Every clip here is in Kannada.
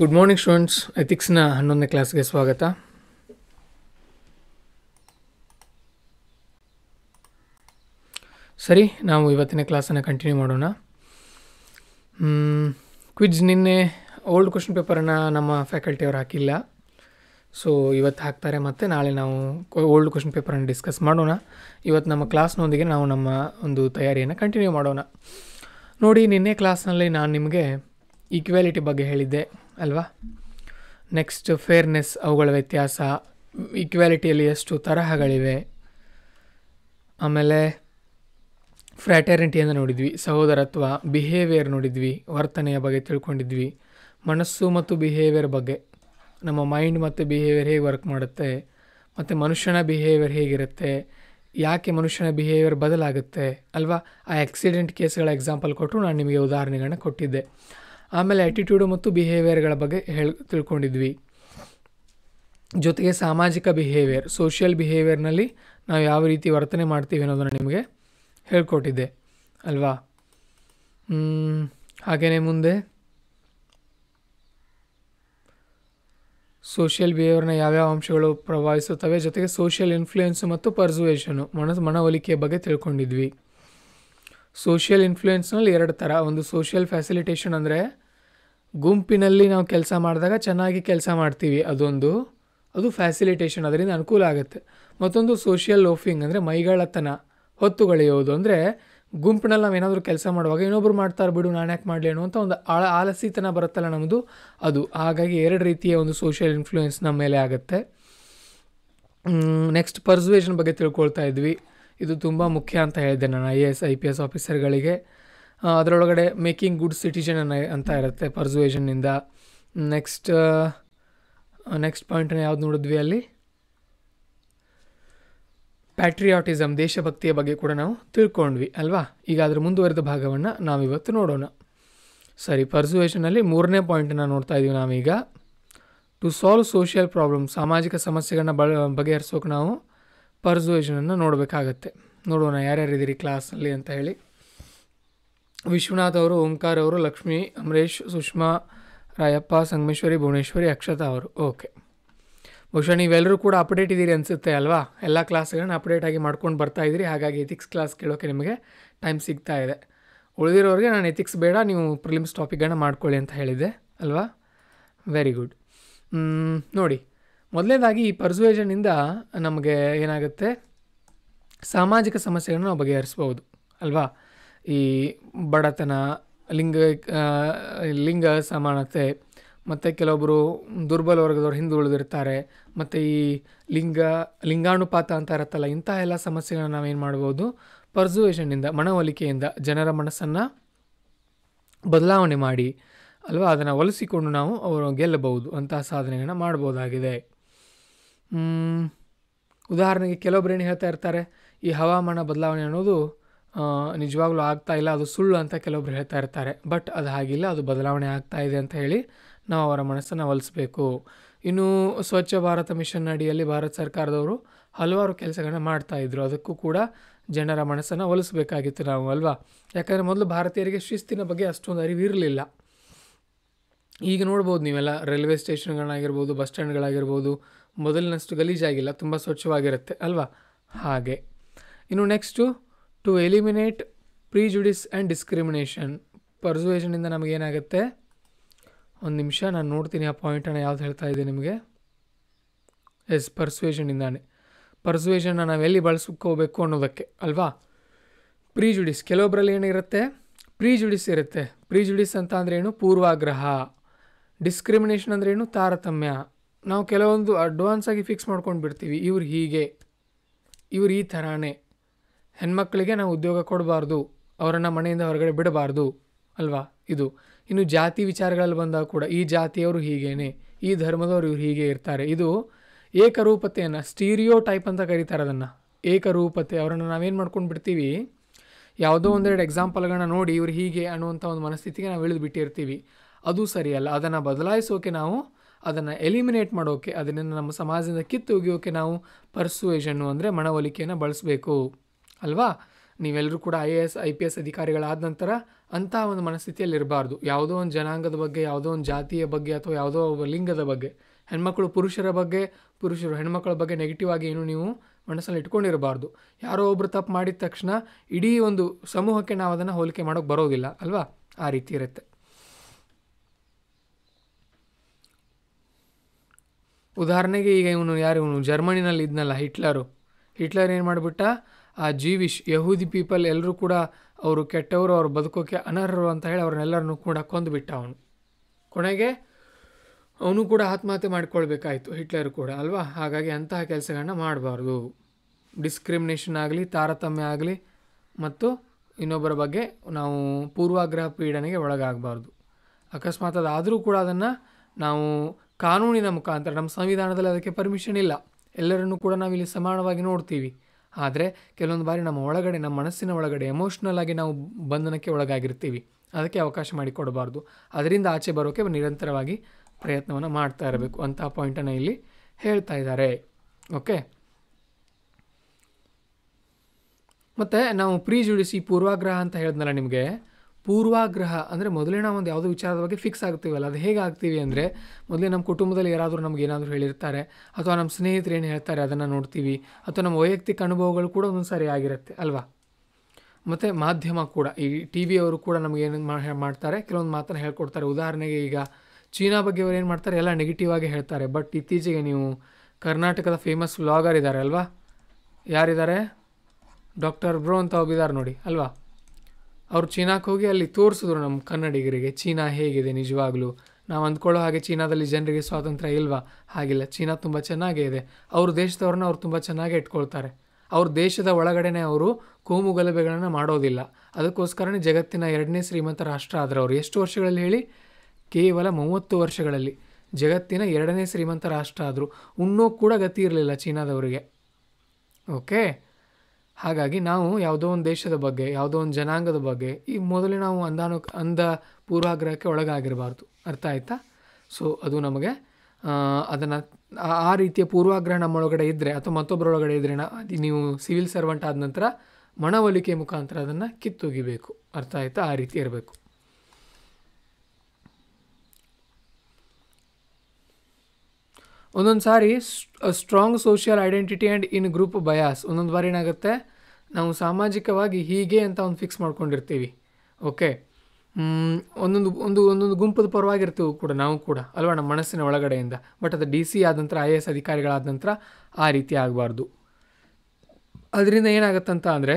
ಗುಡ್ ಮಾರ್ನಿಂಗ್ ಸ್ಟೂಡೆಂಟ್ಸ್ ಎಥಿಕ್ಸ್ನ ಹನ್ನೊಂದನೇ ಕ್ಲಾಸ್ಗೆ ಸ್ವಾಗತ. ಸರಿ, ನಾವು ಇವತ್ತಿನ ಕ್ಲಾಸನ್ನು ಕಂಟಿನ್ಯೂ ಮಾಡೋಣ. ಕ್ವಿಜ್ ನಿನ್ನೆ ಓಲ್ಡ್ ಕ್ವಶನ್ ಪೇಪರನ್ನು ನಮ್ಮ ಫ್ಯಾಕಲ್ಟಿಯವರು ಹಾಕಿಲ್ಲ. ಸೊ ಇವತ್ತು ಹಾಕ್ತಾರೆ ಮತ್ತು ನಾಳೆ ನಾವು ಓಲ್ಡ್ ಕ್ವಶನ್ ಪೇಪರನ್ನು ಡಿಸ್ಕಸ್ ಮಾಡೋಣ. ಇವತ್ತು ನಮ್ಮ ಕ್ಲಾಸ್ನೊಂದಿಗೆ ನಾವು ನಮ್ಮ ಒಂದು ತಯಾರಿಯನ್ನು ಕಂಟಿನ್ಯೂ ಮಾಡೋಣ. ನೋಡಿ, ನಿನ್ನೆ ಕ್ಲಾಸ್ನಲ್ಲಿ ನಾನು ನಿಮಗೆ ಈಕ್ವಾಲಿಟಿ ಬಗ್ಗೆ ಹೇಳಿದ್ದೆ. ಅಲ್ವಾ? ನೆಕ್ಸ್ಟ್ ಫೇರ್ನೆಸ್ ಅವುಗಳ ವ್ಯತ್ಯಾಸ. ಈಕ್ವಾಲಿಟಿಯಲ್ಲಿ ಎಷ್ಟು ತರಹಗಳಿವೆ? ಆಮೇಲೆ ಫ್ರ್ಯಾಟರ್ನಿಟಿಯನ್ನು ನೋಡಿದ್ವಿ, ಸಹೋದರತ್ವ ಬಿಹೇವಿಯರ್ ನೋಡಿದ್ವಿ, ವರ್ತನೆಯ ಬಗ್ಗೆ ತಿಳ್ಕೊಂಡಿದ್ವಿ. ಮನಸ್ಸು ಮತ್ತು ಬಿಹೇವಿಯರ್ ಬಗ್ಗೆ. ನಮ್ಮ ಮೈಂಡ್ ಮತ್ತು ಬಿಹೇವಿಯರ್ ಹೇಗೆ ವರ್ಕ್ ಮಾಡುತ್ತೆ? ಮತ್ತು ಮನುಷ್ಯನ ಬಿಹೇವಿಯರ್ ಹೇಗಿರುತ್ತೆ? ಯಾಕೆ ಮನುಷ್ಯನ ಬಿಹೇವಿಯರ್ ಬದಲಾಗುತ್ತೆ? ಅಲ್ವಾ? ಆ ಆಕ್ಸಿಡೆಂಟ್ ಕೇಸ್ಗಳ ಎಕ್ಸಾಂಪಲ್ ಕೊಟ್ಟು ನಾನು ನಿಮಗೆ ಉದಾಹರಣೆಗಳನ್ನ ಕೊಟ್ಟಿದ್ದೆ. ಆಮೇಲೆ ಆ್ಯಟಿಟ್ಯೂಡು ಮತ್ತು ಬಿಹೇವಿಯರ್ಗಳ ಬಗ್ಗೆ ಹೇಳಿ, ತಿಳ್ಕೊಂಡಿದ್ವಿ. ಜೊತೆಗೆ ಸಾಮಾಜಿಕ ಬಿಹೇವಿಯರ್ ಸೋಷಿಯಲ್ ಬಿಹೇವಿಯರ್ನಲ್ಲಿ ನಾವು ಯಾವ ರೀತಿ ವರ್ತನೆ ಮಾಡ್ತೀವಿ ಅನ್ನೋದನ್ನು ನಿಮಗೆ ಹೇಳ್ಕೊಟ್ಟಿದ್ದೆ, ಅಲ್ವಾ? ಹಾಗೆಯೇ ಮುಂದೆ. ಸೋಷಿಯಲ್ ಬಿಹೇವಿಯರ್ನ ಯಾವ್ಯಾವ ಅಂಶಗಳು ಪ್ರಭಾವಿಸುತ್ತವೆ? ಜೊತೆಗೆ ಸೋಷಿಯಲ್ ಇನ್ಫ್ಲೂಯೆನ್ಸ್ ಮತ್ತು ಪರ್ಸುವೇಷನು ಮನ ಮನವೊಲಿಕೆಯ ಬಗ್ಗೆ ತಿಳ್ಕೊಂಡಿದ್ವಿ. ಸೋಷಿಯಲ್ ಇನ್ಫ್ಲೂಯೆನ್ಸ್ನಲ್ಲಿ ಎರಡು ಥರ ಒಂದು ಸೋಷಿಯಲ್ ಫ್ಯಾಸಿಲಿಟೇಷನ್ ಅಂದರೆ ಗುಂಪಿನಲ್ಲಿ ನಾವು ಕೆಲಸ ಮಾಡಿದಾಗ ಚೆನ್ನಾಗಿ ಕೆಲಸ ಮಾಡ್ತೀವಿ ಅದೊಂದು, ಅದು ಫ್ಯಾಸಿಲಿಟೇಷನ್ ಅದರಿಂದ ಅನುಕೂಲ ಆಗುತ್ತೆ. ಮತ್ತೊಂದು ಸೋಷಿಯಲ್ ಲೋಫಿಂಗ್ ಅಂದರೆ ಮೈಗಳತನ ಹೊತ್ತುಗಳೆಯೋದು ಅಂದರೆ ಗುಂಪಿನಲ್ಲಿ ನಾವು ಏನಾದರೂ ಕೆಲಸ ಮಾಡುವಾಗ ಇನ್ನೊಬ್ರು ಮಾಡ್ತಾರೆ ಬಿಡು, ನಾನು ಯಾಕೆ ಮಾಡಲಿ ಅಂತ ಒಂದು ಆಳ ಆಲಸಿತನ ಬರುತ್ತಲ್ಲ ನಮ್ಮದು ಅದು. ಹಾಗಾಗಿ ಎರಡು ರೀತಿಯ ಒಂದು ಸೋಷಿಯಲ್ ಇನ್ಫ್ಲೂಯೆನ್ಸ್ ನಮ್ಮ ಮೇಲೆ ಆಗುತ್ತೆ. ನೆಕ್ಸ್ಟ್ ಪರ್ಸುವೇಷನ್ ಬಗ್ಗೆ ತಿಳ್ಕೊಳ್ತಾ ಇದ್ವಿ. ಇದು ತುಂಬ ಮುಖ್ಯ ಅಂತ ಹೇಳಿದೆ ನಾನು I A S I P S ಆಫೀಸರ್ಗಳಿಗೆ ಅದರೊಳಗಡೆ ಮೇಕಿಂಗ್ ಗುಡ್ ಸಿಟಿಜನ್ ಅಂತ ಇರುತ್ತೆ ಪರ್ಸುವೇಷನ್ನಿಂದ ನೆಕ್ಸ್ಟ್ ನೆಕ್ಸ್ಟ್ ಪಾಯಿಂಟನ್ನು ಯಾವ್ದು ನೋಡಿದ್ವಿ ಅಲ್ಲಿ? ಪ್ಯಾಟ್ರಿಯಾಟಿಸಮ್ ದೇಶಭಕ್ತಿಯ ಬಗ್ಗೆ ಕೂಡ ನಾವು ತಿಳ್ಕೊಂಡ್ವಿ, ಅಲ್ವಾ? ಈಗ ಅದರ ಮುಂದುವರೆದ ಭಾಗವನ್ನು ನಾವಿವತ್ತು ನೋಡೋಣ. ಸರಿ ಪರ್ಸುವೇಷನಲ್ಲಿ ಮೂರನೇ ಪಾಯಿಂಟನ್ನು ನೋಡ್ತಾ ಇದ್ದೀವಿ ನಾವೀಗ. ಟು ಸಾಲ್ವ್ ಸೋಷಿಯಲ್ ಪ್ರಾಬ್ಲಮ್ ಸಾಮಾಜಿಕ ಸಮಸ್ಯೆಗಳನ್ನ ಬಳ, ಬಗೆಹರಿಸೋಕೆ ನಾವು ಪರ್ಸುವೇಷನನ್ನು ನೋಡಬೇಕಾಗತ್ತೆ. ನೋಡೋಣ ಯಾರ್ಯಾರಿದ್ದೀರಿ ಕ್ಲಾಸಲ್ಲಿ ಅಂತ ಹೇಳಿ. ವಿಶ್ವನಾಥ್ ಅವರು, ಓಂಕಾರ ಅವರು, ಲಕ್ಷ್ಮಿ, ಅಮರೇಶ್, ಸುಷ್ಮಾ, ರಾಯಪ್ಪ, ಸಂಗಮೇಶ್ವರಿ, ಭುವನೇಶ್ವರಿ, ಅಕ್ಷತಾ ಅವರು. ಓಕೆ. ಬಹುಶಃ ನೀವೆಲ್ಲರೂ ಕೂಡ ಅಪ್ಡೇಟ್ ಇದ್ದೀರಿ ಅನಿಸುತ್ತೆ ಅಲ್ವಾ? ಎಲ್ಲ ಕ್ಲಾಸ್ಗಳನ್ನ ಅಪ್ಡೇಟ್ ಆಗಿ ಮಾಡ್ಕೊಂಡು ಬರ್ತಾ ಇದ್ದೀರಿ. ಹಾಗಾಗಿ ಎಥಿಕ್ಸ್ ಕ್ಲಾಸ್ ಕೇಳೋಕೆ ನಿಮಗೆ ಟೈಮ್ ಸಿಗ್ತಾ ಇದೆ. ಉಳಿದಿರೋರಿಗೆ ನಾನು ಎಥಿಕ್ಸ್ ಬೇಡ, ನೀವು ಪ್ರಿಲಿಮ್ಸ್ ಟಾಪಿಕ್ಗಳನ್ನ ಮಾಡ್ಕೊಳ್ಳಿ ಅಂತ ಹೇಳಿದ್ದೆ ಅಲ್ವಾ? ವೆರಿ ಗುಡ್ ನೋಡಿ. ಮೊದಲನೇದಾಗಿ ಈ ಪರ್ಸುವೇಷನಿಂದ ನಮಗೆ ಏನಾಗುತ್ತೆ? ಸಾಮಾಜಿಕ ಸಮಸ್ಯೆಗಳನ್ನ ನಾವು ಬಗೆಹರಿಸ್ಬೋದು ಅಲ್ವಾ? ಈ ಬಡತನ, ಲಿಂಗ ಲಿಂಗ ಸಮಾನತೆ, ಮತ್ತು ಕೆಲವೊಬ್ಬರು ದುರ್ಬಲ ವರ್ಗದವ್ರು ಹಿಂದುಳಿದಿರ್ತಾರೆ ಮತ್ತು ಈ ಲಿಂಗ, ಲಿಂಗಾನುಪಾತ ಅಂತ ಇರುತ್ತಲ್ಲ, ಇಂಥ ಎಲ್ಲ ಸಮಸ್ಯೆಗಳನ್ನ ನಾವೇನು ಮಾಡ್ಬೋದು? ಪರ್ಸುವೇಷನ್ನಿಂದ ಮನವೊಲಿಕೆಯಿಂದ ಜನರ ಮನಸ್ಸನ್ನು ಬದಲಾವಣೆ ಮಾಡಿ, ಅಲ್ವಾ? ಅದನ್ನು ಒಲಿಸಿಕೊಂಡು ನಾವು ಅವರು ಗೆಲ್ಲಬಹುದು ಅಂತಹ ಸಾಧನೆಗಳನ್ನ ಮಾಡ್ಬೋದಾಗಿದೆ. ಉದಾಹರಣೆಗೆ ಕೆಲವೊಬ್ರು ಏನು ಹೇಳ್ತಾ ಇರ್ತಾರೆ? ಈ ಹವಾಮಾನ ಬದಲಾವಣೆ ಅನ್ನೋದು ನಿಜವಾಗ್ಲೂ ಆಗ್ತಾ ಇಲ್ಲ, ಅದು ಸುಳ್ಳು ಅಂತ ಕೆಲವೊಬ್ರು ಹೇಳ್ತಾ ಇರ್ತಾರೆ. ಬಟ್ ಅದು ಹಾಗಿಲ್ಲ, ಅದು ಬದಲಾವಣೆ ಆಗ್ತಾ ಇದೆ ಅಂತ ಹೇಳಿ ನಾವು ಅವರ ಮನಸ್ಸನ್ನು ಒಲಿಸ್ಬೇಕು. ಇನ್ನು ಸ್ವಚ್ಛ ಭಾರತ ಮಿಷನ್ ಅಡಿಯಲ್ಲಿ ಭಾರತ ಸರ್ಕಾರದವರು ಹಲವಾರು ಕೆಲಸಗಳನ್ನ ಮಾಡ್ತಾಯಿದ್ರು ಅದಕ್ಕೂ ಕೂಡ ಜನರ ಮನಸ್ಸನ್ನು ಒಲಿಸ್ಬೇಕಾಗಿತ್ತು ನಾವು, ಅಲ್ವಾ? ಯಾಕಂದರೆ ಮೊದಲು ಭಾರತೀಯರಿಗೆ ಶಿಸ್ತಿನ ಬಗ್ಗೆ ಅಷ್ಟೊಂದು ಅರಿವು ಇರಲಿಲ್ಲ ಈಗ ನೋಡ್ಬೋದು ನೀವೆಲ್ಲ, ರೈಲ್ವೆ ಸ್ಟೇಷನ್ಗಳಾಗಿರ್ಬೋದು ಬಸ್ ಸ್ಟ್ಯಾಂಡ್ಗಳಾಗಿರ್ಬೋದು, ಮೊದಲಿನಷ್ಟು ಗಲೀಜಾಗಿಲ್ಲ, ತುಂಬ ಸ್ವಚ್ಛವಾಗಿರುತ್ತೆ, ಅಲ್ವಾ? ಹಾಗೆ. ಇನ್ನು next to eliminate prejudice and discrimination ಪರ್ಸುವೇಷನಿಂದ ನಮಗೇನಾಗುತ್ತೆ? ಒಂದು ನಿಮಿಷ, ನಾನು ನೋಡ್ತೀನಿ ಆ ಪಾಯಿಂಟನ್ನು ಯಾವ್ದು ಹೇಳ್ತಾ ಇದೆ ನಿಮಗೆ. ಎಸ್ ಪರ್ಸುವೇಷನಿಂದಾನೆ ಪರ್ಸುವೇಷನ್ನ ನಾವು ಎಲ್ಲಿ ಬಳಸ್ಕೋಬೇಕು ಅನ್ನೋದಕ್ಕೆ, ಅಲ್ವಾ? ಪ್ರೀಜುಡಿಸ್ ಕೆಲವೊಬ್ಬರಲ್ಲಿ ಏನಿರುತ್ತೆ? ಪ್ರೀಜುಡಿಸ್ ಇರುತ್ತೆ. ಪ್ರೀಜುಡಿಸ್ ಅಂತ ಅಂದರೆ ಏನು? ಪೂರ್ವಾಗ್ರಹ. ಡಿಸ್ಕ್ರಿಮಿನೇಷನ್ ಅಂದರೆ ಏನು? ತಾರತಮ್ಯ. ನಾವು ಕೆಲವೊಂದು ಅಡ್ವಾನ್ಸ್ ಆಗಿ ಫಿಕ್ಸ್ ಮಾಡ್ಕೊಂಡು ಬಿಡ್ತೀವಿ ಇವ್ರು ಹೀಗೆ. ಇವ್ರು ಈ ಥರನೇ. ಹೆಣ್ಮಕ್ಳಿಗೆ ನಾವು ಉದ್ಯೋಗ ಕೊಡಬಾರ್ದು, ಅವರನ್ನು ಮನೆಯಿಂದ ಹೊರಗಡೆ ಬಿಡಬಾರ್ದು, ಅಲ್ವಾ? ಇದು. ಇನ್ನು ಜಾತಿ ವಿಚಾರಗಳಲ್ಲಿ ಬಂದಾಗ ಕೂಡ ಈ ಜಾತಿಯವರು ಹೀಗೇನೆ, ಈ ಧರ್ಮದವರು ಇವ್ರು ಹೀಗೆ ಇರ್ತಾರೆ. ಇದು ಏಕರೂಪತೆಯನ್ನು ಸ್ಟೀರಿಯೋ ಟೈಪ್ ಅಂತ ಕರೀತಾರೆ ಅದನ್ನು. ಏಕರೂಪತೆ, ಅವರನ್ನು ನಾವೇನು ಮಾಡ್ಕೊಂಡು ಬಿಡ್ತೀವಿ? ಯಾವುದೋ ಒಂದೆರಡು ಎಕ್ಸಾಂಪಲ್ಗಳನ್ನ ನೋಡಿ ಇವ್ರು ಹೀಗೆ ಅನ್ನುವಂಥ ಒಂದು ಮನಸ್ಥಿತಿಗೆ ನಾವು ಇಳಿದು ಬಿಟ್ಟಿರ್ತೀವಿ. ಅದು ಸರಿಯಲ್ಲ. ಅದನ್ನು ಬದಲಾಯಿಸೋಕೆ ನಾವು ಅದನ್ನು ಎಲಿಮಿನೇಟ್ ಮಾಡೋಕೆ, ಅದನ್ನು ನಮ್ಮ ಸಮಾಜದಿಂದ ಕಿತ್ತು ಒಗೆಯೋಕೆ ನಾವು ಪರ್ಸುವೇಷನ್ನು ಅಂದರೆ ಮನವೊಲಿಕೆಯನ್ನು ಬಳಸಬೇಕು. ಅಲ್ವಾ? ನೀವೆಲ್ಲರೂ ಕೂಡ I A S, I P S ಅಧಿಕಾರಿಗಳಾದ ನಂತರ ಅಂತಹ ಒಂದು ಮನಸ್ಥಿತಿಯಲ್ಲಿ ಇರಬಾರ್ದು ಯಾವುದೋ ಒಂದು ಜನಾಂಗದ ಬಗ್ಗೆ, ಯಾವುದೋ ಒಂದು ಜಾತಿಯ ಬಗ್ಗೆ ಅಥವಾ ಯಾವುದೋ ಒಬ್ಬ ಲಿಂಗದ ಬಗ್ಗೆ. ಹೆಣ್ಮಕ್ಳು ಪುರುಷರ ಬಗ್ಗೆ, ಪುರುಷರು ಹೆಣ್ಮಕ್ಳ ಬಗ್ಗೆ ನೆಗೆಟಿವ್ ಆಗಿ ಏನು ನೀವು ಮನಸ್ಸಲ್ಲಿ ಇಟ್ಕೊಂಡಿರಬಾರ್ದು. ಯಾರೋ ಒಬ್ರು ತಪ್ಪು ಮಾಡಿದ ತಕ್ಷಣ ಇಡೀ ಒಂದು ಸಮೂಹಕ್ಕೆ ನಾವು ಅದನ್ನು ಹೋಲಿಕೆ ಮಾಡೋಕೆ ಬರೋದಿಲ್ಲ, ಅಲ್ವಾ? ಆ ರೀತಿ ಇರುತ್ತೆ. ಉದಾಹರಣೆಗೆ ಈಗ ಇವನು ಯಾರು, ಇವನು ಜರ್ಮನಿನಲ್ಲಿ ಇದ್ನಲ್ಲ ಹಿಟ್ಲರು. ಹಿಟ್ಲರ್ ಏನು ಮಾಡಿಬಿಟ್ಟ? ಆ ಜೀವಿಶ್ ಯಹೂದಿ ಪೀಪಲ್ ಎಲ್ಲರೂ ಕೂಡ ಅವರು ಕೆಟ್ಟವರು, ಅವ್ರು ಬದುಕೋಕೆ ಅನರ್ಹರು ಅಂತ ಹೇಳಿ ಅವ್ರನ್ನೆಲ್ಲರನ್ನೂ ಕೂಡ ಕೊಂದುಬಿಟ್ಟ ಅವನು. ಕೊನೆಗೆ ಅವನು ಕೂಡ ಆತ್ಮಹತ್ಯೆ ಮಾಡ್ಕೊಳ್ಬೇಕಾಯಿತು, ಹಿಟ್ಲರ್ ಕೂಡ, ಅಲ್ವಾ? ಹಾಗಾಗಿ ಅಂತಹ ಕೆಲಸಗಳನ್ನ ಮಾಡಬಾರ್ದು. ಡಿಸ್ಕ್ರಿಮಿನೇಷನ್ ಆಗಲಿ, ತಾರತಮ್ಯ ಆಗಲಿ, ಮತ್ತು ಇನ್ನೊಬ್ಬರ ಬಗ್ಗೆ ನಾವು ಪೂರ್ವಾಗ್ರಹ ಪೀಡನೆಗೆ ಒಳಗಾಗಬಾರ್ದು. ಅಕಸ್ಮಾತ್ ಅದಾದರೂ ಕೂಡ ಅದನ್ನು ನಾವು ಕಾನೂನಿನ ಮುಖಾಂತರ, ನಮ್ಮ ಸಂವಿಧಾನದಲ್ಲಿ ಅದಕ್ಕೆ ಪರ್ಮಿಷನ್ ಇಲ್ಲ. ಎಲ್ಲರನ್ನೂ ಕೂಡ ನಾವಿಲ್ಲಿ ಸಮಾನವಾಗಿ ನೋಡ್ತೀವಿ. ಆದರೆ ಕೆಲವೊಂದು ಬಾರಿ ನಮ್ಮ ಒಳಗಡೆ, ನಮ್ಮ ಮನಸ್ಸಿನ ಒಳಗಡೆ ಎಮೋಷ್ನಲ್ ಆಗಿ ನಾವು ಬಂಧನಕ್ಕೆ ಒಳಗಾಗಿರ್ತೀವಿ. ಅದಕ್ಕೆ ಅವಕಾಶ ಮಾಡಿಕೊಡಬಾರ್ದು ಅದರಿಂದ ಆಚೆ ಬರೋಕ್ಕೆ ನಿರಂತರವಾಗಿ ಪ್ರಯತ್ನವನ್ನು ಮಾಡ್ತಾ ಇರಬೇಕು ಅಂತ ಪಾಯಿಂಟನ್ನು ಇಲ್ಲಿ ಹೇಳ್ತಾ ಇದ್ದಾರೆ. ಓಕೆ ಮತ್ತು ನಾವು ಪ್ರೀಜುಡಿಸಿ ಪೂರ್ವಾಗ್ರಹ ಅಂತ ಹೇಳಿದ್ನಲ್ಲ ನಿಮಗೆ? ಪೂರ್ವಾಗ್ರಹ ಅಂದರೆ ಮೊದಲೇ ನಾವು ಒಂದು ಯಾವುದೋ ವಿಚಾರದ ಬಗ್ಗೆ ಫಿಕ್ಸ್ ಆಗ್ತೀವಲ್ಲ? ಅದು ಹೇಗೆ ಆಗ್ತೀವಿ ಅಂದರೆ ಮೊದಲೇ ನಮ್ಮ ಕುಟುಂಬದಲ್ಲಿ ಯಾರಾದರೂ ನಮ್ಗೆ ಏನಾದರೂ ಹೇಳಿರ್ತಾರೆ, ಅಥವಾ ನಮ್ಮ ಸ್ನೇಹಿತರು ಏನು ಹೇಳ್ತಾರೆ ಅದನ್ನು ನೋಡ್ತೀವಿ, ಅಥವಾ ನಮ್ಮ ವೈಯಕ್ತಿಕ ಅನುಭವಗಳು ಕೂಡ ಒಂದೊಂದು ಸಾರಿ ಆಗಿರುತ್ತೆ, ಅಲ್ವಾ? ಮತ್ತು ಮಾಧ್ಯಮ ಕೂಡ, ಈ ಟಿ ವಿಯವರು ಕೂಡ ನಮಗೆ ಏನು ಮಾಡ್ತಾರೆ, ಕೆಲವೊಂದು ಮಾತನ್ನು ಹೇಳ್ಕೊಡ್ತಾರೆ. ಉದಾಹರಣೆಗೆ ಈಗ ಚೀನಾ ಬಗ್ಗೆ ಅವ್ರು ಏನು ಮಾಡ್ತಾರೆ? ಎಲ್ಲ ನೆಗೆಟಿವ್ ಆಗಿ ಹೇಳ್ತಾರೆ. ಬಟ್ ಇತ್ತೀಚೆಗೆ ನೀವು ಕರ್ನಾಟಕದ ಫೇಮಸ್ ವ್ಲಾಗರ್ ಇದ್ದಾರೆ ಅಲ್ವಾ? ಯಾರಿದ್ದಾರೆ? ಡಾಕ್ಟರ್ ಬ್ರೋ ಅಂತ ಒಬ್ಬಿದ್ದಾರೆ ನೋಡಿ, ಅಲ್ವಾ? ಅವ್ರು ಚೀನಾಕ್ಕೆ ಹೋಗಿ ಅಲ್ಲಿ ತೋರಿಸಿದ್ರು ನಮ್ಮ ಕನ್ನಡಿಗರಿಗೆ, ಚೀನಾ ಹೇಗಿದೆ ನಿಜವಾಗ್ಲೂ? ನಾವು ಅಂದ್ಕೊಳ್ಳೋ ಹಾಗೆ ಚೀನಾದಲ್ಲಿ ಜನರಿಗೆ ಸ್ವಾತಂತ್ರ್ಯ ಇಲ್ವಾ? ಹಾಗಿಲ್ಲ, ಚೀನಾ ತುಂಬ ಚೆನ್ನಾಗೇ ಇದೆ. ಅವ್ರ ದೇಶದವ್ರನ್ನ ಅವ್ರು ತುಂಬ ಚೆನ್ನಾಗೇ ಇಟ್ಕೊಳ್ತಾರೆ. ಅವ್ರ ದೇಶದ ಒಳಗಡೆನೆ ಅವರು ಕೋಮು ಗಲಭೆಗಳನ್ನು ಮಾಡೋದಿಲ್ಲ. ಅದಕ್ಕೋಸ್ಕರನೇ ಜಗತ್ತಿನ ಎರಡನೇ ಶ್ರೀಮಂತ ರಾಷ್ಟ್ರ ಆದ್ರೆ ಅವರು. ಎಷ್ಟು ವರ್ಷಗಳಲ್ಲಿ ಹೇಳಿ? ಕೇವಲ ಮೂವತ್ತು ವರ್ಷಗಳಲ್ಲಿ. ಜಗತ್ತಿನ ಎರಡನೇ ಶ್ರೀಮಂತ ರಾಷ್ಟ್ರ ಆದರು. ಉಣ್ಣೋ ಕೂಡ ಗತಿ ಇರಲಿಲ್ಲ ಚೀನಾದವರಿಗೆ. ಓಕೆ? ಹಾಗಾಗಿ ನಾವು ಯಾವುದೋ ಒಂದು ದೇಶದ ಬಗ್ಗೆ, ಯಾವುದೋ ಒಂದು ಜನಾಂಗದ ಬಗ್ಗೆ ಈ ಮೊದಲು ನಾವು ಅಂದಾನು, ಅಂದ ಪೂರ್ವಾಗ್ರಹಕ್ಕೆ ಒಳಗಾಗಿರಬಾರ್ದು. ಅರ್ಥ ಆಯ್ತಾ? ಸೊ ಅದು ನಮಗೆ ಅದನ್ನು, ಆ ರೀತಿಯ ಪೂರ್ವಾಗ್ರಹ ನಮ್ಮೊಳಗಡೆ ಇದ್ದರೆ ಅಥವಾ ಮತ್ತೊಬ್ಬರೊಳಗಡೆ ಇದ್ದರೆ ನೀವು ಸಿವಿಲ್ ಸರ್ವೆಂಟ್ ಆದ ನಂತರ ಮನವೊಲಿಕೆ ಮುಖಾಂತರ ಅದನ್ನು ಕಿತ್ತೊಗಿಬೇಕು. ಅರ್ಥ ಆಯ್ತಾ? ಆ ರೀತಿ ಇರಬೇಕು. ಒಂದೊಂದು ಸಾರಿ strong social identity and in group bias ಒಂದೊಂದು ಬಾರಿ ಏನಾಗುತ್ತೆ? ನಾವು ಸಾಮಾಜಿಕವಾಗಿ ಹೀಗೆ ಅಂತ ಒಂದು ಫಿಕ್ಸ್ ಮಾಡ್ಕೊಂಡಿರ್ತೀವಿ. ಓಕೆ ಒಂದೊಂದು, ಒಂದು, ಒಂದೊಂದು ಗುಂಪದ ಪರವಾಗಿರ್ತೀವಿ ಕೂಡ, ನಾವು ಕೂಡ, ಅಲ್ವಾ ನಮ್ಮ ಮನಸ್ಸಿನ ಒಳಗಡೆಯಿಂದ. ಬಟ್ ಅದು ಡಿ ಸಿ ಆದ ನಂತರ ಐ ಎ ಎಸ್ ಅಧಿಕಾರಿಗಳಾದ ನಂತರ ಆ ರೀತಿ ಆಗಬಾರ್ದು. ಅದರಿಂದ ಏನಾಗುತ್ತಂತ ಅಂದರೆ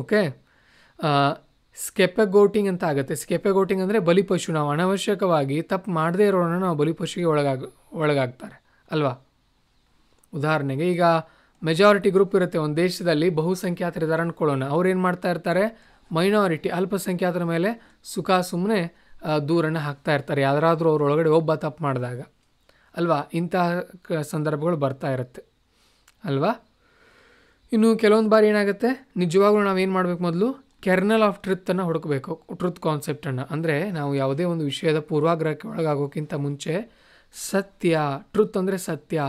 ಓಕೆ ಸ್ಕೆಪೆಗೋಟಿಂಗ್ ಅಂತ ಆಗುತ್ತೆ. ಸ್ಕೆಪೆಗೋಟಿಂಗ್ ಅಂದರೆ ಬಲಿಪಶು ನಾವು ಅನವಶ್ಯಕವಾಗಿ ತಪ್ಪು ಮಾಡದೇ ಇರೋಣ ನಾವು ಬಲಿಪಶುಗೆ ಒಳಗಾಗ, ಒಳಗಾಗ್ತಾರೆ. ಅಲ್ವಾ? ಉದಾಹರಣೆಗೆ ಈಗ ಮೆಜಾರಿಟಿ ಗ್ರೂಪ್ ಇರುತ್ತೆ. ಒಂದು ದೇಶದಲ್ಲಿ ಬಹುಸಂಖ್ಯಾತರಿದ್ದಾರೆ ಅಂದ್ಕೊಳ್ಳೋಣ ಅವ್ರೇನು ಮಾಡ್ತಾ ಇರ್ತಾರೆ? ಮೈನಾರಿಟಿ ಅಲ್ಪಸಂಖ್ಯಾತರ ಮೇಲೆ ಸುಖ ಸುಮ್ಮನೆ ದೂರನ್ನು ಹಾಕ್ತಾ ಇರ್ತಾರೆ. ಯಾರಾದರೂ ಒಳಗಡೆ ಒಬ್ಬ ತಪ್ಪು ಮಾಡಿದಾಗ. ಅಲ್ವಾ? ಇಂತಹ ಸಂದರ್ಭಗಳು ಬರ್ತಾ ಇರುತ್ತೆ. ಅಲ್ವಾ? ಇನ್ನು ಕೆಲವೊಂದು ಬಾರಿ ಏನಾಗುತ್ತೆ? ನಿಜವಾಗ್ಲೂ ನಾವೇನು ಮಾಡಬೇಕು ಮೊದಲು? ಕೆರ್ನಲ್ ಆಫ್ ಟ್ರುತ್ತನ್ನು ಹುಡುಕಬೇಕು. ಟ್ರುತ್ ಕಾನ್ಸೆಪ್ಟನ್ನು ಅಂದರೆ ನಾವು ಯಾವುದೇ ಒಂದು ವಿಷಯದ ಪೂರ್ವಾಗ್ರಹಕ್ಕೆ ಒಳಗಾಗೋಕ್ಕಿಂತ ಮುಂಚೆ ಸತ್ಯ ಟ್ರುತ್ ಅಂದರೆ ಸತ್ಯ.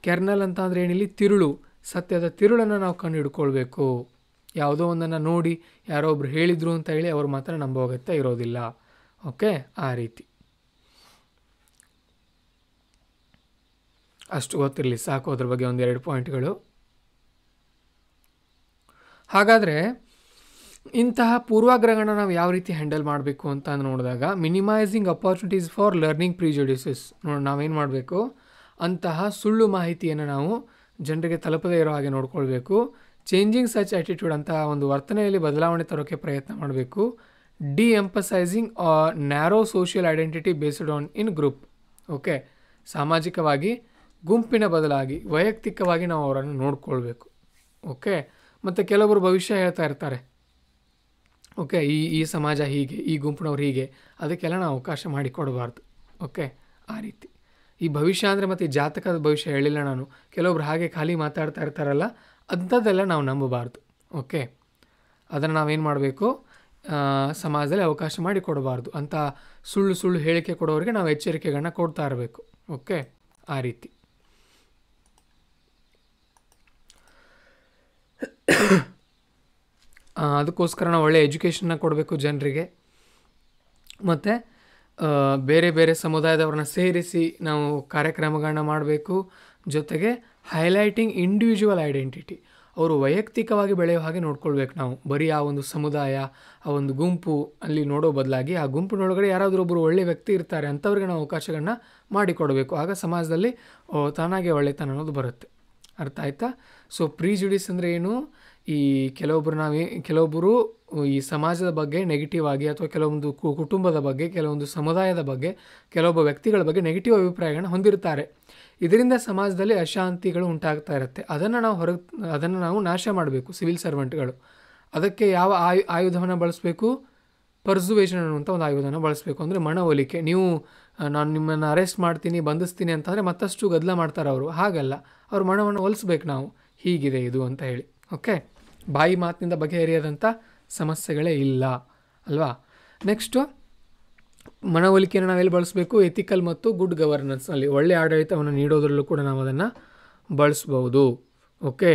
ಕೆರ್ನಲ್ ಅಂತ ಅಂದರೆ ಏನಿಲ್ಲಿ? ತಿರುಳು. ಸತ್ಯದ ತಿರುಳನ್ನು ನಾವು ಕಂಡು ಹಿಡ್ಕೊಳ್ಬೇಕು ಯಾವುದೋ ಒಂದನ್ನು ನೋಡಿ ಯಾರೋ ಒಬ್ರು ಹೇಳಿದರು ಅಂತ ಹೇಳಿ ಅವ್ರು ಮಾತ್ರ ನಂಬೋಗತ್ತೆ ಇರೋದಿಲ್ಲ. ಓಕೆ? ಆ ರೀತಿ. ಅಷ್ಟು ಗೊತ್ತಿರಲಿ ಸಾಕು ಅದ್ರ ಬಗ್ಗೆ ಒಂದೆರಡು ಪಾಯಿಂಟ್ಗಳು. ಹಾಗಾದರೆ ಇಂತಹ ಪೂರ್ವಾಗ್ರಹಗಳನ್ನ ನಾವು ಯಾವ ರೀತಿ ಹ್ಯಾಂಡಲ್ ಮಾಡಬೇಕು ಅಂತ ನೋಡಿದಾಗ minimising opportunities for learning prejudices. ನೋಡಿ ನಾವೇನು ಮಾಡಬೇಕು? ಅಂತಹ ಸುಳ್ಳು ಮಾಹಿತಿಯನ್ನು ನಾವು ಜನರಿಗೆ ತಲುಪದೇ ಇರೋ ಹಾಗೆ ನೋಡ್ಕೊಳ್ಬೇಕು. ಚೇಂಜಿಂಗ್ ಸಚ್ ಆ್ಯಟಿಟ್ಯೂಡ್ ಅಂತ ಒಂದು ವರ್ತನೆಯಲ್ಲಿ ಬದಲಾವಣೆ ತರೋಕ್ಕೆ ಪ್ರಯತ್ನ ಮಾಡಬೇಕು. Deemphasising narrow social identity based on in group okay ಸಾಮಾಜಿಕವಾಗಿ ಗುಂಪಿನ ಬದಲಾಗಿ, ವೈಯಕ್ತಿಕವಾಗಿ ನಾವು ಅವರನ್ನು ನೋಡ್ಕೊಳ್ಬೇಕು. ಓಕೆ ಮತ್ತು ಕೆಲವರು ಭವಿಷ್ಯ ಹೇಳ್ತಾ ಇರ್ತಾರೆ. ಓಕೆ ಈ ಈ ಸಮಾಜ ಹೀಗೆ, ಈ ಗುಂಪಿನವ್ರು ಹೀಗೆ, ಅದಕ್ಕೆಲ್ಲ ನಾವು ಅವಕಾಶ ಮಾಡಿಕೊಡಬಾರ್ದು. ಓಕೆ ಆ ರೀತಿ. ಈ ಭವಿಷ್ಯ ಅಂದರೆ ಮತ್ತು ಈ ಜಾತಕದ ಭವಿಷ್ಯ ಹೇಳಿಲ್ಲ ನಾನು. ಕೆಲವೊಬ್ರು ಹಾಗೆ ಖಾಲಿ ಮಾತಾಡ್ತಾ ಇರ್ತಾರಲ್ಲ, ಅಂಥದ್ದೆಲ್ಲ ನಾವು ನಂಬಬಾರ್ದು. ಓಕೆ? ಅದನ್ನು ನಾವೇನು ಮಾಡಬೇಕು? ಸಮಾಜದಲ್ಲಿ ಅವಕಾಶ ಮಾಡಿ ಕೊಡಬಾರ್ದು. ಅಂತ ಸುಳ್ಳು ಸುಳ್ಳು ಹೇಳಿಕೆ ಕೊಡೋರಿಗೆ ನಾವು ಎಚ್ಚರಿಕೆಗಳನ್ನ ಕೊಡ್ತಾ ಇರಬೇಕು. ಓಕೆ? ಆ ರೀತಿ. ಅದಕ್ಕೋಸ್ಕರ ನಾವು ಒಳ್ಳೆಯ ಎಜುಕೇಷನ್ನ ಕೊಡಬೇಕು ಜನರಿಗೆ. ಮತ್ತು ಬೇರೆ ಬೇರೆ ಸಮುದಾಯದವ್ರನ್ನ ಸೇರಿಸಿ ನಾವು ಕಾರ್ಯಕ್ರಮಗಳನ್ನ ಮಾಡಬೇಕು. ಜೊತೆಗೆ ಹೈಲೈಟಿಂಗ್ ಇಂಡಿವಿಜುವಲ್ ಐಡೆಂಟಿಟಿ ಅವರು ವೈಯಕ್ತಿಕವಾಗಿ ಬೆಳೆಯೋ ಹಾಗೆ ನೋಡ್ಕೊಳ್ಬೇಕು ನಾವು. ಬರೀ ಆ ಒಂದು ಸಮುದಾಯ, ಆ ಒಂದು ಗುಂಪು ಅಲ್ಲಿ ನೋಡೋ ಬದಲಾಗಿ ಆ ಗುಂಪಿನೊಳಗಡೆ ಯಾರಾದರೂ ಒಬ್ಬರು ಒಳ್ಳೆಯ ವ್ಯಕ್ತಿ ಇರ್ತಾರೆ ಅಂಥವ್ರಿಗೆ ನಾವು ಅವಕಾಶಗಳನ್ನ ಮಾಡಿಕೊಡಬೇಕು. ಆಗ ಸಮಾಜದಲ್ಲಿ ತಾನಾಗೆ ಒಳ್ಳೆತನ ಅನ್ನೋದು ಬರುತ್ತೆ. ಅರ್ಥ ಆಯ್ತಾ? ಸೊ ಪ್ರೀಜುಡಿಸ್ ಅಂದರೆ ಏನು? ಈ ಕೆಲವೊಬ್ಬರು ನಾವೇ ಕೆಲವೊಬ್ಬರು ಈ ಸಮಾಜದ ಬಗ್ಗೆ ನೆಗೆಟಿವ್ ಆಗಿ ಅಥವಾ ಕೆಲವೊಂದು ಕುಟುಂಬದ ಬಗ್ಗೆ, ಕೆಲವೊಂದು ಸಮುದಾಯದ ಬಗ್ಗೆ, ಕೆಲವೊಬ್ಬ ವ್ಯಕ್ತಿಗಳ ಬಗ್ಗೆ ನೆಗೆಟಿವ್ ಅಭಿಪ್ರಾಯಗಳನ್ನ ಹೊಂದಿರ್ತಾರೆ ಇದರಿಂದ ಸಮಾಜದಲ್ಲಿ ಅಶಾಂತಿಗಳು ಉಂಟಾಗ್ತಾ ಇರುತ್ತೆ. ಅದನ್ನು ನಾವು ಹೊರಗೆ ಅದನ್ನು ನಾವು ನಾಶ ಮಾಡಬೇಕು ಸಿವಿಲ್ ಸರ್ವೆಂಟ್ಗಳು. ಅದಕ್ಕೆ ಯಾವ ಆಯು, ಆಯುಧವನ್ನು ಬಳಸಬೇಕು? ಪರ್ಸುವೇಷನ್ ಅನ್ನುವಂಥ ಒಂದು ಆಯುಧವನ್ನು ಬಳಸಬೇಕು. ಅಂದರೆ ಮನವೊಲಿಕೆ. ನೀವು ನಾನು ನಿಮ್ಮನ್ನು ಅರೆಸ್ಟ್ ಮಾಡ್ತೀನಿ, ಬಂಧಿಸ್ತೀನಿ ಅಂತಂದರೆ ಮತ್ತಷ್ಟು ಗದ್ದಲ ಮಾಡ್ತಾರೆ ಅವರು ಹಾಗಲ್ಲ. ಅವ್ರ ಮನವನ್ನು ಒಲಿಸ್ಬೇಕು ನಾವು. ಹೀಗಿದೆ ಇದು ಅಂತ ಹೇಳಿ. ಓಕೆ ಬಾಯಿ ಮಾತಿನಿಂದ ಬಗೆಹರಿಯದಂಥ ಸಮಸ್ಯೆಗಳೇ ಇಲ್ಲ, ಅಲ್ವಾ? ನೆಕ್ಸ್ಟು ಮನವೊಲಿಕೆಯನ್ನು ನಾವೆಲ್ಲಿ ಬಳಸಬೇಕು? ಎಥಿಕಲ್ ಮತ್ತು ಗುಡ್ ಗವರ್ನೆನ್ಸ್ನಲ್ಲಿ ಒಳ್ಳೆಯ ಆಡಳಿತವನ್ನು ನೀಡೋದ್ರಲ್ಲೂ ಕೂಡ ನಾವು ಅದನ್ನು ಬಳಸ್ಬೋದು. ಓಕೆ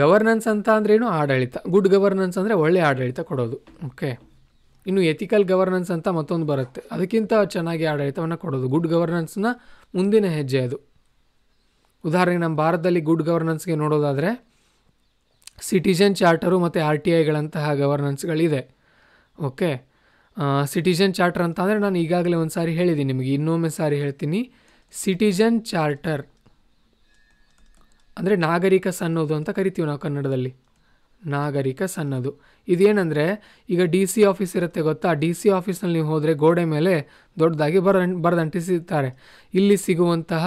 ಗವರ್ನೆನ್ಸ್ ಅಂತ ಅಂದ್ರೇನು ಆಡಳಿತ. ಗುಡ್ ಗವರ್ನೆನ್ಸ್ ಅಂದರೆ ಒಳ್ಳೆಯ ಆಡಳಿತ ಕೊಡೋದು. ಓಕೆ ಇನ್ನು ಎಥಿಕಲ್ ಗವರ್ನೆನ್ಸ್ ಅಂತ ಮತ್ತೊಂದು ಬರುತ್ತೆ. ಅದಕ್ಕಿಂತ ಚೆನ್ನಾಗಿ ಆಡಳಿತವನ್ನು ಕೊಡೋದು. ಗುಡ್ ಗವರ್ನೆನ್ಸ್ನ ಮುಂದಿನ ಹೆಜ್ಜೆ ಅದು. ಉದಾಹರಣೆಗೆ ನಮ್ಮ ಭಾರತದಲ್ಲಿ ಗುಡ್ ಗವರ್ನೆನ್ಸ್ಗೆ ನೋಡೋದಾದರೆ ಸಿಟಿಜನ್ ಚಾರ್ಟರು ಮತ್ತು ಆರ್ ಟಿ ಐಗಳಂತಹ ಗವರ್ನೆನ್ಸ್ಗಳಿದೆ ಓಕೆ ಸಿಟಿಜನ್ ಚಾರ್ಟರ್ ಅಂತ ಅಂದರೆ ನಾನು ಈಗಾಗಲೇ ಒಂದು ಸಾರಿ ಹೇಳಿದ್ದೀನಿ, ನಿಮಗೆ ಇನ್ನೊಮ್ಮೆ ಸಾರಿ ಹೇಳ್ತೀನಿ. ಸಿಟಿಜನ್ ಚಾರ್ಟರ್ ಅಂದರೆ ನಾಗರಿಕ ಸನ್ನೋದು ಅಂತ ಕರಿತೀವಿ ನಾವು ಕನ್ನಡದಲ್ಲಿ. ನಾಗರಿಕ ಸನ್ನದು. ಇದೇನೆಂದರೆ, ಈಗ ಡಿ ಸಿ ಆಫೀಸ್ ಇರುತ್ತೆ ಗೊತ್ತಾ? ಡಿ ಸಿ ಆಫೀಸ್ನಲ್ಲಿ ನೀವು ಹೋದರೆ ಗೋಡೆ ಮೇಲೆ ದೊಡ್ಡದಾಗಿ ಬರ, ಬರೆದಂಟಿಸಿರ್ತಾರೆ. ಇಲ್ಲಿ ಸಿಗುವಂತಹ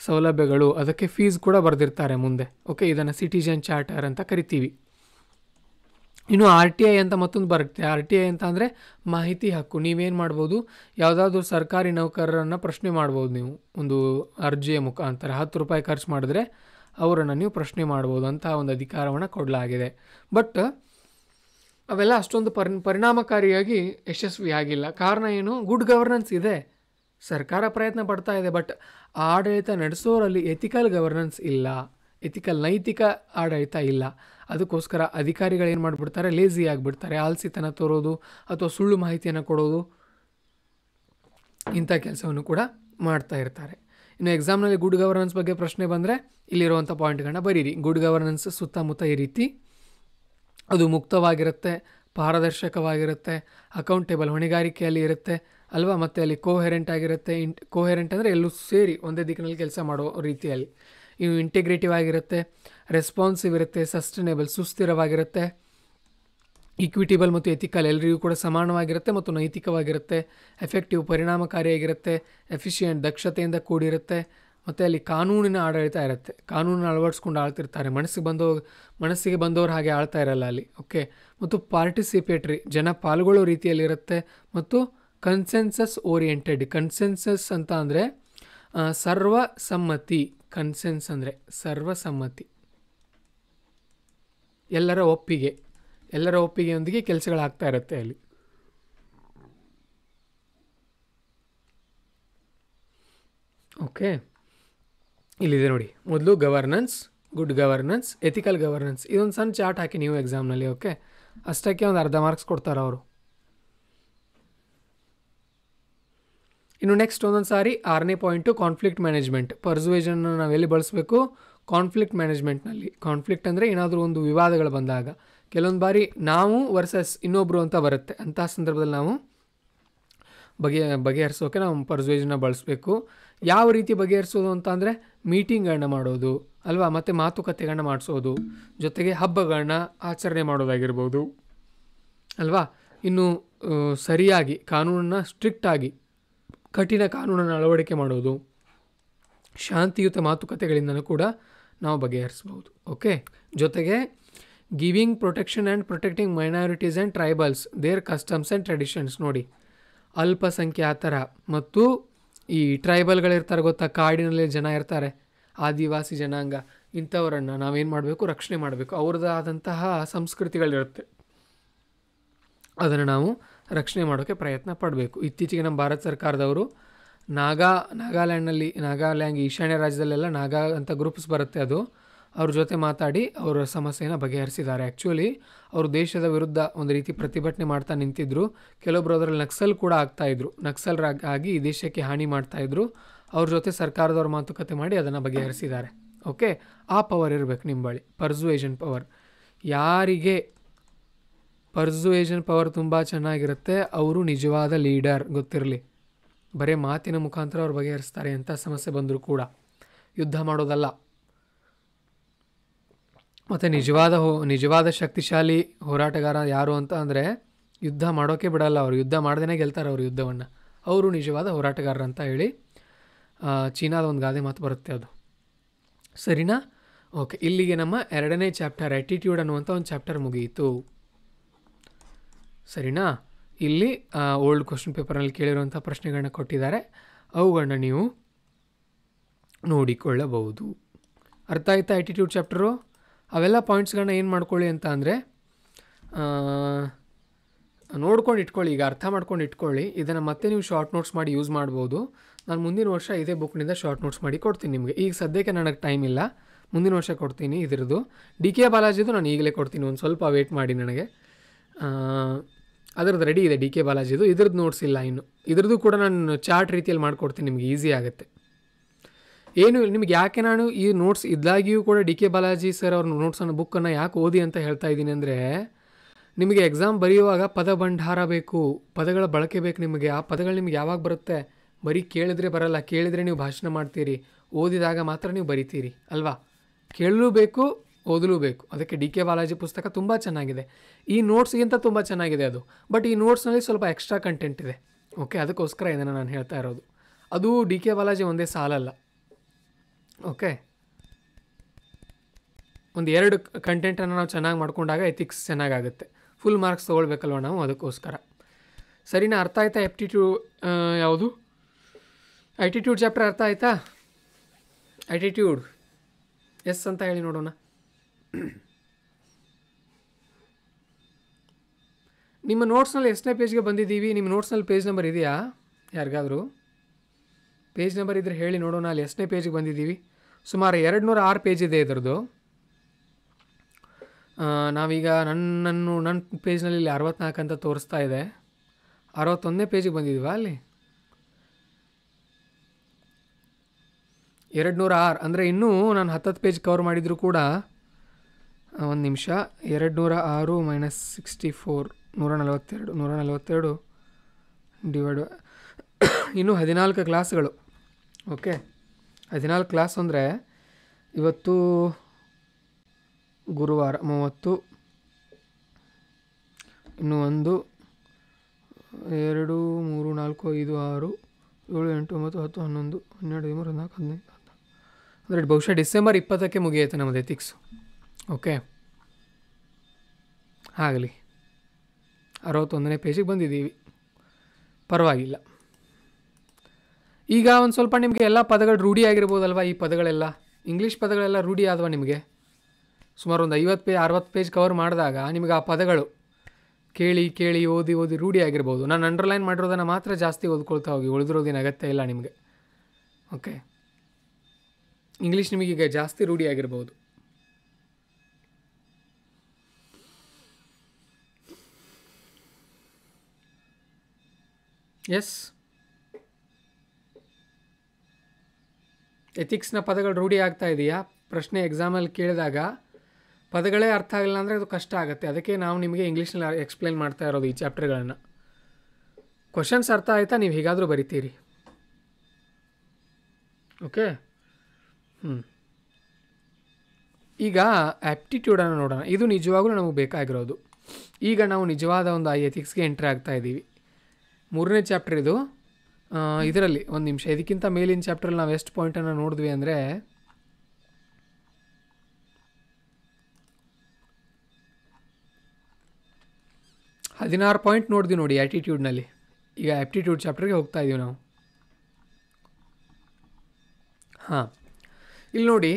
ಸೌಲಭ್ಯಗಳು, ಅದಕ್ಕೆ ಫೀಸ್ ಕೂಡ ಬರೆದಿರ್ತಾರೆ ಮುಂದೆ. ಓಕೆ ಇದನ್ನು ಸಿಟಿಜನ್ ಚಾರ್ಟರ್ ಅಂತ ಕರಿತೀವಿ. ಇನ್ನು ಆರ್ ಟಿ ಐ ಅಂತ ಮತ್ತೊಂದು ಬರುತ್ತೆ. ಆರ್ ಟಿ ಐ ಅಂತ ಅಂದರೆ ಮಾಹಿತಿ ಹಕ್ಕು. ನೀವೇನು ಮಾಡ್ಬೋದು? ಯಾವುದಾದ್ರೂ ಸರ್ಕಾರಿ ನೌಕರರನ್ನು ಪ್ರಶ್ನೆ ಮಾಡ್ಬೋದು ನೀವು. ಒಂದು ಅರ್ಜಿಯ ಮುಖಾಂತರ ಹತ್ತು ರೂಪಾಯಿ ಖರ್ಚು ಮಾಡಿದ್ರೆ ಅವರನ್ನು ನೀವು ಪ್ರಶ್ನೆ ಮಾಡ್ಬೋದು ಅಂತ ಒಂದು ಅಧಿಕಾರವನ್ನು ಕೊಡಲಾಗಿದೆ. ಬಟ್ ಅವೆಲ್ಲ ಅಷ್ಟೊಂದು ಪರಿ, ಪರಿಣಾಮಕಾರಿಯಾಗಿ ಯಶಸ್ವಿ ಆಗಿಲ್ಲ ಕಾರಣ ಏನು? ಗುಡ್ ಗವರ್ನೆನ್ಸ್ ಇದೆ. ಸರ್ಕಾರ ಪ್ರಯತ್ನ ಪಡ್ತಾ ಇದೆ ಬಟ್ ಆಡಳಿತ ನಡೆಸೋರಲ್ಲಿ ಎಥಿಕಲ್ ಗವರ್ನೆನ್ಸ್ ಇಲ್ಲ. ಎಥಿಕಲ್ ನೈತಿಕ ಆಡಳಿತ ಇಲ್ಲ. ಅದಕ್ಕೋಸ್ಕರ ಅಧಿಕಾರಿಗಳು ಏನು ಮಾಡಿಬಿಡ್ತಾರೆ? ಲೇಸಿ ಆಗಿಬಿಡ್ತಾರೆ. ಆಲ್ಸಿತನ ತೋರೋದು ಅಥವಾ ಸುಳ್ಳು ಮಾಹಿತಿಯನ್ನು ಕೊಡೋದು ಇಂಥ ಕೆಲಸವನ್ನು ಕೂಡ ಮಾಡ್ತಾ ಇರ್ತಾರೆ. ಇನ್ನು ಎಕ್ಸಾಮ್ನಲ್ಲಿ ಗುಡ್ ಗವರ್ನೆನ್ಸ್ ಬಗ್ಗೆ ಪ್ರಶ್ನೆ ಬಂದರೆ ಇಲ್ಲಿರುವಂಥ ಪಾಯಿಂಟ್ಗಳನ್ನ ಬರೀರಿ. ಗುಡ್ ಗವರ್ನೆನ್ಸ್ ಸುತ್ತಮುತ್ತ ಈ ರೀತಿ ಅದು ಮುಕ್ತವಾಗಿರುತ್ತೆ, ಪಾರದರ್ಶಕವಾಗಿರುತ್ತೆ ಅಕೌಂಟೇಬಲ್ ಹೊಣೆಗಾರಿಕೆಯಲ್ಲಿ ಇರುತ್ತೆ. ಅಲ್ವಾ? ಮತ್ತು ಅಲ್ಲಿ ಕೋಹೆರೆಂಟ್ ಆಗಿರುತ್ತೆ. ಇಂಟ್ ಕೋಹೆರೆಂಟ್ ಅಂದರೆ ಎಲ್ಲೂ ಸೇರಿ ಒಂದೇ ದಿಕ್ಕಿನಲ್ಲಿ ಕೆಲಸ ಮಾಡೋ ರೀತಿಯಲ್ಲಿ. ಇವು ಇಂಟಿಗ್ರೇಟಿವ್ ಆಗಿರುತ್ತೆ ರೆಸ್ಪಾನ್ಸಿವ್ ಇರುತ್ತೆ ಸಸ್ಟೈನೇಬಲ್ ಸುಸ್ಥಿರವಾಗಿರುತ್ತೆ. ಇಕ್ವಿಟಿಬಲ್ ಮತ್ತು ಎಥಿಕಲ್ ಎಲ್ಲರಿಗೂ ಕೂಡ ಸಮಾನವಾಗಿರುತ್ತೆ ಮತ್ತು ನೈತಿಕವಾಗಿರುತ್ತೆ. ಎಫೆಕ್ಟಿವ್ ಪರಿಣಾಮಕಾರಿಯಾಗಿರುತ್ತೆ. ಎಫಿಷಿಯೆಂಟ್ ದಕ್ಷತೆಯಿಂದ ಕೂಡಿರುತ್ತೆ. ಮತ್ತು ಅಲ್ಲಿ ಕಾನೂನಿನ ಆಡಳಿತ ಇರುತ್ತೆ. ಕಾನೂನನ್ನು ಅಳವಡಿಸ್ಕೊಂಡು ಆಳ್ತಿರ್ತಾರೆ. ಮನಸ್ಸಿಗೆ ಬಂದೋ, ಮನಸ್ಸಿಗೆ ಬಂದವರು ಹಾಗೆ ಆಳ್ತಾ ಇರಲ್ಲ ಅಲ್ಲಿ. ಓಕೆ ಮತ್ತು ಪಾರ್ಟಿಸಿಪೇಟ್ರಿ ಜನ ಪಾಲ್ಗೊಳ್ಳೋ ರೀತಿಯಲ್ಲಿರುತ್ತೆ. ಮತ್ತು ಕನ್ಸೆನ್ಸಸ್ ಓರಿಯೆಂಟೆಡ್ ಕನ್ಸೆನ್ಸಸ್ ಅಂತ ಅಂದರೆ ಸರ್ವಸಮ್ಮತಿ ಕನ್ಸೆನ್ಸ್ ಅಂದರೆ ಸರ್ವಸಮ್ಮತಿ ಎಲ್ಲರ ಒಪ್ಪಿಗೆ. ಎಲ್ಲರ ಒಪ್ಪಿಗೆಯೊಂದಿಗೆ ಕೆಲಸಗಳಾಗ್ತಾ ಇರುತ್ತೆ ಅಲ್ಲಿ. ಓಕೆ. ಇಲ್ಲಿದೆ ನೋಡಿ. ಮೊದಲು governance good governance ethical governance ಇದೊಂದು ಸಣ್ಣ ಚಾರ್ಟ್ ಹಾಕಿ ನೀವು ಎಕ್ಸಾಮ್ನಲ್ಲಿ ಓಕೆ ಅಷ್ಟಕ್ಕೆ ಒಂದು ಅರ್ಧ ಮಾರ್ಕ್ಸ್ ಕೊಡ್ತಾರೆ ಅವರು. ಇನ್ನು ನೆಕ್ಸ್ಟ್ ಒಂದೊಂದು ಸಾರಿ ಆರನೇ ಪಾಯಿಂಟು ಕಾನ್ಫ್ಲಿಕ್ಟ್ ಮ್ಯಾನೇಜ್ಮೆಂಟ್ ಪರ್ಸುವೇಷನ್ ನಾವು ಎಲ್ಲಿ ಬಳಸಬೇಕು? ಕಾನ್ಫ್ಲಿಕ್ಟ್ ಮ್ಯಾನೇಜ್ಮೆಂಟ್ನಲ್ಲಿ ಕಾನ್ಫ್ಲಿಕ್ಟ್ ಅಂದರೆ ಏನಾದರೂ ಒಂದು ವಿವಾದಗಳು ಬಂದಾಗ. ಕೆಲವೊಂದು ಬಾರಿ ನಾವು ವರ್ಸಸ್ ಇನ್ನೊಬ್ಬರು ಅಂತ ಬರುತ್ತೆ. ಅಂತಹ ಸಂದರ್ಭದಲ್ಲಿ ನಾವು ಬಗೆ, ಬಗೆಹರಿಸೋಕೆ ನಾವು ಪರ್ಸುವೇಷನ್ನ ಬಳಸಬೇಕು. ಯಾವ ರೀತಿ ಬಗೆಹರಿಸೋದು ಅಂತ ಅಂದರೆ ಮೀಟಿಂಗ್ಗಳನ್ನ ಮಾಡೋದು, ಅಲ್ವಾ? ಮತ್ತು ಮಾತುಕತೆಗಳನ್ನ ಮಾಡಿಸೋದು, ಜೊತೆಗೆ ಹಬ್ಬಗಳನ್ನ ಆಚರಣೆ ಮಾಡೋದಾಗಿರ್ಬೋದು, ಅಲ್ವಾ? ಇನ್ನು ಸರಿಯಾಗಿ, ಕಾನೂನನ್ನು ಸ್ಟ್ರಿಕ್ಟಾಗಿ ಕಠಿಣ ಕಾನೂನನ್ನು ಅಳವಡಿಕೆ ಮಾಡೋದು, ಶಾಂತಿಯುತ ಮಾತುಕತೆಗಳಿಂದಲೂ ಕೂಡ ನಾವು ಬಗೆಹರಿಸ್ಬೋದು. ಓಕೆ? ಜೊತೆಗೆ giving protection and protecting minorities and tribals their customs and traditions ನೋಡಿ. ಅಲ್ಪಸಂಖ್ಯಾತರ ಮತ್ತು ಈ ಟ್ರೈಬಲ್ಗಳಿರ್ತಾರೆ ಗೊತ್ತಾ? ಕಾಡಿನಲ್ಲಿ ಜನ ಇರ್ತಾರೆ, ಆದಿವಾಸಿ ಜನಾಂಗ. ಇಂಥವರನ್ನು ನಾವೇನು ಮಾಡಬೇಕು? ರಕ್ಷಣೆ ಮಾಡಬೇಕು. ಅವ್ರದ್ದಾದಂತಹ ಸಂಸ್ಕೃತಿಗಳಿರುತ್ತೆ. ಅದನ್ನು ನಾವು ರಕ್ಷಣೆ ಮಾಡೋಕ್ಕೆ ಪ್ರಯತ್ನ ಪಡಬೇಕು. ಇತ್ತೀಚೆಗೆ ನಮ್ಮ ಭಾರತ ಸರ್ಕಾರದವರು ನಾಗಾ, ನಾಗಾಲ್ಯಾಂಡ್ನಲ್ಲಿ, ನಾಗಾಲ್ಯಾಂಡ್ ಈಶಾನ್ಯ ರಾಜ್ಯದಲ್ಲೆಲ್ಲ ನಾಗಾ ಅಂತ ಗ್ರೂಪ್ಸ್ ಬರುತ್ತೆ ಅದು. ಅವ್ರ ಜೊತೆ ಮಾತಾಡಿ ಅವರ ಸಮಸ್ಯೆನ ಬಗೆಹರಿಸಿದ್ದಾರೆ. ಆ್ಯಕ್ಚುಲಿ ಅವರು ದೇಶದ ವಿರುದ್ಧ ಒಂದು ರೀತಿ ಪ್ರತಿಭಟನೆ ಮಾಡ್ತಾ ನಿಂತಿದ್ರು. ಕೆಲವೊಬ್ಬರು ಅದರಲ್ಲಿ ನಕ್ಸಲ್ ಕೂಡ ಆಗ್ತಾಯಿದ್ರು ನಕ್ಸಲ್ರಾಗಿ ಈ ದೇಶಕ್ಕೆ ಹಾನಿ ಮಾಡ್ತಾಯಿದ್ರು ಅವ್ರ ಜೊತೆ ಸರ್ಕಾರದವ್ರ ಮಾತುಕತೆ ಮಾಡಿ ಅದನ್ನು ಬಗೆಹರಿಸಿದ್ದಾರೆ. ಓಕೆ? ಆ ಪವರ್ ಇರಬೇಕು ನಿಮ್ಮ ಬಳಿ. Persuasion power. ಯಾರಿಗೆ ಪರ್ಸುವೇಷನ್ ಪವರ್ ತುಂಬ ಚೆನ್ನಾಗಿರುತ್ತೆ. ಅವರು ನಿಜವಾದ ಲೀಡರ್, ಗೊತ್ತಿರಲಿ. ಬರೀ ಮಾತಿನ ಮುಖಾಂತರ ಅವ್ರು ಬಗೆಹರಿಸ್ತಾರೆ ಅಂತ ಸಮಸ್ಯೆ ಬಂದರೂ ಕೂಡ. ಯುದ್ಧ ಮಾಡೋದಲ್ಲ. ಮತ್ತು ನಿಜವಾದ ಹೋ, ನಿಜವಾದ ಶಕ್ತಿಶಾಲಿ ಹೋರಾಟಗಾರ ಯಾರು ಅಂತ ಅಂದರೆ, ಯುದ್ಧ ಮಾಡೋಕ್ಕೆ ಬಿಡಲ್ಲ ಅವರು. ಯುದ್ಧ ಮಾಡ್ದೇ ಗೆಲ್ತಾರೆ ಅವರು ಯುದ್ಧವನ್ನು. ಅವರು ನಿಜವಾದ ಹೋರಾಟಗಾರರು ಅಂತ ಹೇಳಿ ಚೀನಾದ ಒಂದು ಗಾದೆ ಮಾತು ಬರುತ್ತೆ ಅದು. ಸರಿನಾ? ಓಕೆ, ಇಲ್ಲಿಗೆ ನಮ್ಮ ಎರಡನೇ ಚಾಪ್ಟರ್, ಆ್ಯಟಿಟ್ಯೂಡ್ ಅನ್ನುವಂಥ ಒಂದು ಚಾಪ್ಟರ್ ಮುಗಿಯಿತು. ಸರಿನಾ? ಇಲ್ಲಿ ಓಲ್ಡ್ ಕ್ವಶನ್ ಪೇಪರ್ನಲ್ಲಿ ಕೇಳಿರುವಂಥ ಪ್ರಶ್ನೆಗಳನ್ನ ಕೊಟ್ಟಿದ್ದಾರೆ. ಅವುಗಳನ್ನ ನೀವು ನೋಡಿಕೊಳ್ಳಬಹುದು. ಅರ್ಥ ಆಯ್ತಾ ಆ್ಯಟಿಟ್ಯೂಡ್ ಚಾಪ್ಟರು ಅವೆಲ್ಲ ಪಾಯಿಂಟ್ಸ್ಗಳನ್ನ ಏನು ಮಾಡ್ಕೊಳ್ಳಿ ಅಂತ ಅಂದರೆ ನೋಡ್ಕೊಂಡು ಇಟ್ಕೊಳ್ಳಿ, ಈಗ ಅರ್ಥ ಮಾಡ್ಕೊಂಡು ಇಟ್ಕೊಳ್ಳಿ. ಇದನ್ನು ಮತ್ತೆ ನೀವು ಶಾರ್ಟ್ ನೋಟ್ಸ್ ಮಾಡಿ ಯೂಸ್ ಮಾಡ್ಬೋದು. ನಾನು ಮುಂದಿನ ವರ್ಷ ಇದೇ ಬುಕ್ನಿಂದ ಶಾರ್ಟ್ ನೋಟ್ಸ್ ಮಾಡಿ ಕೊಡ್ತೀನಿ ನಿಮಗೆ. ಈಗ ಸದ್ಯಕ್ಕೆ ನನಗೆ ಟೈಮ್ ಇಲ್ಲ. ಮುಂದಿನ ವರ್ಷ ಕೊಡ್ತೀನಿ ಇದರದು ಡಿ ಕೆ ಬಾಲಾಜಿದು ನಾನು ಈಗಲೇ ಕೊಡ್ತೀನಿ. ಒಂದು ಸ್ವಲ್ಪ ವೇಟ್ ಮಾಡಿ ನನಗೆ. ಅದರದ್ದು ರೆಡಿ ಇದೆ ಡಿ ಕೆ ಬಾಲಾಜಿದು. ಇದ್ರದ್ದು ನೋಟ್ಸ್ ಇಲ್ಲ ಇನ್ನು. ಇದ್ರದ್ದು ಕೂಡ ನಾನು ಚಾರ್ಟ್ ರೀತಿಯಲ್ಲಿ ಮಾಡಿಕೊಡ್ತೀನಿ, ನಿಮಗೆ ಈಸಿ ಆಗುತ್ತೆ. ಏನು ನಿಮ್ಗೆ ಯಾಕೆ ನಾನು ಈ ನೋಟ್ಸ್ ಇದ್ದಾಗಿಯೂ ಕೂಡ ಡಿ ಕೆ ಬಾಲಾಜಿ ಸರ್ ಅವ್ರ ನೋಟ್ಸನ್ನು ಬುಕ್ಕನ್ನು ಯಾಕೆ ಓದಿ ಅಂತ ಹೇಳ್ತಾ ಇದ್ದೀನಿ ಅಂದರೆ, ನಿಮಗೆ ಎಕ್ಸಾಮ್ ಬರೆಯುವಾಗ ಪದ ಭಂಡಾರ ಬೇಕು, ಪದಗಳ ಬಳಕೆ ಬೇಕು ನಿಮಗೆ. ಆ ಪದಗಳು ನಿಮ್ಗೆ ಯಾವಾಗ ಬರುತ್ತೆ? ಬರೀ ಕೇಳಿದ್ರೆ ಬರಲ್ಲ. ಕೇಳಿದರೆ ನೀವು ಭಾಷಣ ಮಾಡ್ತೀರಿ. ಓದಿದಾಗ ಮಾತ್ರ ನೀವು ಬರಿತೀರಿ, ಅಲ್ವಾ? ಕೇಳಲೂ ಬೇಕು ಓದಲೂ ಬೇಕು. ಅದಕ್ಕೆ ಡಿ ಕೆ ಬಾಲಾಜಿ ಪುಸ್ತಕ ತುಂಬ ಚೆನ್ನಾಗಿದೆ. ಈ ನೋಟ್ಸ್ಗಿಂತ ತುಂಬ ಚೆನ್ನಾಗಿದೆ ಅದು. ಬಟ್ ಈ ನೋಟ್ಸ್ನಲ್ಲಿ ಸ್ವಲ್ಪ ಎಕ್ಸ್ಟ್ರಾ ಕಂಟೆಂಟ್ ಇದೆ. ಓಕೆ, ಅದಕ್ಕೋಸ್ಕರ ಇದನ್ನು ನಾನು ಹೇಳ್ತಾ ಇರೋದು. ಅದು ಡಿ ಕೆ ಬಾಲಾಜಿ ಒಂದೇ ಸಾಲಲ್ಲ. ಓಕೆ? ಒಂದು ಎರಡು ಕಂಟೆಂಟನ್ನು ನಾವು ಚೆನ್ನಾಗಿ ಮಾಡ್ಕೊಂಡಾಗ ಎಥಿಕ್ಸ್ ಚೆನ್ನಾಗಾಗುತ್ತೆ. ಫುಲ್ ಮಾರ್ಕ್ಸ್ ತೊಗೊಳ್ಬೇಕಲ್ವ ನಾವು ಅದಕ್ಕೋಸ್ಕರ. ಸರಿನಾ, ಅರ್ಥ ಆಯ್ತಾ ಎಪ್ಟಿಟ್ಯೂಡ್ ಯಾವುದು? ಆ್ಯಟಿಟ್ಯೂಡ್ ಚಾಪ್ಟರ್ ಅರ್ಥ ಆಯ್ತಾ? ಆ್ಯಟಿಟ್ಯೂಡ್ ಎಸ್ ಅಂತ ಹೇಳಿ ನೋಡೋಣ. ನಿಮ್ಮ ನೋಟ್ಸ್ನಲ್ಲಿ ಎಷ್ಟನೇ ಪೇಜ್ಗೆ ಬಂದಿದ್ದೀವಿ? ನಿಮ್ಮ ನೋಟ್ಸ್ನಲ್ಲಿ ಪೇಜ್ ನಂಬರ್ ಇದೆಯಾ? ಯಾರಿಗಾದರೂ? ಪೇಜ್ ನಂಬರ್ ಇದ್ದರೆ ಹೇಳಿ ನೋಡೋಣ, ಅಲ್ಲಿ ಎಷ್ಟನೇ ಪೇಜ್ಗೆ ಬಂದಿದ್ದೀವಿ? ಸುಮಾರು ಎರಡು ನೂರ ಆರು ಪೇಜ್ ಇದೆ ಇದರದ್ದು. ನಾವೀಗ ನನ್ನನ್ನು ನನ್ನ ಪೇಜ್ನಲ್ಲಿ ಇಲ್ಲಿ ಅರವತ್ನಾಲ್ಕು ಅಂತ ತೋರಿಸ್ತಾ ಇದೆ. ಅರವತ್ತೊಂದನೇ ಪೇಜಿಗೆ ಬಂದಿದ್ದೀವಾ ಅಲ್ಲಿ? ಎರಡು ನೂರ ಆರು ಅಂದರೆ ಇನ್ನೂ ನಾನು ಹತ್ತತ್ತು ಪೇಜ್ ಕವರ್ ಮಾಡಿದರೂ ಕೂಡ ಒಂದು ನಿಮಿಷ. ಎರಡು ನೂರ ಆರು ಮೈನಸ್ ಸಿಕ್ಸ್ಟಿ ಫೋರ್ ನೂರ ನಲವತ್ತೆರಡು ನೂರ ನಲವತ್ತೆರಡು ಡಿವೈಡ್ ಇನ್ನೂ ಹದಿನಾಲ್ಕು ಕ್ಲಾಸ್ಗಳು ಓಕೆ ಹದಿನಾಲ್ಕು ಕ್ಲಾಸ್ ಅಂದರೆ ಇವತ್ತು ಗುರುವಾರ, ಮೂವತ್ತು, ಇನ್ನು ಒಂದು, ಎರಡು, ಮೂರು, ನಾಲ್ಕು, ಐದು, ಆರು, ಏಳು, ಎಂಟು, ಒಂಬತ್ತು, ಹತ್ತು, ಹನ್ನೊಂದು, ಹನ್ನೆರಡು, ಹದಿಮೂರು, ಹದಿನಾಲ್ಕು, ಹದಿನೈದು ಅಂದರೆ ಬಹುಶಃ ಡಿಸೆಂಬರ್ ಇಪ್ಪತ್ತಕ್ಕೆ ಮುಗಿಯುತ್ತೆ ನಮ್ಮದು ಎಥಿಕ್ಸು ಓಕೆ. ಆಗಲಿ. ಅರವತ್ತೊಂದನೇ ಪೇಜಿಗೆ ಬಂದಿದ್ದೀವಿ. ಪರವಾಗಿಲ್ಲ. ಈಗ ಒಂದು ಸ್ವಲ್ಪ ನಿಮಗೆ ಎಲ್ಲ ಪದಗಳು ರೂಢಿ ಆಗಿರ್ಬೋದಲ್ವ ಈ ಪದಗಳೆಲ್ಲ? ಇಂಗ್ಲೀಷ್ ಪದಗಳೆಲ್ಲ ರೂಢಿ ಆದವ ನಿಮಗೆ? ಸುಮಾರು ಒಂದು ಐವತ್ತು ಪೇ, ಅರವತ್ತು ಪೇಜ್ ಕವರ್ ಮಾಡಿದಾಗ ನಿಮಗೆ ಆ ಪದಗಳು ಕೇಳಿ ಕೇಳಿ, ಓದಿ ಓದಿ ರೂಢಿ ಆಗಿರ್ಬೋದು. ನಾನು ಅಂಡರ್ಲೈನ್ ಮಾಡಿರೋದನ್ನು ಮಾತ್ರ ಜಾಸ್ತಿ ಓದ್ಕೊಳ್ತಾ ಹೋಗಿ, ಉಳಿದಿರೋದಿನ ಅಗತ್ಯ ಇಲ್ಲ ನಿಮಗೆ. ಓಕೆ. ಇಂಗ್ಲೀಷ್ ನಿಮಗೀಗ ಜಾಸ್ತಿ ರೂಢಿ ಆಗಿರ್ಬೋದು. ಎಸ್ ಎಥಿಕ್ಸ್ನ ಪದಗಳು ರೂಢಿ ಆಗ್ತಾ ಇದೆಯಾ? ಪ್ರಶ್ನೆ ಎಕ್ಸಾಮಲ್ಲಿ ಕೇಳಿದಾಗ ಪದಗಳೇ ಅರ್ಥ ಆಗಿಲ್ಲ ಅಂದರೆ ಅದು ಕಷ್ಟ ಆಗುತ್ತೆ. ಅದಕ್ಕೆ ನಾವು ನಿಮಗೆ ಇಂಗ್ಲೀಷ್ನಲ್ಲಿ ಎಕ್ಸ್ಪ್ಲೈನ್ ಮಾಡ್ತಾ ಇರೋದು ಈ ಚಾಪ್ಟರ್ಗಳನ್ನು ಕ್ವಶನ್ಸ್ ಅರ್ಥ ಆಯಿತಾ? ನೀವು ಹೇಗಾದರೂ ಬರಿತೀರಿ. ಓಕೆ ಹ್ಞೂ ಈಗ ಆ್ಯಪ್ಟಿಟ್ಯೂಡನ್ನು ನೋಡೋಣ. ಇದು ನಿಜವಾಗ್ಲೂ ನಮಗೆ ಬೇಕಾಗಿರೋದು. ಈಗ ನಾವು ನಿಜವಾದ ಒಂದು ಐ ಎಥಿಕ್ಸ್ಗೆ ಎಂಟ್ರಿ ಆಗ್ತಾ ಇದ್ದೀವಿ ಮೂರನೇ ಚಾಪ್ಟರ್ ಇದು. ಇದರಲ್ಲಿ ಒಂದು ನಿಮಿಷ. ಇದಕ್ಕಿಂತ ಮೇಲಿನ ಚಾಪ್ಟ್ರಲ್ಲಿ ನಾವು ಎಷ್ಟು ಪಾಯಿಂಟನ್ನು ನೋಡಿದ್ವಿ ಅಂದರೆ, ಹದಿನಾರು ಪಾಯಿಂಟ್ ನೋಡಿದ್ವಿ ನೋಡಿ ಆ್ಯಟಿಟ್ಯೂಡ್ನಲ್ಲಿ ಈಗ ಆ್ಯಪ್ಟಿಟ್ಯೂಡ್ ಚಾಪ್ಟರ್ಗೆ ಹೋಗ್ತಾ ಇದ್ದೀವಿ ನಾವು. ಹಾಂ. ಇಲ್ಲಿ ನೋಡಿ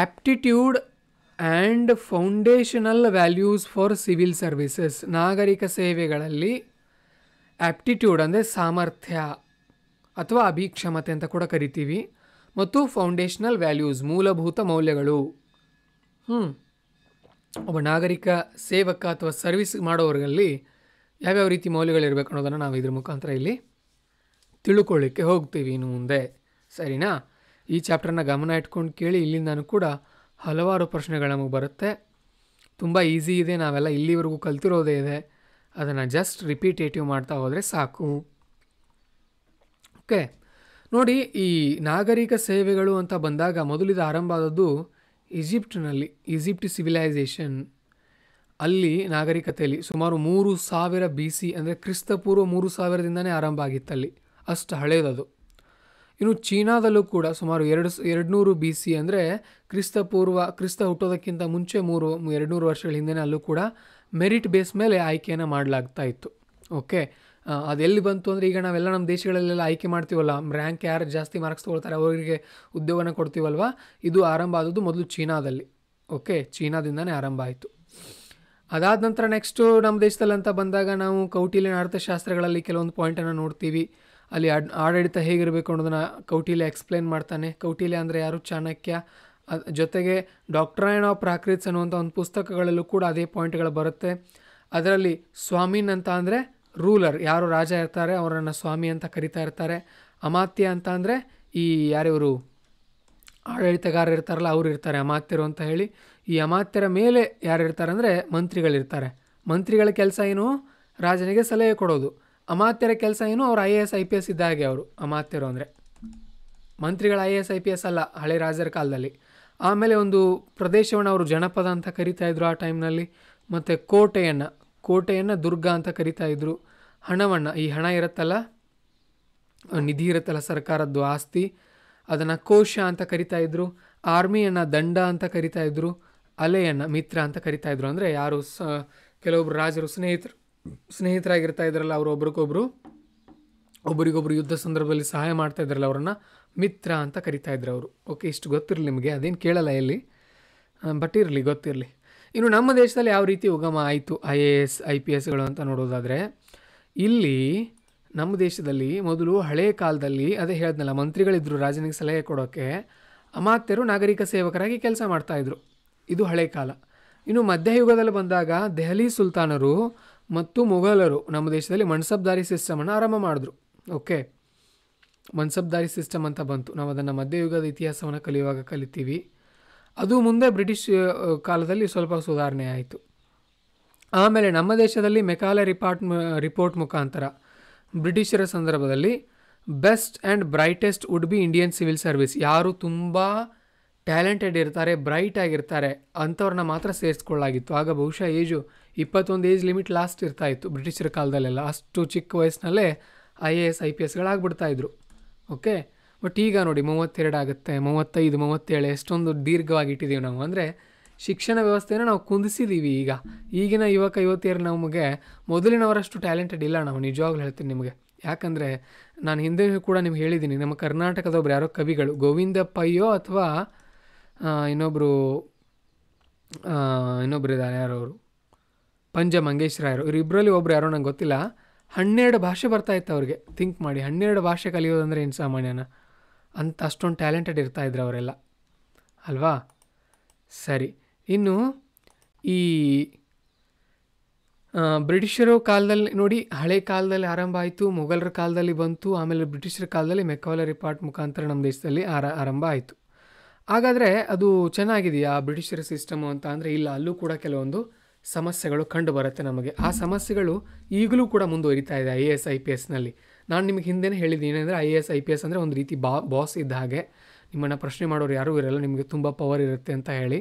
aptitude and foundational values for civil services ನಾಗರಿಕ ಸೇವೆಗಳಲ್ಲಿ ಆ್ಯಪ್ಟಿಟ್ಯೂಡ್ ಅಂದರೆ ಸಾಮರ್ಥ್ಯ ಅಥವಾ ಅಭಿಕ್ಷಮತೆ ಅಂತ ಕೂಡ ಕರಿತೀವಿ. ಮತ್ತು ಫೌಂಡೇಶನಲ್ ವ್ಯಾಲ್ಯೂಸ್, ಮೂಲಭೂತ ಮೌಲ್ಯಗಳು. ಹ್ಞೂ ಒಬ್ಬ ನಾಗರಿಕ ಸೇವಕ ಅಥವಾ ಸರ್ವಿಸ್ ಮಾಡೋವರಲ್ಲಿ ಯಾವ್ಯಾವ ರೀತಿ ಮೌಲ್ಯಗಳಿರಬೇಕು ಅನ್ನೋದನ್ನು ನಾವು ಇದ್ರ ಮುಖಾಂತರ ಇಲ್ಲಿ ತಿಳ್ಕೊಳ್ಳಿಕ್ಕೆ ಹೋಗ್ತೀವಿ ಇನ್ನು ಮುಂದೆ. ಸರಿನಾ? ಈ ಚಾಪ್ಟರ್ನ ಗಮನ ಇಟ್ಕೊಂಡು ಕೇಳಿ ಇಲ್ಲಿಂದನೂ ಕೂಡ ಹಲವಾರು ಪ್ರಶ್ನೆಗಳು ನಮಗೆ ಬರುತ್ತೆ. ತುಂಬ ಈಸಿ ಇದೆ, ನಾವೆಲ್ಲ ಇಲ್ಲಿವರೆಗೂ ಕಲ್ತಿರೋದೇ ಇದೆ. ಅದನ್ನು ಜಸ್ಟ್ ರಿಪೀಟೇಟಿವ್ ಮಾಡ್ತಾ ಹೋದರೆ ಸಾಕು. ಓಕೆ ನೋಡಿ, ಈ ನಾಗರಿಕ ಸೇವೆಗಳು ಅಂತ ಬಂದಾಗ ಮೊದಲಿದ ಆರಂಭ ಆದದ್ದು ಈಜಿಪ್ಟ್ನಲ್ಲಿ, ಈಜಿಪ್ಟ್ ಸಿವಿಲೈಸೇಷನ್ ಅಲ್ಲಿ ನಾಗರಿಕತೆಯಲ್ಲಿ ಸುಮಾರು ಮೂರು ಸಾವಿರ ಬಿ ಸಿ ಅಂದರೆ ಕ್ರಿಸ್ತಪೂರ್ವ ಮೂರು ಸಾವಿರದಿಂದನೇ ಆರಂಭ ಆಗಿತ್ತಲ್ಲಿ ಅಷ್ಟು ಹಳೆಯದದು ಇನ್ನು ಚೀನಾದಲ್ಲೂ ಕೂಡ ಸುಮಾರು ಎರಡು ಎರಡುನೂರು ಬಿ ಸಿ ಅಂದರೆ ಕ್ರಿಸ್ತಪೂರ್ವ, ಕ್ರಿಸ್ತ ಹುಟ್ಟೋದಕ್ಕಿಂತ ಮುಂಚೆ ಮೂರು ಎರಡು ನೂರು ವರ್ಷಗಳ ಹಿಂದೆನೇ ಅಲ್ಲೂ ಕೂಡ ಮೆರಿಟ್ ಬೇಸ್ ಮೇಲೆ ಆಯ್ಕೆಯನ್ನು ಮಾಡಲಾಗ್ತಾ ಇತ್ತು. ಓಕೆ ಅದೆಲ್ಲಿ ಬಂತು ಅಂದರೆ ಈಗ ನಾವೆಲ್ಲ ನಮ್ಮ ದೇಶಗಳಲ್ಲೆಲ್ಲ ಆಯ್ಕೆ ಮಾಡ್ತೀವಲ್ಲ, ರ್ಯಾಂಕ್ ಯಾರು ಜಾಸ್ತಿ ಮಾರ್ಕ್ಸ್ ತೊಗೊಳ್ತಾರೆ ಅವರಿಗೆ ಉದ್ಯೋಗನ ಕೊಡ್ತೀವಲ್ವ? ಇದು ಆರಂಭ ಆದದ್ದು ಮೊದಲು ಚೀನಾದಲ್ಲಿ. ಓಕೆ, ಚೀನಾದಿಂದನೇ ಆರಂಭ ಆಯಿತು. ಅದಾದ ನಂತರ ನೆಕ್ಸ್ಟು ನಮ್ಮ ದೇಶದಲ್ಲಿ ಅಂತ ಬಂದಾಗ ನಾವು ಕೌಟಿಲ್ಯನ ಅರ್ಥಶಾಸ್ತ್ರಗಳಲ್ಲಿ ಕೆಲವೊಂದು ಪಾಯಿಂಟನ್ನು ನೋಡ್ತೀವಿ. ಅಲ್ಲಿ ಆಡ್, ಆಡಳಿತ ಹೇಗಿರಬೇಕು ಅನ್ನೋದನ್ನು ಕೌಟಿಲ್ಯ ಎಕ್ಸ್ಪ್ಲೇನ್ ಮಾಡ್ತಾನೆ. ಕೌಟಿಲ್ಯ ಅಂದರೆ ಯಾರು? ಚಾಣಕ್ಯ. ಜೊತೆಗೆ ಡಾಕ್ಟ್ರೈನ್ ಆಫ್ ಪ್ರಾಕೃತ್ಸ್ ಅನ್ನುವಂಥ ಒಂದು ಪುಸ್ತಕಗಳಲ್ಲೂ ಕೂಡ ಅದೇ ಪಾಯಿಂಟ್ಗಳು ಬರುತ್ತೆ. ಅದರಲ್ಲಿ ಸ್ವಾಮಿನ್ ಅಂತ ಅಂದರೆ ರೂಲರ್. ಯಾರು ರಾಜ ಇರ್ತಾರೆ ಅವರನ್ನು ಸ್ವಾಮಿ ಅಂತ ಕರಿತಾ ಇರ್ತಾರೆ. ಅಮಾತ್ಯ ಅಂತ ಅಂದರೆ ಈ ಯಾರಿವರು ಆಡಳಿತಗಾರ ಇರ್ತಾರಲ್ಲ ಅವರು ಇರ್ತಾರೆ, ಅಮಾತ್ಯರು ಅಂತ ಹೇಳಿ. ಈ ಅಮಾತ್ಯರ ಮೇಲೆ ಯಾರು ಇರ್ತಾರೆ ಅಂದರೆ ಮಂತ್ರಿಗಳಿರ್ತಾರೆ ಮಂತ್ರಿಗಳ ಕೆಲಸ ಏನು? ರಾಜನಿಗೆ ಸಲಹೆ ಕೊಡೋದು. ಅಮಾತ್ಯರ ಕೆಲಸ ಏನು? ಅವ್ರು I A S I P S ಇದ್ದ ಹಾಗೆ ಅವರು, ಅಮಾತ್ಯರು ಅಂದರೆ. ಮಂತ್ರಿಗಳ I A S I P S ಅಲ್ಲ, ಹಳೆ ರಾಜರ ಕಾಲದಲ್ಲಿ. ಆಮೇಲೆ ಒಂದು ಪ್ರದೇಶವನ್ನು ಅವರು ಜನಪದ ಅಂತ ಕರಿತಾ ಇದ್ರು ಆ ಟೈಮ್ನಲ್ಲಿ ಮತ್ತು ಕೋಟೆಯನ್ನು ಕೋಟೆಯನ್ನು ದುರ್ಗ ಅಂತ ಕರಿತಾ ಇದ್ರು. ಹಣವನ್ನು, ಈ ಹಣ ಇರುತ್ತಲ್ಲ, ನಿಧಿ ಇರುತ್ತಲ್ಲ ಸರ್ಕಾರದ್ದು ಆಸ್ತಿ, ಅದನ್ನು ಕೋಶ ಅಂತ ಕರಿತಾ ಇದ್ರು, ಆರ್ಮಿಯನ್ನು ದಂಡ ಅಂತ ಕರಿತಾ ಇದ್ರು, ಅಲೆಯನ್ನು ಮಿತ್ರ ಅಂತ ಕರಿತಾ ಇದ್ರು. ಅಂದರೆ ಯಾರು ಸ ಕೆಲವೊಬ್ಬರು ರಾಜರು ಸ್ನೇಹಿತರು, ಸ್ನೇಹಿತರಾಗಿರ್ತಾ ಇದ್ರಲ್ಲ, ಅವರು ಒಬ್ರಿಗೊಬ್ರು ಒಬ್ಬರಿಗೊಬ್ರು ಯುದ್ಧ ಸಂದರ್ಭದಲ್ಲಿ ಸಹಾಯ ಮಾಡ್ತಾ ಇದ್ರಲ್ಲ ಅವರನ್ನು ಮಿತ್ರ ಅಂತ ಕರಿತಾ ಇದ್ರು ಅವರು. ಓಕೆ, ಇಷ್ಟು ಗೊತ್ತಿರಲಿ ನಿಮಗೆ, ಅದೇನು ಕೇಳಲ್ಲ ಎಲ್ಲಿ? ಬಟ್ ಇರಲಿ, ಗೊತ್ತಿರಲಿ. ಇನ್ನು ನಮ್ಮ ದೇಶದಲ್ಲಿ ಯಾವ ರೀತಿ ಉಗಮ ಆಯಿತು I A S I P ಎಸ್ಗಳು ಅಂತ ನೋಡೋದಾದರೆ, ಇಲ್ಲಿ ನಮ್ಮ ದೇಶದಲ್ಲಿ ಮೊದಲು ಹಳೆಯ ಕಾಲದಲ್ಲಿ, ಅದೇ ಹೇಳಿದ್ನಲ್ಲ ಮಂತ್ರಿಗಳಿದ್ದರು ರಾಜನಿಗೆ ಸಲಹೆ ಕೊಡೋಕ್ಕೆ ಅಮಾತ್ಯರು ನಾಗರಿಕ ಸೇವಕರಾಗಿ ಕೆಲಸ ಮಾಡ್ತಾಯಿದ್ರು ಇದು ಹಳೆ ಕಾಲ. ಇನ್ನು ಮಧ್ಯಯುಗದಲ್ಲಿ ಬಂದಾಗ ದೆಹಲಿ ಸುಲ್ತಾನರು ಮತ್ತು ಮೊಘಲರು ನಮ್ಮ ದೇಶದಲ್ಲಿ ಮನ್ಸಬ್ದಾರಿ ಸಿಸ್ಟಮನ್ನು ಆರಂಭ ಮಾಡಿದ್ರು. ಓಕೆ. ಮನ್ಸಬ್ದಾರಿ ಸಿಸ್ಟಮ್ ಅಂತ ಬಂತು. ನಾವು ಅದನ್ನು ಮಧ್ಯಯುಗದ ಇತಿಹಾಸವನ್ನು ಕಲಿಯುವಾಗ ಕಲಿತೀವಿ. ಅದು ಮುಂದೆ ಬ್ರಿಟಿಷ್ ಕಾಲದಲ್ಲಿ ಸ್ವಲ್ಪ ಸುಧಾರಣೆ ಆಯಿತು. ಆಮೇಲೆ ನಮ್ಮ ದೇಶದಲ್ಲಿ ಮೆಕಾಲೆ ರಿಪಾರ್ಟ್ ರಿಪೋರ್ಟ್ ಮುಖಾಂತರ ಬ್ರಿಟಿಷರ ಸಂದರ್ಭದಲ್ಲಿ best and brightest would be Indian civil service. ಯಾರು ತುಂಬ ಟ್ಯಾಲೆಂಟೆಡ್ ಇರ್ತಾರೆ, ಬ್ರೈಟ್ ಆಗಿರ್ತಾರೆ ಅಂಥವ್ರನ್ನ ಮಾತ್ರ ಸೇರಿಸ್ಕೊಳ್ಳಾಗಿತ್ತು. ಆಗ ಬಹುಶಃ ಏಜು ಇಪ್ಪತ್ತೊಂದು ಏಜ್ ಲಿಮಿಟ್ ಲಾಸ್ಟ್ ಇರ್ತಾ ಇತ್ತು ಬ್ರಿಟಿಷರ ಕಾಲದಲ್ಲೆಲ್ಲ. ಅಷ್ಟು ಚಿಕ್ಕ ವಯಸ್ಸಿನಲ್ಲೇ I A S, I P ಎಸ್ಗಳಾಗ್ಬಿಡ್ತಾಯಿದ್ರು okay but ಈಗ ನೋಡಿ, ಮೂವತ್ತೆರಡು ಆಗುತ್ತೆ, ಮೂವತ್ತೈದು, ಮೂವತ್ತೇಳು, ಎಷ್ಟೊಂದು ದೀರ್ಘವಾಗಿ ಇಟ್ಟಿದ್ದೀವಿ ನಾವು. ಅಂದರೆ ಶಿಕ್ಷಣ ವ್ಯವಸ್ಥೆನ ನಾವು ಕುಂದಿಸಿದ್ದೀವಿ ಈಗ. ಈಗಿನ ಯುವಕ, ಯುವತಿಯರು ನಮಗೆ ಮೊದಲಿನವರಷ್ಟು ಟ್ಯಾಲೆಂಟೆಡ್ ಇಲ್ಲ ನಾವು, ನಿಜವಾಗ್ಲೂ ಹೇಳ್ತೀನಿ ನಿಮಗೆ. ಯಾಕಂದರೆ ನಾನು ಹಿಂದೆ ಕೂಡ ನಿಮ್ಗೆ ಹೇಳಿದ್ದೀನಿ, ನಮ್ಮ ಕರ್ನಾಟಕದೊಬ್ರು ಯಾರೋ ಕವಿಗಳು ಗೋವಿಂದ ಪಯ್ಯೋ ಅಥವಾ ಇನ್ನೊಬ್ಬರು ಇನ್ನೊಬ್ರು ಇದ್ದಾರೆ ಯಾರೋ ಅವರು ಪಂಜ ಮಂಗೇಶ್ ರಾಯರು ಇವರಿಬ್ಬರಲ್ಲಿ ಒಬ್ರು ಯಾರೋ ನಂಗೆ ಗೊತ್ತಿಲ್ಲ. ಹನ್ನೆರಡು ಭಾಷೆ ಬರ್ತಾ ಇತ್ತು ಅವ್ರಿಗೆ. ಥಿಂಕ್ ಮಾಡಿ. ಹನ್ನೆರಡು ಭಾಷೆ ಕಲಿಯೋದಂದರೆ ಏನು ಸಾಮಾನ್ಯನ? ಅಂತ ಅಷ್ಟೊಂದು ಟ್ಯಾಲೆಂಟೆಡ್ ಇರ್ತಾಯಿದ್ರು ಅವರೆಲ್ಲ. ಅಲ್ವಾ? ಸರಿ. ಇನ್ನು ಈ ಬ್ರಿಟಿಷರ ಕಾಲದಲ್ಲಿ ನೋಡಿ, ಹಳೆ ಕಾಲದಲ್ಲಿ ಆರಂಭ ಆಯಿತು, ಮೊಘಲರ ಕಾಲದಲ್ಲಿ ಬಂತು, ಆಮೇಲೆ ಬ್ರಿಟಿಷರ ಕಾಲದಲ್ಲಿ ಮೆಕ್ಕವಲ ರಿಪಾರ್ಟ್ ಮುಖಾಂತರ ನಮ್ಮ ದೇಶದಲ್ಲಿ ಆರ, ಆರಂಭ ಆಯಿತು. ಹಾಗಾದರೆ ಅದು ಚೆನ್ನಾಗಿದೆಯಾ ಬ್ರಿಟಿಷರ ಸಿಸ್ಟಮು ಅಂತ? ಅಂದರೆ ಇಲ್ಲ, ಅಲ್ಲೂ ಕೂಡ ಕೆಲವೊಂದು ಸಮಸ್ಯೆಗಳು ಕಂಡು ಬರುತ್ತೆ ನಮಗೆ. ಆ ಸಮಸ್ಯೆಗಳು ಈಗಲೂ ಕೂಡ ಮುಂದುವರಿತಾ ಇದೆ I A S, I P ಎಸ್ನಲ್ಲಿ ನಾನು ನಿಮಗೆ ಹಿಂದೆನೇ ಹೇಳಿದ್ದೀನಿ ಏನಂದರೆ I A S, I P S ಅಂದರೆ ಒಂದು ರೀತಿ ಬಾ, ಬಾಸ್ ಇದ್ದ ಹಾಗೆ. ನಿಮ್ಮನ್ನು ಪ್ರಶ್ನೆ ಮಾಡೋರು ಯಾರೂ ಇರಲ್ಲ, ನಿಮಗೆ ತುಂಬ ಪವರ್ ಇರುತ್ತೆ ಅಂತ ಹೇಳಿ.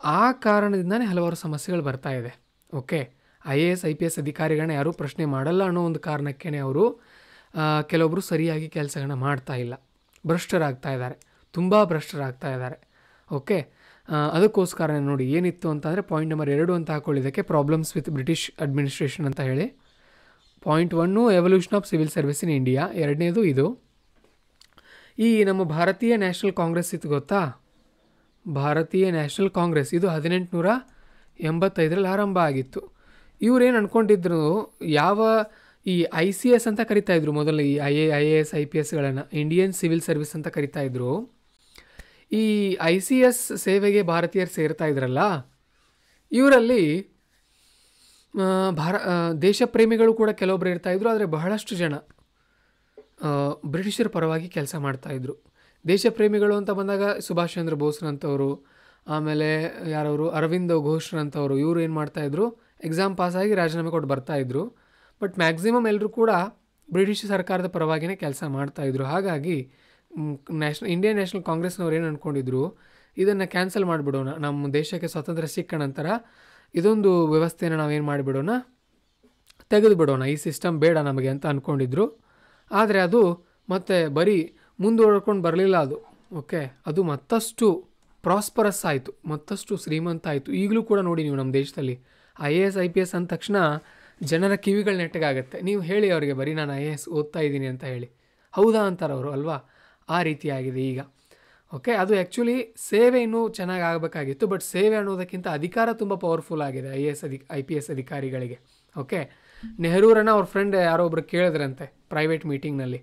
ಆ ಕಾರಣದಿಂದನೇ ಹಲವಾರು ಸಮಸ್ಯೆಗಳು ಬರ್ತಾ ಇದೆ. Okay? I A S, I P S ಅಧಿಕಾರಿಗಳನ್ನ ಯಾರೂ ಪ್ರಶ್ನೆ ಮಾಡಲ್ಲ ಅನ್ನೋ ಒಂದು ಕಾರಣಕ್ಕೇ ಅವರು ಕೆಲವೊಬ್ಬರು ಸರಿಯಾಗಿ ಕೆಲಸಗಳನ್ನ ಮಾಡ್ತಾ ಇಲ್ಲ. ಭ್ರಷ್ಟರಾಗ್ತಾ ಇದ್ದಾರೆ. ತುಂಬ ಭ್ರಷ್ಟರಾಗ್ತಾ ಇದ್ದಾರೆ. ಓಕೆ? ಅದಕ್ಕೋಸ್ಕರ ನೋಡಿ, ಏನಿತ್ತು ಅಂತಂದರೆ ಪಾಯಿಂಟ್ ನಂಬರ್ ಎರಡು ಅಂತ ಹಾಕೊಳ್ಳಿದ್ದಕ್ಕೆ ಪ್ರಾಬ್ಲಮ್ಸ್ ವಿತ್ ಬ್ರಿಟಿಷ್ ಅಡ್ಮಿನಿಸ್ಟ್ರೇಷನ್ ಅಂತ ಹೇಳಿ. Point one evolution of civil service in India ಎರಡನೇದು ಇದು. ಈ ನಮ್ಮ ಭಾರತೀಯ ನ್ಯಾಷನಲ್ ಕಾಂಗ್ರೆಸ್ ಇತ್ತು ಗೊತ್ತಾ? ಭಾರತೀಯ ನ್ಯಾಷನಲ್ ಕಾಂಗ್ರೆಸ್ ಇದು ಹದಿನೆಂಟುನೂರ ಎಂಬತ್ತೈದರಲ್ಲಿ ಆರಂಭ ಆಗಿತ್ತು. ಇವರೇನು ಅಂದ್ಕೊಂಡಿದ್ರು ಯಾವ ಈ ಐ ಸಿ ಎಸ್ ಅಂತ ಕರಿತಾಯಿದ್ರು ಮೊದಲು ಈ I A I A S I P ಎಸ್ಗಳನ್ನು Indian civil service ಅಂತ ಕರಿತಾ ಇದ್ರು. ಈ ಐ ಸಿ ಎಸ್ ಸೇವೆಗೆ ಭಾರತೀಯರು ಸೇರ್ತಾ ಇದ್ರಲ್ಲ, ಇವರಲ್ಲಿ ಭಾರ ದೇಶಪ್ರೇಮಿಗಳು ದೇಶ ಪ್ರೇಮಿಗಳು ಕೂಡ ಕೆಲವೊಬ್ಬರು ಇರ್ತಾಯಿದ್ರು ಆದರೆ ಬಹಳಷ್ಟು ಜನ ಬ್ರಿಟಿಷರ ಪರವಾಗಿ ಕೆಲಸ ಮಾಡ್ತಾಯಿದ್ರು ದೇಶಪ್ರೇಮಿಗಳು ಅಂತ ಬಂದಾಗ ಸುಭಾಷ್ ಚಂದ್ರ ಬೋಸ್ರಂಥವ್ರು ಆಮೇಲೆ ಯಾರವರು, ಅರವಿಂದ್ ಘೋಷ್ರಂಥವ್ರು ಇವರು ಏನು ಮಾಡ್ತಾಯಿದ್ರು ಎಕ್ಸಾಮ್ ಪಾಸಾಗಿ ರಾಜೀನಾಮೆ ಕೊಟ್ಟು ಬರ್ತಾಯಿದ್ರು ಬಟ್ ಮ್ಯಾಕ್ಸಿಮಮ್ ಎಲ್ಲರೂ ಕೂಡ ಬ್ರಿಟಿಷ್ ಸರ್ಕಾರದ ಪರವಾಗಿಯೇ ಕೆಲಸ ಮಾಡ್ತಾಯಿದ್ರು ಹಾಗಾಗಿ ನ್ಯಾಷನಲ್ ಇಂಡಿಯನ್ ನ್ಯಾಷನಲ್ ಕಾಂಗ್ರೆಸ್ನವ್ರು ಏನು ಅಂದ್ಕೊಂಡಿದ್ರು ಇದನ್ನು ಕ್ಯಾನ್ಸಲ್ ಮಾಡಿಬಿಡೋಣ ನಮ್ಮ ದೇಶಕ್ಕೆ ಸ್ವಾತಂತ್ರ್ಯ ಸಿಕ್ಕ ನಂತರ ಇದೊಂದು ವ್ಯವಸ್ಥೆಯನ್ನು ನಾವೇನು ಮಾಡಿಬಿಡೋಣ ತೆಗೆದು ಬಿಡೋಣ ಈ ಸಿಸ್ಟಮ್ ಬೇಡ ನಮಗೆ ಅಂತ ಅಂದ್ಕೊಂಡಿದ್ರು ಆದರೆ ಅದು ಮತ್ತೆ ಬರೀ ಮುಂದುವರ್ಕೊಂಡು ಬರಲಿಲ್ಲ ಅದು ಓಕೆ ಅದು ಮತ್ತಷ್ಟು ಪ್ರಾಸ್ಪರಸ್ ಆಯಿತು, ಮತ್ತಷ್ಟು ಶ್ರೀಮಂತ ಆಯಿತು. ಈಗಲೂ ಕೂಡ ನೋಡಿ ನೀವು ನಮ್ಮ ದೇಶದಲ್ಲಿ I A S I P S ಅಂದ ತಕ್ಷಣ ಜನರ ಕಿವಿಗಳು ನೆಟ್ಟಗಾಗತ್ತೆ. ನೀವು ಹೇಳಿ ಅವರಿಗೆ, ಬರೀ ನಾನು ಐ ಎ ಎಸ್ ಓದ್ತಾ ಇದ್ದೀನಿ ಅಂತ ಹೇಳಿ. ಹೌದಾ ಅಂತಾರೆ ಅವರು ಅಲ್ವಾ? ಆ ರೀತಿಯಾಗಿದೆ ಈಗ. ಓಕೆ ಅದು ಆ್ಯಕ್ಚುಲಿ ಸೇವೆ ಇನ್ನೂ ಚೆನ್ನಾಗಿ ಆಗಬೇಕಾಗಿತ್ತು ಬಟ್ ಸೇವೆ ಅನ್ನೋದಕ್ಕಿಂತ ಅಧಿಕಾರ ತುಂಬ ಪವರ್ಫುಲ್ ಆಗಿದೆ ಐ ಎ ಎಸ್ ಅಧಿ ಐ ಪಿ ಎಸ್ ಅಧಿಕಾರಿಗಳಿಗೆ. ಓಕೆ ನೆಹರೂರನ್ನು ಅವ್ರ ಫ್ರೆಂಡ್ ಯಾರೋ ಒಬ್ರು ಕೇಳಿದ್ರಂತೆ ಪ್ರೈವೇಟ್ ಮೀಟಿಂಗ್ನಲ್ಲಿ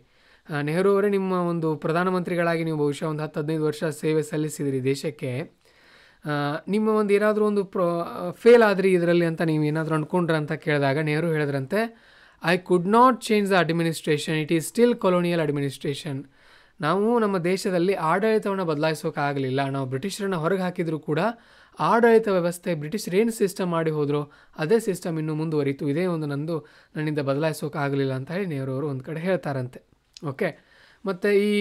ನೆಹರು ಅವರೇ ನಿಮ್ಮ ಒಂದು ಪ್ರಧಾನಮಂತ್ರಿಗಳಾಗಿ ನೀವು ಬಹುಶಃ ಒಂದು ಹತ್ತು ಹದಿನೈದು ವರ್ಷ ಸೇವೆ ಸಲ್ಲಿಸಿದಿರಿ ದೇಶಕ್ಕೆ. ನಿಮ್ಮ ಒಂದು ಏನಾದರೂ ಒಂದು ಪ್ರೊ ಫೇಲ್ ಆದ್ರಿ ಇದರಲ್ಲಿ ಅಂತ ನೀವು ಏನಾದರೂ ಅಂದ್ಕೊಂಡ್ರ ಅಂತ ಕೇಳಿದಾಗ ನೆಹರು ಹೇಳಿದ್ರಂತೆ I could not change the administration it is still colonial administration ನಾವು ನಮ್ಮ ದೇಶದಲ್ಲಿ ಆಡಳಿತವನ್ನು ಬದಲಾಯಿಸೋಕ್ಕಾಗಲಿಲ್ಲ ನಾವು ಬ್ರಿಟಿಷರನ್ನು ಹೊರಗೆ ಹಾಕಿದರೂ ಕೂಡ ಆಡಳಿತ ವ್ಯವಸ್ಥೆ ಬ್ರಿಟಿಷರು ಏನು ಸಿಸ್ಟಮ್ ಮಾಡಿ ಹೋದರೂ ಅದೇ ಸಿಸ್ಟಮ್ ಇನ್ನೂ ಮುಂದುವರಿತು. ಇದೇ ಒಂದು ನಂದು ನನ್ನಿಂದ ಬದಲಾಯಿಸೋಕ್ಕಾಗಲಿಲ್ಲ ಅಂತ ಹೇಳಿ ನೆಹರು ಅವರು ಒಂದು ಕಡೆ ಹೇಳ್ತಾರಂತೆ. ಓಕೆ ಮತ್ತು ಈ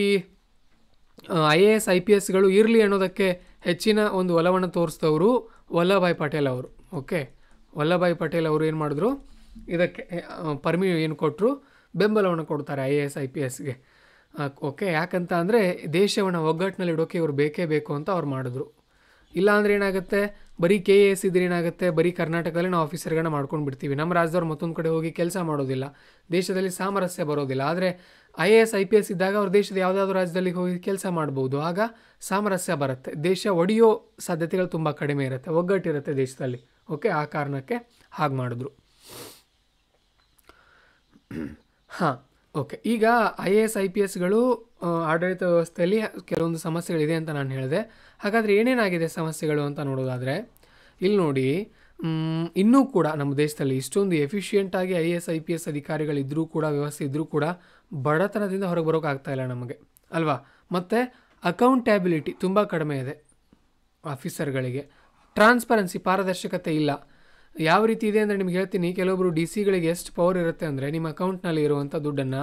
I A S I P ಎಸ್ಗಳು ಇರಲಿ ಅನ್ನೋದಕ್ಕೆ ಹೆಚ್ಚಿನ ಒಂದು ಒಲವನ್ನು ತೋರಿಸಿದವರು ವಲ್ಲಭಾಯ್ ಪಟೇಲ್ ಅವರು. ಓಕೆ ವಲ್ಲಭಾಯ್ ಪಟೇಲ್ ಅವರು ಏನು ಮಾಡಿದ್ರು? ಇದಕ್ಕೆ ಪರ್ಮಿ ಏನು ಕೊಟ್ಟರು ಬೆಂಬಲವನ್ನು ಕೊಡ್ತಾರೆ I A S I P ಎಸ್ಗೆ ಓಕೆ, ಯಾಕಂತ ಅಂದರೆ ದೇಶವನ್ನು ಒಗ್ಗಟ್ಟಿನಲ್ಲಿ ಇಡೋಕೆ ಇವರು ಬೇಕೇ ಬೇಕು ಅಂತ ಅವ್ರು ಮಾಡಿದ್ರು. ಇಲ್ಲ ಅಂದರೆ ಏನಾಗುತ್ತೆ? ಬರೀ ಕೆ ಎ ಎಸ್ ಇದ್ರೆ ಏನಾಗುತ್ತೆ? ಬರೀ ಕರ್ನಾಟಕದಲ್ಲಿ ನಾವು ಆಫೀಸರ್ಗಳನ್ನ ಮಾಡ್ಕೊಂಡು ಬಿಡ್ತೀವಿ. ನಮ್ಮ ರಾಜ್ಯದವ್ರು ಮತ್ತೊಂದು ಕಡೆ ಹೋಗಿ ಕೆಲಸ ಮಾಡೋದಿಲ್ಲ. ದೇಶದಲ್ಲಿ ಸಾಮರಸ್ಯ ಬರೋದಿಲ್ಲ. ಆದರೆ I A S I P S ಇದ್ದಾಗ ಅವ್ರ ದೇಶದ ಯಾವುದಾದ್ರೂ ರಾಜ್ಯದಲ್ಲಿ ಹೋಗಿ ಕೆಲಸ ಮಾಡ್ಬೋದು. ಆಗ ಸಾಮರಸ್ಯ ಬರುತ್ತೆ. ದೇಶ ಒಡೆಯೋ ಸಾಧ್ಯತೆಗಳು ತುಂಬ ಕಡಿಮೆ ಇರುತ್ತೆ. ಒಗ್ಗಟ್ಟಿರುತ್ತೆ ದೇಶದಲ್ಲಿ. ಓಕೆ, ಆ ಕಾರಣಕ್ಕೆ ಹಾಗೆ ಮಾಡಿದ್ರು. ಹಾಂ. ಓಕೆ ಈಗ I A S I P ಎಸ್ಗಳು ಆಡಳಿತ ವ್ಯವಸ್ಥೆಯಲ್ಲಿ ಕೆಲವೊಂದು ಸಮಸ್ಯೆಗಳಿದೆ ಅಂತ ನಾನು ಹೇಳಿದೆ. ಹಾಗಾದರೆ ಏನೇನಾಗಿದೆ ಸಮಸ್ಯೆಗಳು ಅಂತ ನೋಡೋದಾದರೆ, ಇಲ್ಲಿ ನೋಡಿ ಇನ್ನೂ ಕೂಡ ನಮ್ಮ ದೇಶದಲ್ಲಿ ಇಷ್ಟೊಂದು ಎಫಿಷಿಯೆಂಟಾಗಿ I A S I P S ಅಧಿಕಾರಿಗಳಿದ್ದರೂ ಕೂಡ, ವ್ಯವಸ್ಥೆ ಇದ್ದರೂ ಕೂಡ ಬಡತನದಿಂದ ಹೊರಗೆ ಬರೋಕ್ಕಾಗ್ತಾ ಇಲ್ಲ ನಮಗೆ, ಅಲ್ವಾ? ಮತ್ತು ಅಕೌಂಟ್ಯಾಬಿಲಿಟಿ ತುಂಬ ಕಡಿಮೆ ಇದೆ ಆಫೀಸರ್ಗಳಿಗೆ ಟ್ರಾನ್ಸ್ಪರೆನ್ಸಿ ಪಾರದರ್ಶಕತೆ ಇಲ್ಲ. ಯಾವ ರೀತಿ ಇದೆ ಅಂದರೆ ನಿಮ್ಗೆ ಹೇಳ್ತೀನಿ ಕೆಲವೊಬ್ಬರು ಡಿ ಸಿಗಳಿಗೆ ಎಷ್ಟು ಪವರ್ ಇರುತ್ತೆ ಅಂದರೆ ನಿಮ್ಮ ಅಕೌಂಟ್ನಲ್ಲಿ ಇರುವಂಥ ದುಡ್ಡನ್ನು,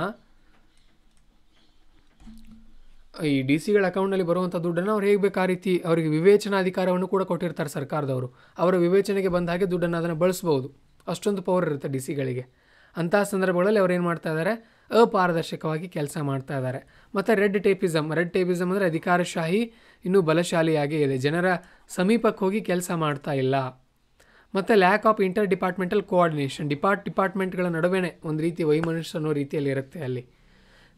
ಈ ಡಿ ಸಿಗಳ ಅಕೌಂಟ್ನಲ್ಲಿ ಬರುವಂಥ ದುಡ್ಡನ್ನು ಅವ್ರು ಹೇಗೆ ಬೇಕಾ ರೀತಿ, ಅವರಿಗೆ ವಿವೇಚನಾ ಅಧಿಕಾರವನ್ನು ಕೂಡ ಕೊಟ್ಟಿರ್ತಾರೆ ಸರ್ಕಾರದವರು. ಅವರ ವಿವೇಚನೆಗೆ ಬಂದ ಹಾಗೆ ದುಡ್ಡನ್ನು ಅದನ್ನು ಬಳಸ್ಬೋದು. ಅಷ್ಟೊಂದು ಪವರ್ ಇರುತ್ತೆ ಡಿ ಸಿಗಳಿಗೆ. ಅಂತಹ ಸಂದರ್ಭಗಳಲ್ಲಿ ಅವ್ರು ಏನು ಮಾಡ್ತಾ ಇದ್ದಾರೆ ಅಪಾರದರ್ಶಕವಾಗಿ ಕೆಲಸ ಮಾಡ್ತಾ ಇದ್ದಾರೆ ಮತ್ತು ರೆಡ್ ಟೇಪಿಸಮ್ ರೆಡ್ ಟೇಪಿಸಮ್ ಅಂದರೆ ಅಧಿಕಾರಶಾಹಿ, ಇನ್ನೂ ಬಲಶಾಲಿಯಾಗೇ ಇದೆ. ಜನರ ಸಮೀಪಕ್ಕೆ ಹೋಗಿ ಕೆಲಸ ಮಾಡ್ತಾ ಇಲ್ಲ. ಮತ್ತು lack of interdepartmental coordination depart ಡಿಪಾರ್ಟ್ಮೆಂಟ್ಗಳ ನಡುವೆನೇ ಒಂದು ರೀತಿ ವೈಮನುಷ್ಯ ಅನ್ನೋ ರೀತಿಯಲ್ಲಿ ಇರುತ್ತೆ ಅಲ್ಲಿ.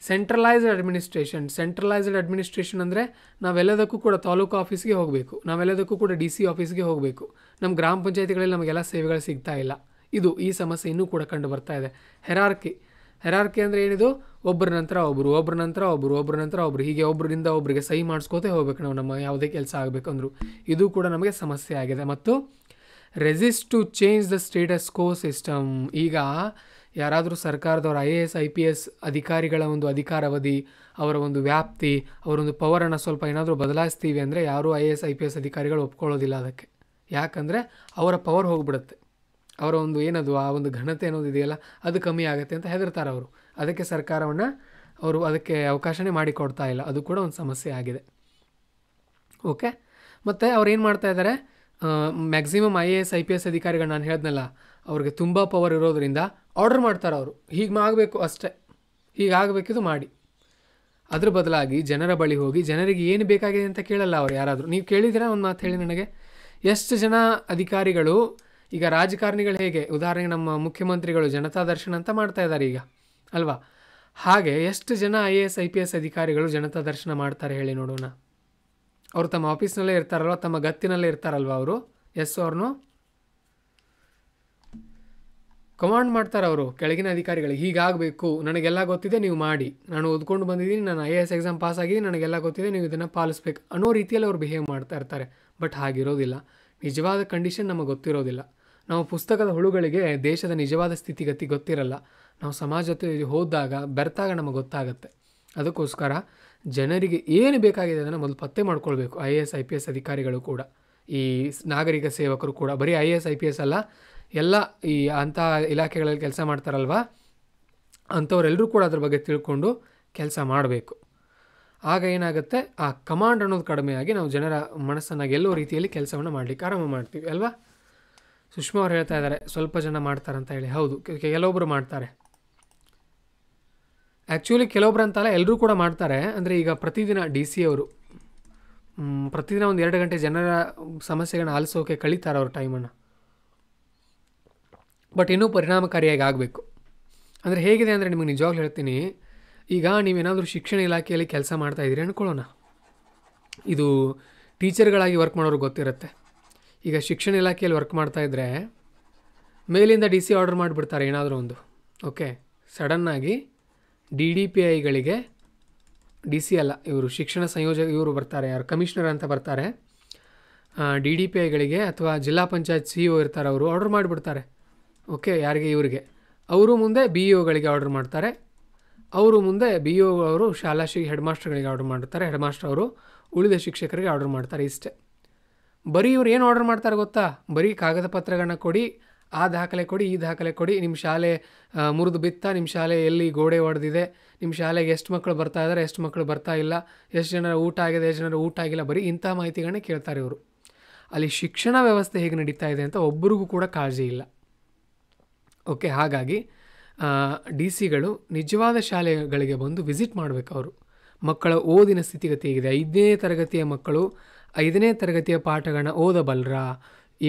ಸೆಂಟ್ರಲೈಸ್ಡ್ ಅಡ್ಮಿನಿಸ್ಟ್ರೇಷನ್ ಸೆಂಟ್ರಲೈಸ್ಡ್ ಅಡ್ಮಿನಿಸ್ಟ್ರೇಷನ್ ಅಂದರೆ ನಾವೆಲ್ಲದಕ್ಕೂ ಕೂಡ ತಾಲೂಕು ಆಫೀಸ್ಗೆ ಹೋಗಬೇಕು. ನಾವೆಲ್ಲದಕ್ಕೂ ಕೂಡ ಡಿ ಸಿ ಆಫೀಸ್ಗೆ ಹೋಗಬೇಕು. ನಮ್ಮ ಗ್ರಾಮ ಪಂಚಾಯತಿಗಳಲ್ಲಿ ನಮಗೆಲ್ಲ ಸೇವೆಗಳು ಸಿಗ್ತಾ ಇಲ್ಲ. ಇದು ಈ ಸಮಸ್ಯೆ ಇನ್ನೂ ಕೂಡ ಕಂಡು ಬರ್ತಾ ಇದೆ. ಹೆರಾರ್ಕಿ ಹೆರಾರ್ಕಿ ಅಂದರೆ ಏನಿದು? ಒಬ್ಬರ ನಂತರ ಒಬ್ಬರು ಒಬ್ಬರ ನಂತರ ಒಬ್ಬರು ಒಬ್ಬರ ನಂತರ ಒಬ್ಬರು ಹೀಗೆ ಒಬ್ಬರಿಂದ ಒಬ್ಬರಿಗೆ ಸಹಿ ಮಾಡಿಸ್ಕೋತೇ ಹೋಗ್ಬೇಕು ನಾವು. ನಮ್ಮ ಯಾವುದೇ ಕೆಲಸ ಆಗಬೇಕಂದ್ರು. ಇದು ಕೂಡ ನಮಗೆ ಸಮಸ್ಯೆ ಆಗಿದೆ. ಮತ್ತು resist to change the status quo system ಈಗ ಯಾರಾದರೂ ಸರ್ಕಾರದವ್ರ I A S I P S ಅಧಿಕಾರಿಗಳ ಒಂದು ಅಧಿಕಾರಾವಧಿ, ಅವರ ಒಂದು ವ್ಯಾಪ್ತಿ ಅವರೊಂದು ಪವರನ್ನು ಸ್ವಲ್ಪ ಏನಾದರೂ ಬದಲಾಯಿಸ್ತೀವಿ ಅಂದರೆ ಯಾರೂ I A S I P S ಅಧಿಕಾರಿಗಳು ಒಪ್ಕೊಳ್ಳೋದಿಲ್ಲ ಅದಕ್ಕೆ. ಯಾಕಂದರೆ ಅವರ ಪವರ್ ಹೋಗ್ಬಿಡುತ್ತೆ. ಅವರ ಒಂದು ಏನದು, ಆ ಒಂದು ಘನತೆ ಅನ್ನೋದು ಇದೆಯಲ್ಲ, ಅದು ಕಮ್ಮಿ ಆಗುತ್ತೆ ಅಂತ ಹೆದರ್ತಾರೆ ಅವರು. ಅದಕ್ಕೆ ಸರ್ಕಾರವನ್ನು ಅವರು ಅದಕ್ಕೆ ಅವಕಾಶನೇ ಮಾಡಿಕೊಡ್ತಾ ಇಲ್ಲ. ಅದು ಕೂಡ ಒಂದು ಸಮಸ್ಯೆ ಆಗಿದೆ. ಓಕೆ ಮತ್ತು ಅವ್ರು ಏನು ಮಾಡ್ತಾ ಇದ್ದಾರೆ? Maximum I A S I P S ಅಧಿಕಾರಿಗಳು ನಾನು ಹೇಳಿದ್ನಲ್ಲ, ಅವ್ರಿಗೆ ತುಂಬ ಪವರ್ ಇರೋದ್ರಿಂದ ಆರ್ಡರ್ ಮಾಡ್ತಾರೆ ಅವರು. ಹೀಗೆ ಆಗಬೇಕು ಅಷ್ಟೇ. ಹೀಗಾಗಬೇಕಿದು ಮಾಡಿ. ಅದ್ರ ಬದಲಾಗಿ ಜನರ ಬಳಿ ಹೋಗಿ ಜನರಿಗೆ ಏನು ಬೇಕಾಗಿದೆ ಅಂತ ಕೇಳಲ್ಲ ಅವ್ರು ಯಾರಾದರೂ. ನೀವು ಕೇಳಿದಿರಾ ಒಂದು ಮಾತು ಹೇಳಿ ನನಗೆ? ಎಷ್ಟು ಜನ ಅಧಿಕಾರಿಗಳು, ಈಗ ರಾಜಕಾರಣಿಗಳು ಹೇಗೆ? ಉದಾಹರಣೆಗೆ ನಮ್ಮ ಮುಖ್ಯಮಂತ್ರಿಗಳು ಜನತಾ ದರ್ಶನ ಅಂತ ಮಾಡ್ತಾ ಇದ್ದಾರೆ ಈಗ, ಅಲ್ವಾ? ಹಾಗೆ ಎಷ್ಟು ಜನ I A S I P S ಅಧಿಕಾರಿಗಳು ಜನತಾ ದರ್ಶನ ಮಾಡ್ತಾರೆ ಹೇಳಿ ನೋಡೋಣ. ಅವರು ತಮ್ಮ ಆಫೀಸ್ನಲ್ಲೇ ಇರ್ತಾರಲ್ವ, ತಮ್ಮ ಗತ್ತಿನಲ್ಲೇ ಇರ್ತಾರಲ್ವ ಅವರು? ಎಸ್ ಅವ್ರನ್ನು ಕಮಾಂಡ್ ಮಾಡ್ತಾರೆ ಅವರು, ಕೆಳಗಿನ ಅಧಿಕಾರಿಗಳು ಹೀಗಾಗಬೇಕು, ನನಗೆಲ್ಲ ಗೊತ್ತಿದೆ, ನೀವು ಮಾಡಿ. ನಾನು ಓದ್ಕೊಂಡು ಬಂದಿದ್ದೀನಿ ನಾನು I A S exam pass ಆಗಿದ್ದೀನಿ, ನನಗೆಲ್ಲ ಗೊತ್ತಿದೆ, ನೀವು ಇದನ್ನು ಪಾಲಿಸ್ಬೇಕು ಅನ್ನೋ ರೀತಿಯಲ್ಲಿ ಅವರು ಬಿಹೇವ್ ಮಾಡ್ತಾ ಇರ್ತಾರೆ. ಬಟ್ ಹಾಗಿರೋದಿಲ್ಲ. ನಿಜವಾದ ಕಂಡೀಷನ್ ನಮಗೆ ಗೊತ್ತಿರೋದಿಲ್ಲ. ನಾವು ಪುಸ್ತಕದ ಹುಳುಗಳಿಗೆ ದೇಶದ ನಿಜವಾದ ಸ್ಥಿತಿಗತಿ ಗೊತ್ತಿರಲ್ಲ. ನಾವು ಸಮಾಜ ಜೊತೆ ಹೋದಾಗ, ಬೆರ್ತಾಗ ನಮಗೆ ಗೊತ್ತಾಗುತ್ತೆ. ಅದಕ್ಕೋಸ್ಕರ ಜನರಿಗೆ ಏನು ಬೇಕಾಗಿದೆ ಅದನ್ನು ಮೊದಲು ಪತ್ತೆ ಮಾಡ್ಕೊಳ್ಬೇಕು. I A S I P S ಅಧಿಕಾರಿಗಳು ಕೂಡ. ಈ ನಾಗರಿಕ ಸೇವಕರು ಕೂಡ. ಬರೀ I A S I P S ಅಲ್ಲ, ಎಲ್ಲ ಈ ಅಂಥ ಇಲಾಖೆಗಳಲ್ಲಿ ಕೆಲಸ ಮಾಡ್ತಾರಲ್ವ? ಅಂಥವರೆಲ್ಲರೂ ಕೂಡ ಅದ್ರ ಬಗ್ಗೆ ತಿಳ್ಕೊಂಡು ಕೆಲಸ ಮಾಡಬೇಕು. ಆಗ ಏನಾಗುತ್ತೆ? ಆ ಕಮಾಂಡ್ ಅನ್ನೋದು ಕಡಿಮೆಯಾಗಿ ನಾವು ಜನರ ಮನಸ್ಸನ್ನು ಗೆಲ್ಲೋ ರೀತಿಯಲ್ಲಿ ಕೆಲಸವನ್ನು ಮಾಡಲಿಕ್ಕೆ ಆರಂಭ ಮಾಡ್ತೀವಿ, ಅಲ್ವಾ? ಸುಷ್ಮಾ ಅವ್ರು ಹೇಳ್ತಾ ಇದ್ದಾರೆ, ಸ್ವಲ್ಪ ಜನ ಮಾಡ್ತಾರೆ ಅಂತ ಹೇಳಿ. ಹೌದು ಕೆಲವೊಬ್ಬರು ಮಾಡ್ತಾರೆ. ಆ್ಯಕ್ಚುಲಿ ಕೆಲವೊಬ್ಬರು ಅಂತಲ್ಲ ಎಲ್ಲರೂ ಕೂಡ ಮಾಡ್ತಾರೆ. ಅಂದರೆ ಈಗ ಪ್ರತಿದಿನ ಡಿ ಸಿ ಅವರು ಪ್ರತಿದಿನ ಒಂದು ಎರಡು ಗಂಟೆ ಜನರ ಸಮಸ್ಯೆಗಳನ್ನ ಆಲಿಸೋಕೆ ಕಳೀತಾರೆ ಅವ್ರ ಟೈಮನ್ನು ಬಟ್ ಇನ್ನೂ ಪರಿಣಾಮಕಾರಿಯಾಗಿ ಆಗಬೇಕು. ಅಂದರೆ ಹೇಗಿದೆ ಅಂದರೆ ನಿಮಗೆ ನಿಜವಾಗ್ಲೂ ಹೇಳ್ತೀನಿ, ಈಗ ನೀವೇನಾದರೂ ಶಿಕ್ಷಣ ಇಲಾಖೆಯಲ್ಲಿ ಕೆಲಸ ಮಾಡ್ತಾ ಇದ್ದೀರಿ ಅಂದ್ಕೊಳ್ಳೋಣ ಇದು ಟೀಚರ್ಗಳಾಗಿ ವರ್ಕ್ ಮಾಡೋರು ಗೊತ್ತಿರುತ್ತೆ. ಈಗ ಶಿಕ್ಷಣ ಇಲಾಖೆಯಲ್ಲಿ ವರ್ಕ್ ಮಾಡ್ತಾ ಇದ್ದರೆ ಮೇಲಿಂದ ಡಿ ಸಿ ಆರ್ಡರ್ ಮಾಡಿಬಿಡ್ತಾರೆ ಏನಾದರೂ ಒಂದು ಓಕೆ ಸಡನ್ನಾಗಿ ಡಿ ಡಿ ಪಿ ಐಗಳಿಗೆ ಡಿ ಸಿ ಅಲ್ಲ, ಇವರು ಶಿಕ್ಷಣ ಸಂಯೋಜಕ, ಇವರು ಬರ್ತಾರೆ, ಯಾರು ಕಮಿಷನರ್ ಅಂತ ಬರ್ತಾರೆ. ಡಿ ಡಿ ಪಿ ಐಗಳಿಗೆ ಅಥವಾ ಜಿಲ್ಲಾ ಪಂಚಾಯತ್ ಸಿ ಒ ಇರ್ತಾರೆ, ಅವರು ಆರ್ಡರ್ ಮಾಡಿಬಿಡ್ತಾರೆ. ಓಕೆ, ಯಾರಿಗೆ? ಇವರಿಗೆ. ಅವರು ಮುಂದೆ ಬಿ ಇ ಒಗಳಿಗೆ ಆರ್ಡರ್ ಮಾಡ್ತಾರೆ. ಅವರು ಮುಂದೆ ಬಿ ಇ ಅವರು ಶಾಲಾ ಶಿ ಹೆಡ್ ಮಾಸ್ಟರ್ಗಳಿಗೆ ಆರ್ಡರ್ ಮಾಡ್ತಾರೆ. ಹೆಡ್ ಮಾಸ್ಟರ್ ಅವರು ಉಳಿದ ಶಿಕ್ಷಕರಿಗೆ ಆರ್ಡರ್ ಮಾಡ್ತಾರೆ ಇಷ್ಟೇ. ಬರೀ ಇವ್ರು ಏನು ಆರ್ಡರ್ ಮಾಡ್ತಾರೆ ಗೊತ್ತಾ? ಬರೀ ಕಾಗದ ಪತ್ರಗಳನ್ನ ಕೊಡಿ ಆ ದಾಖಲೆ ಕೊಡಿ ಈ ದಾಖಲೆ ಕೊಡಿ. ನಿಮ್ಮ ಶಾಲೆ ಮುರಿದು ಬಿತ್ತ ನಿಮ್ಮ ಶಾಲೆ ಎಲ್ಲಿ ಗೋಡೆ ಒಡೆದಿದೆ ನಿಮ್ಮ ಶಾಲೆಗೆ ಎಷ್ಟು ಮಕ್ಕಳು ಬರ್ತಾ ಇದ್ದಾರೆ ಎಷ್ಟು ಮಕ್ಕಳು ಬರ್ತಾ ಇಲ್ಲ, ಎಷ್ಟು ಜನರ ಊಟ ಆಗಿದೆ, ಎಷ್ಟು ಜನರ ಊಟ ಆಗಿಲ್ಲ, ಬರೀ ಇಂಥ ಮಾಹಿತಿಗಳನ್ನೇ ಕೇಳ್ತಾರೆ ಇವರು. ಅಲ್ಲಿ ಶಿಕ್ಷಣ ವ್ಯವಸ್ಥೆ ಹೇಗೆ ನಡೀತಾ ಇದೆ ಅಂತ ಒಬ್ಬರಿಗೂ ಕೂಡ ಕಾಳಜಿ ಇಲ್ಲ. ಓಕೆ, ಹಾಗಾಗಿ ಡಿ ಸಿಗಳು ನಿಜವಾದ ಶಾಲೆಗಳಿಗೆ ಬಂದು ವಿಸಿಟ್ ಮಾಡಬೇಕು ಅವರು. ಮಕ್ಕಳ ಓದಿನ ಸ್ಥಿತಿಗತಿ ಹೇಗಿದೆ? ಐದನೇ ತರಗತಿಯ ಮಕ್ಕಳು ಐದನೇ ತರಗತಿಯ ಪಾಠಗಳನ್ನ ಓದಬಲ್ಲರಾ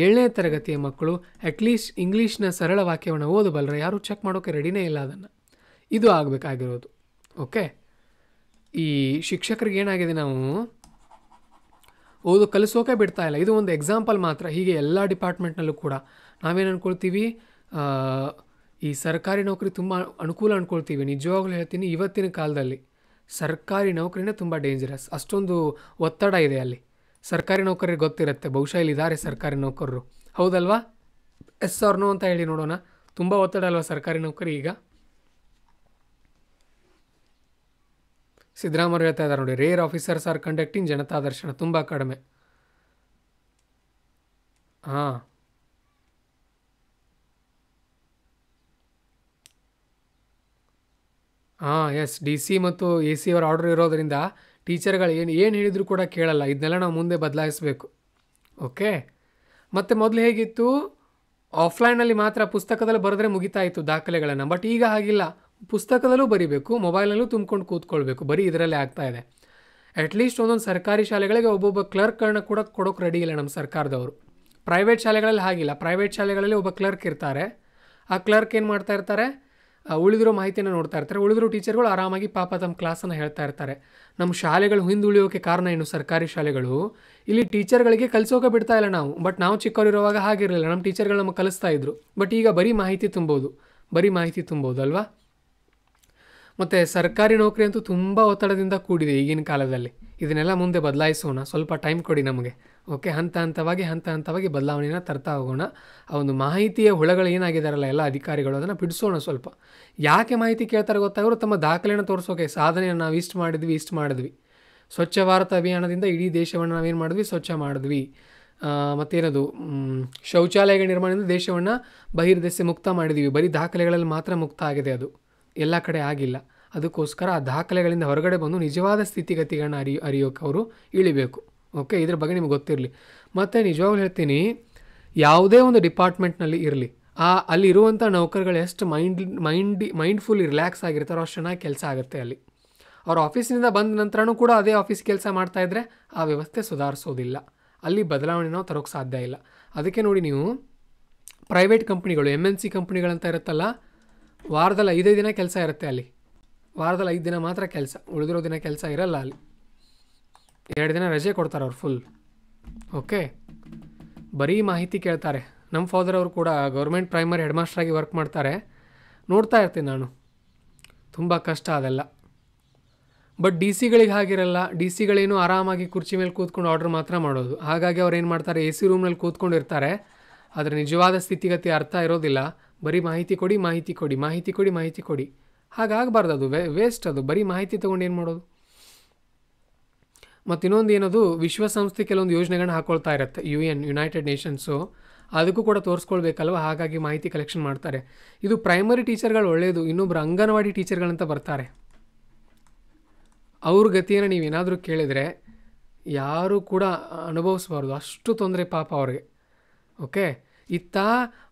ಏಳನೇ ತರಗತಿಯ ಮಕ್ಕಳು ಅಟ್ಲೀಸ್ಟ್ ಇಂಗ್ಲೀಷ್ನ ಸರಳ ವಾಕ್ಯವನ್ನು ಓದಬಲ್ಲರೆ ಯಾರೂ ಚೆಕ್ ಮಾಡೋಕೆ ರೆಡಿನೇ ಇಲ್ಲ ಅದನ್ನು. ಇದು ಆಗಬೇಕಾಗಿರೋದು. ಓಕೆ ಈ ಶಿಕ್ಷಕರಿಗೆ ಏನಾಗಿದೆ ನಾವು? ಓದು ಕಲಿಸೋಕೆ ಬಿಡ್ತಾ ಇಲ್ಲ. ಇದು ಒಂದು ಎಕ್ಸಾಂಪಲ್ ಮಾತ್ರ. ಹೀಗೆ ಎಲ್ಲ ಡಿಪಾರ್ಟ್ಮೆಂಟ್ನಲ್ಲೂ ಕೂಡ. ನಾವೇನು ಅಂದ್ಕೊಳ್ತೀವಿ ಈ ಸರ್ಕಾರಿ ನೌಕರಿ ತುಂಬ ಅನುಕೂಲ ಅಂದ್ಕೊಳ್ತೀವಿ ನಿಜವಾಗ್ಲೂ ಹೇಳ್ತೀನಿ, ಇವತ್ತಿನ ಕಾಲದಲ್ಲಿ ಸರ್ಕಾರಿ ನೌಕರಿನೇ ತುಂಬ ಡೇಂಜರಸ್ ಅಷ್ಟೊಂದು ಒತ್ತಡ ಇದೆ ಅಲ್ಲಿ. ಸರ್ಕಾರಿ ನೌಕರರಿಗೆ ಗೊತ್ತಿರುತ್ತೆ. ಬಹುಶಃ ಇಲ್ಲಿದ್ದಾರೆ ಸರ್ಕಾರಿ ನೌಕರರು. ಹೌದಲ್ವಾ? ಎಸ್ ಆರ್ ನೋ ಅಂತ ಹೇಳಿ ನೋಡೋಣ. ತುಂಬ ಒತ್ತಡ ಅಲ್ವಾ ಸರ್ಕಾರಿ ನೌಕರಿ ಈಗ? ಸಿದ್ದರಾಮಯ್ಯ ಹೇಳ್ತಾ ಇದ್ದಾರೆ ನೋಡಿ rare officers are conducting Janata ದರ್ಶನ, ತುಂಬ ಕಡಿಮೆ. ಹಾಂ. ಹಾಂ ಎಸ್ ಡಿ ಸಿ ಮತ್ತು ಎ ಸಿ ಅವರ ಆರ್ಡರ್ ಇರೋದರಿಂದ ಟೀಚರ್ಗಳು ಏನು ಏನು ಹೇಳಿದರೂ ಕೂಡ ಕೇಳಲ್ಲ. ಇದನ್ನೆಲ್ಲ ನಾವು ಮುಂದೆ ಬದಲಾಯಿಸಬೇಕು. ಓಕೆ? ಮತ್ತು ಮೊದಲು ಹೇಗಿತ್ತು? ಆಫ್ಲೈನಲ್ಲಿ ಮಾತ್ರ ಪುಸ್ತಕದಲ್ಲಿ ಬರೆದ್ರೆ ಮುಗಿತಾ ಇತ್ತು ದಾಖಲೆಗಳನ್ನು. ಬಟ್ ಈಗ ಹಾಗಿಲ್ಲ. ಪುಸ್ತಕದಲ್ಲೂ ಬರಿಬೇಕು ಮೊಬೈಲ್ನಲ್ಲೂ ತುಂಬ್ಕೊಂಡು ಕೂತ್ಕೊಳ್ಬೇಕು. ಬರೀ ಇದರಲ್ಲೇ ಆಗ್ತಾ ಇದೆ. ಅಟ್ಲೀಸ್ಟ್ ಒಂದೊಂದು ಸರ್ಕಾರಿ ಶಾಲೆಗಳಿಗೆ ಒಬ್ಬೊಬ್ಬ ಕ್ಲರ್ಕ್ಗಳನ್ನ ಕೂಡ ಕೊಡೋಕೆ ರೆಡಿ ಇಲ್ಲ ನಮ್ಮ ಸರ್ಕಾರದವರು. ಪ್ರೈವೇಟ್ ಶಾಲೆಗಳಲ್ಲಿ ಹಾಗಿಲ್ಲ. ಪ್ರೈವೇಟ್ ಶಾಲೆಗಳಲ್ಲಿ ಒಬ್ಬ ಕ್ಲರ್ಕ್ ಇರ್ತಾರೆ. ಆ ಕ್ಲರ್ಕ್ ಏನು ಮಾಡ್ತಾ ಇರ್ತಾರೆ? ಉಳಿದಿರೋ ಮಾಹಿತಿಯನ್ನು ನೋಡ್ತಾ ಇರ್ತಾರೆ. ಉಳಿದಿರೋ ಟೀಚರ್ಗಳು ಆರಾಮಾಗಿ ಪಾಪ ತಮ್ಮ ಕ್ಲಾಸನ್ನು ಹೇಳ್ತಾ ಇರ್ತಾರೆ. ನಮ್ಮ ಶಾಲೆಗಳು ಹಿಂದುಳಿಯೋಕೆ ಕಾರಣ ಏನು? ಸರ್ಕಾರಿ ಶಾಲೆಗಳು. ಇಲ್ಲಿ ಟೀಚರ್ಗಳಿಗೆ ಕಲಿಸೋಕೆ ಬಿಡ್ತಾ ಇಲ್ಲ ನಾವು. ಬಟ್ ನಾವು ಚಿಕ್ಕವರಿರುವಾಗ ಹಾಗಿರಲಿಲ್ಲ. ನಮ್ಮ ಟೀಚರ್ಗಳು ನಮಗೆ ಕಲಿಸ್ತಾ ಇದ್ರು. ಬಟ್ ಈಗ ಬರೀ ಮಾಹಿತಿ ತುಂಬೋದು. ಬರೀ ಮಾಹಿತಿ ತುಂಬೋದು, ಅಲ್ವಾ? ಮತ್ತು ಸರ್ಕಾರಿ ನೌಕರಿ ಅಂತೂ ತುಂಬ ಒತ್ತಡದಿಂದ ಕೂಡಿದೆ ಈಗಿನ ಕಾಲದಲ್ಲಿ. ಇದನ್ನೆಲ್ಲ ಮುಂದೆ ಬದಲಾಯಿಸೋಣ. ಸ್ವಲ್ಪ ಟೈಮ್ ಕೊಡಿ ನಮಗೆ. ಓಕೆ ಹಂತ ಹಂತವಾಗಿ ಹಂತ ಹಂತವಾಗಿ ಬದಲಾವಣೆಯನ್ನು ತರ್ತಾ ಹೋಗೋಣ. ಆ ಒಂದು ಮಾಹಿತಿಯ ಹುಳಗಳು ಏನಾಗಿದ್ದಾರಲ್ಲ ಎಲ್ಲ ಅಧಿಕಾರಿಗಳು ಅದನ್ನು ಬಿಡಿಸೋಣ ಸ್ವಲ್ಪ. ಯಾಕೆ ಮಾಹಿತಿ ಕೇಳ್ತಾರೆ ಗೊತ್ತಾ ಅವರು ತಮ್ಮ ದಾಖಲೆಯನ್ನು ತೋರಿಸೋಕೆ ಸಾಧನೆಯನ್ನು ನಾವು ಇಷ್ಟು ಮಾಡಿದ್ವಿ ಇಷ್ಟು ಮಾಡಿದ್ವಿ. ಸ್ವಚ್ಛ ಭಾರತ ಅಭಿಯಾನದಿಂದ ಇಡೀ ದೇಶವನ್ನು ನಾವೇನು ಮಾಡಿದ್ವಿ? ಸ್ವಚ್ಛ ಮಾಡಿದ್ವಿ. ಮತ್ತೇನದು? ಶೌಚಾಲಯಗಳ ನಿರ್ಮಾಣದಿಂದ ದೇಶವನ್ನು ಬಹಿರ್ದೆಸೆ ಮುಕ್ತ ಮಾಡಿದ್ದೀವಿ ಬರೀ ದಾಖಲೆಗಳಲ್ಲಿ ಮಾತ್ರ ಮುಕ್ತ ಆಗಿದೆ ಅದು. ಎಲ್ಲ ಕಡೆ ಆಗಿಲ್ಲ. ಅದಕ್ಕೋಸ್ಕರ ಆ ದಾಖಲೆಗಳಿಂದ ಹೊರಗಡೆ ಬಂದು ನಿಜವಾದ ಸ್ಥಿತಿಗತಿಗಳನ್ನ ಅರಿ ಅರಿಯೋಕೆ ಅವರು ಇಳಿಬೇಕು. ಓಕೆ, ಇದ್ರ ಬಗ್ಗೆ ನಿಮ್ಗೆ ಗೊತ್ತಿರಲಿ. ಮತ್ತು ನಿಜವಾಗ್ಲೂ ಹೇಳ್ತೀನಿ, ಯಾವುದೇ ಒಂದು ಡಿಪಾರ್ಟ್ಮೆಂಟ್ನಲ್ಲಿ ಇರಲಿ, ಆ, ಅಲ್ಲಿರುವಂಥ ನೌಕರಗಳು ಎಷ್ಟು ಮೈಂಡ್ ಮೈಂಡ್ ಮೈಂಡ್ಫುಲ್ ರಿಲ್ಯಾಕ್ಸ್ ಆಗಿರ್ತಾರೋ ಅಷ್ಟು ಚೆನ್ನಾಗಿ ಕೆಲಸ ಆಗುತ್ತೆ ಅಲ್ಲಿ. ಅವ್ರ ಆಫೀಸಿನಿಂದ ಬಂದ ನಂತರನೂ ಕೂಡ ಅದೇ ಆಫೀಸ್ ಕೆಲಸ ಮಾಡ್ತಾ ಇದ್ದರೆ ಆ ವ್ಯವಸ್ಥೆ ಸುಧಾರಿಸೋದಿಲ್ಲ. ಅಲ್ಲಿ ಬದಲಾವಣೆ ನಾವು ತರೋಕ್ಕೆ ಸಾಧ್ಯ ಇಲ್ಲ. ಅದಕ್ಕೆ ನೋಡಿ ನೀವು, ಪ್ರೈವೇಟ್ ಕಂಪ್ನಿಗಳು ಎಂ ಎನ್ ಸಿ ಕಂಪ್ನಿಗಳಂತ ಇರುತ್ತಲ್ಲ, ವಾರದಲ್ಲಿ ಐದೈದು ದಿನ ಕೆಲಸ ಇರುತ್ತೆ ಅಲ್ಲಿ. ವಾರದಲ್ಲಿ ಐದು ದಿನ ಮಾತ್ರ ಕೆಲಸ, ಉಳಿದಿರೋ ದಿನ ಕೆಲಸ ಇರಲ್ಲ ಅಲ್ಲಿ. ಎರಡು ದಿನ ರಜೆ ಕೊಡ್ತಾರೆ ಅವ್ರು ಫುಲ್ ಓಕೆ ಬರೀ ಮಾಹಿತಿ ಕೇಳ್ತಾರೆ. ನಮ್ಮ ಫಾದರ್ ಅವರು ಕೂಡ ಗೌರ್ಮೆಂಟ್ ಪ್ರೈಮರಿ ಹೆಡ್ ಮಾಸ್ಟ್ರಾಗಿ ವರ್ಕ್ ಮಾಡ್ತಾರೆ. ನೋಡ್ತಾ ಇರ್ತೀನಿ ನಾನು. ತುಂಬ ಕಷ್ಟ ಅದೆಲ್ಲ. ಬಟ್ ಡಿ ಸಿಗಳಿಗೆ ಹಾಗಿರಲ್ಲ. ಡಿ ಸಿಗಳೇನು ಆರಾಮಾಗಿ ಕುರ್ಚಿ ಮೇಲೆ ಕೂತ್ಕೊಂಡು ಆರ್ಡ್ರ್ ಮಾತ್ರ ಮಾಡೋದು. ಹಾಗಾಗಿ ಅವ್ರು ಏನು ಮಾಡ್ತಾರೆ ಎ ಸಿ ರೂಮ್ನಲ್ಲಿ ಕೂತ್ಕೊಂಡಿರ್ತಾರೆ. ಅದರ ನಿಜವಾದ ಸ್ಥಿತಿಗತಿ ಅರ್ಥ ಇರೋದಿಲ್ಲ. ಬರೀ ಮಾಹಿತಿ ಕೊಡಿ ಮಾಹಿತಿ ಕೊಡಿ ಮಾಹಿತಿ ಕೊಡಿ ಮಾಹಿತಿ ಕೊಡಿ. ಹಾಗಾಗಬಾರ್ದು ಅದು ವೇ ವೇಸ್ಟ್ ಅದು. ಬರೀ ಮಾಹಿತಿ ತೊಗೊಂಡು ಏನು ಮಾಡೋದು? ಮತ್ತು ಇನ್ನೊಂದು ಏನದು? ವಿಶ್ವಸಂಸ್ಥೆ ಕೆಲವೊಂದು ಯೋಜನೆಗಳನ್ನ ಹಾಕೊಳ್ತಾ ಇರುತ್ತೆ. ಯು ಎನ್ ಯುನೈಟೆಡ್ ನೇಷನ್ಸು ಅದಕ್ಕೂ ಕೂಡ ತೋರಿಸ್ಕೊಳ್ಬೇಕಲ್ವ? ಹಾಗಾಗಿ ಮಾಹಿತಿ ಕಲೆಕ್ಷನ್ ಮಾಡ್ತಾರೆ. ಇದು ಪ್ರೈಮರಿ ಟೀಚರ್ಗಳು ಒಳ್ಳೆಯದು ಇನ್ನೊಬ್ರು ಅಂಗನವಾಡಿ ಟೀಚರ್ಗಳಂತ ಬರ್ತಾರೆ. ಅವ್ರ ಗತಿಯನ್ನು ನೀವೇನಾದರೂ ಕೇಳಿದರೆ ಯಾರೂ ಕೂಡ ಅನುಭವಿಸ್ಬಾರ್ದು. ಅಷ್ಟು ತೊಂದರೆ ಪಾಪ ಅವ್ರಿಗೆ. ಓಕೆ ಇತ್ತ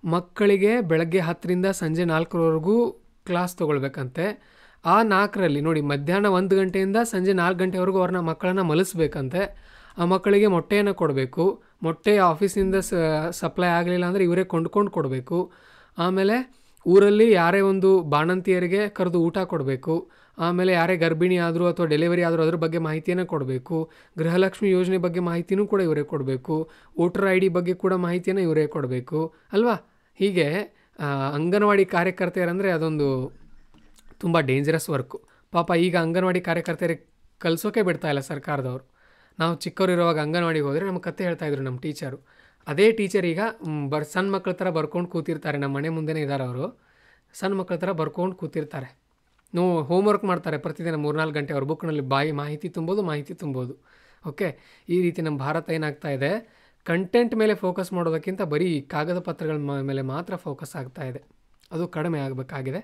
ಮಕ್ಕಳಿಗೆ ಬೆಳಗ್ಗೆ ಹತ್ತರಿಂದ ಸಂಜೆ ನಾಲ್ಕರವರೆಗೂ ಕ್ಲಾಸ್ ತೊಗೊಳ್ಬೇಕಂತೆ. ಆ ನಾಲ್ಕರಲ್ಲಿ ನೋಡಿ ಮಧ್ಯಾಹ್ನ ಒಂದು ಗಂಟೆಯಿಂದ ಸಂಜೆ ನಾಲ್ಕು ಗಂಟೆವರೆಗೂ ಅವ್ರನ್ನ ಮಕ್ಕಳನ್ನ ಮಲಿಸ್ಬೇಕಂತೆ. ಆ ಮಕ್ಕಳಿಗೆ ಮೊಟ್ಟೆಯನ್ನು ಕೊಡಬೇಕು. ಮೊಟ್ಟೆ ಆಫೀಸಿಂದ ಸಪ್ಲೈ ಆಗಲಿಲ್ಲ ಅಂದರೆ ಇವರೇ ಕೊಂಡ್ಕೊಂಡು ಕೊಡಬೇಕು. ಆಮೇಲೆ ಊರಲ್ಲಿ ಯಾರೇ ಒಂದು ಬಾಣಂತಿಯರಿಗೆ ಕರೆದು ಊಟ ಕೊಡಬೇಕು. ಆಮೇಲೆ ಯಾರೇ ಗರ್ಭಿಣಿ ಆದರೂ ಅಥವಾ ಡೆಲಿವರಿ ಆದರೂ ಅದ್ರ ಬಗ್ಗೆ ಮಾಹಿತಿಯನ್ನು ಕೊಡಬೇಕು. ಗೃಹಲಕ್ಷ್ಮಿ ಯೋಜನೆ ಬಗ್ಗೆ ಮಾಹಿತಿನೂ ಕೂಡ ಇವರೇ ಕೊಡಬೇಕು. ವೋಟರ್ ಐ ಡಿ ಬಗ್ಗೆ ಕೂಡ ಮಾಹಿತಿಯನ್ನು ಇವರೇ ಕೊಡಬೇಕು. ಅಲ್ವಾ? ಹೀಗೆ ಅಂಗನವಾಡಿ ಕಾರ್ಯಕರ್ತೆಯರಂದರೆ ಅದೊಂದು ತುಂಬ ಡೇಂಜರಸ್ ವರ್ಕು ಪಾಪ ಈಗ ಅಂಗನವಾಡಿ ಕಾರ್ಯಕರ್ತೆಯರಿಗೆ ಕಲಿಸೋಕೆ ಬಿಡ್ತಾ ಇಲ್ಲ ಸರ್ಕಾರದವರು. ನಾವು ಚಿಕ್ಕವರಿರುವಾಗ ಅಂಗನವಾಡಿಗೆ ಹೋದರೆ ನಮ್ಮ ಕತೆ ಹೇಳ್ತಾ ಇದ್ರು ನಮ್ಮ ಟೀಚರು. ಅದೇ ಟೀಚರ್ ಈಗ ಬರ್, ಸಣ್ಣ ಮಕ್ಕಳ ಥರ ಬರ್ಕೊಂಡು ಕೂತಿರ್ತಾರೆ. ನಮ್ಮ ಮನೆ ಮುಂದೆನೇ ಇದ್ದಾರೆ ಅವರು. ಸಣ್ಣ ಮಕ್ಕಳ ಥರ ಬರ್ಕೊಂಡು ಕೂತಿರ್ತಾರೆ. ನೋ ಹೋಮ್ವರ್ಕ್ ಮಾಡ್ತಾರೆ ಪ್ರತಿದಿನ ಮೂರ್ನಾಲ್ಕು ಗಂಟೆ ಅವ್ರ ಬುಕ್ನಲ್ಲಿ ಬಾಯಿ ಮಾಹಿತಿ ತುಂಬೋದು ಮಾಹಿತಿ ತುಂಬೋದು. ಓಕೆ ಈ ರೀತಿ ನಮ್ಮ ಭಾರತ ಏನಾಗ್ತಾ ಇದೆ? ಕಂಟೆಂಟ್ ಮೇಲೆ ಫೋಕಸ್ ಮಾಡೋದಕ್ಕಿಂತ ಬರೀ ಕಾಗದ ಪತ್ರಗಳ ಮೇಲೆ ಮಾತ್ರ ಫೋಕಸ್ ಆಗ್ತಾ ಇದೆ. ಅದು ಕಡಿಮೆ ಆಗಬೇಕಾಗಿದೆ.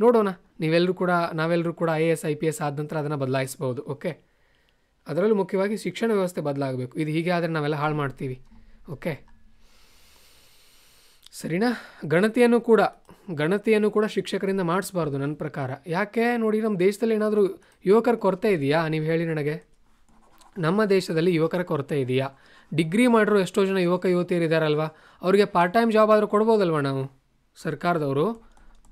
ನೋಡೋಣ. ನೀವೆಲ್ಲರೂ ಕೂಡ ನಾವೆಲ್ಲರೂ ಕೂಡ I A S, I P S ಆದ ನಂತರ ಅದನ್ನು ಬದಲಾಯಿಸ್ಬೋದು ಓಕೆ? ಅದರಲ್ಲೂ ಮುಖ್ಯವಾಗಿ ಶಿಕ್ಷಣ ವ್ಯವಸ್ಥೆ ಬದಲಾಗಬೇಕು. ಇದು ಹೀಗೆ ಆದರೆ ನಾವೆಲ್ಲ ಹಾಳು ಮಾಡ್ತೀವಿ, ಓಕೆ? ಸರಿನಾ? ಗಣತಿಯನ್ನು ಕೂಡ ಗಣತಿಯನ್ನು ಕೂಡ ಶಿಕ್ಷಕರಿಂದ ಮಾಡಿಸ್ಬಾರ್ದು ನನ್ನ ಪ್ರಕಾರ. ಯಾಕೆ? ನೋಡಿ, ನಮ್ಮ ದೇಶದಲ್ಲಿ ಏನಾದರೂ ಯುವಕರ ಕೊರತೆ ಇದೆಯಾ? ನೀವು ಹೇಳಿ ನನಗೆ. ನಮ್ಮ ದೇಶದಲ್ಲಿ ಯುವಕರ ಕೊರತೆ ಇದೆಯಾ? ಡಿಗ್ರಿ ಮಾಡಿರೋ ಎಷ್ಟೋ ಜನ ಯುವಕ ಯುವತಿಯರು ಇದ್ದಾರಲ್ವ ಅವರಿಗೆ ಪಾರ್ಟ್ ಟೈಮ್ ಜಾಬ್ ಆದರೂ ಕೊಡ್ಬೋದಲ್ವ ನಾವು? ಸರ್ಕಾರದವರು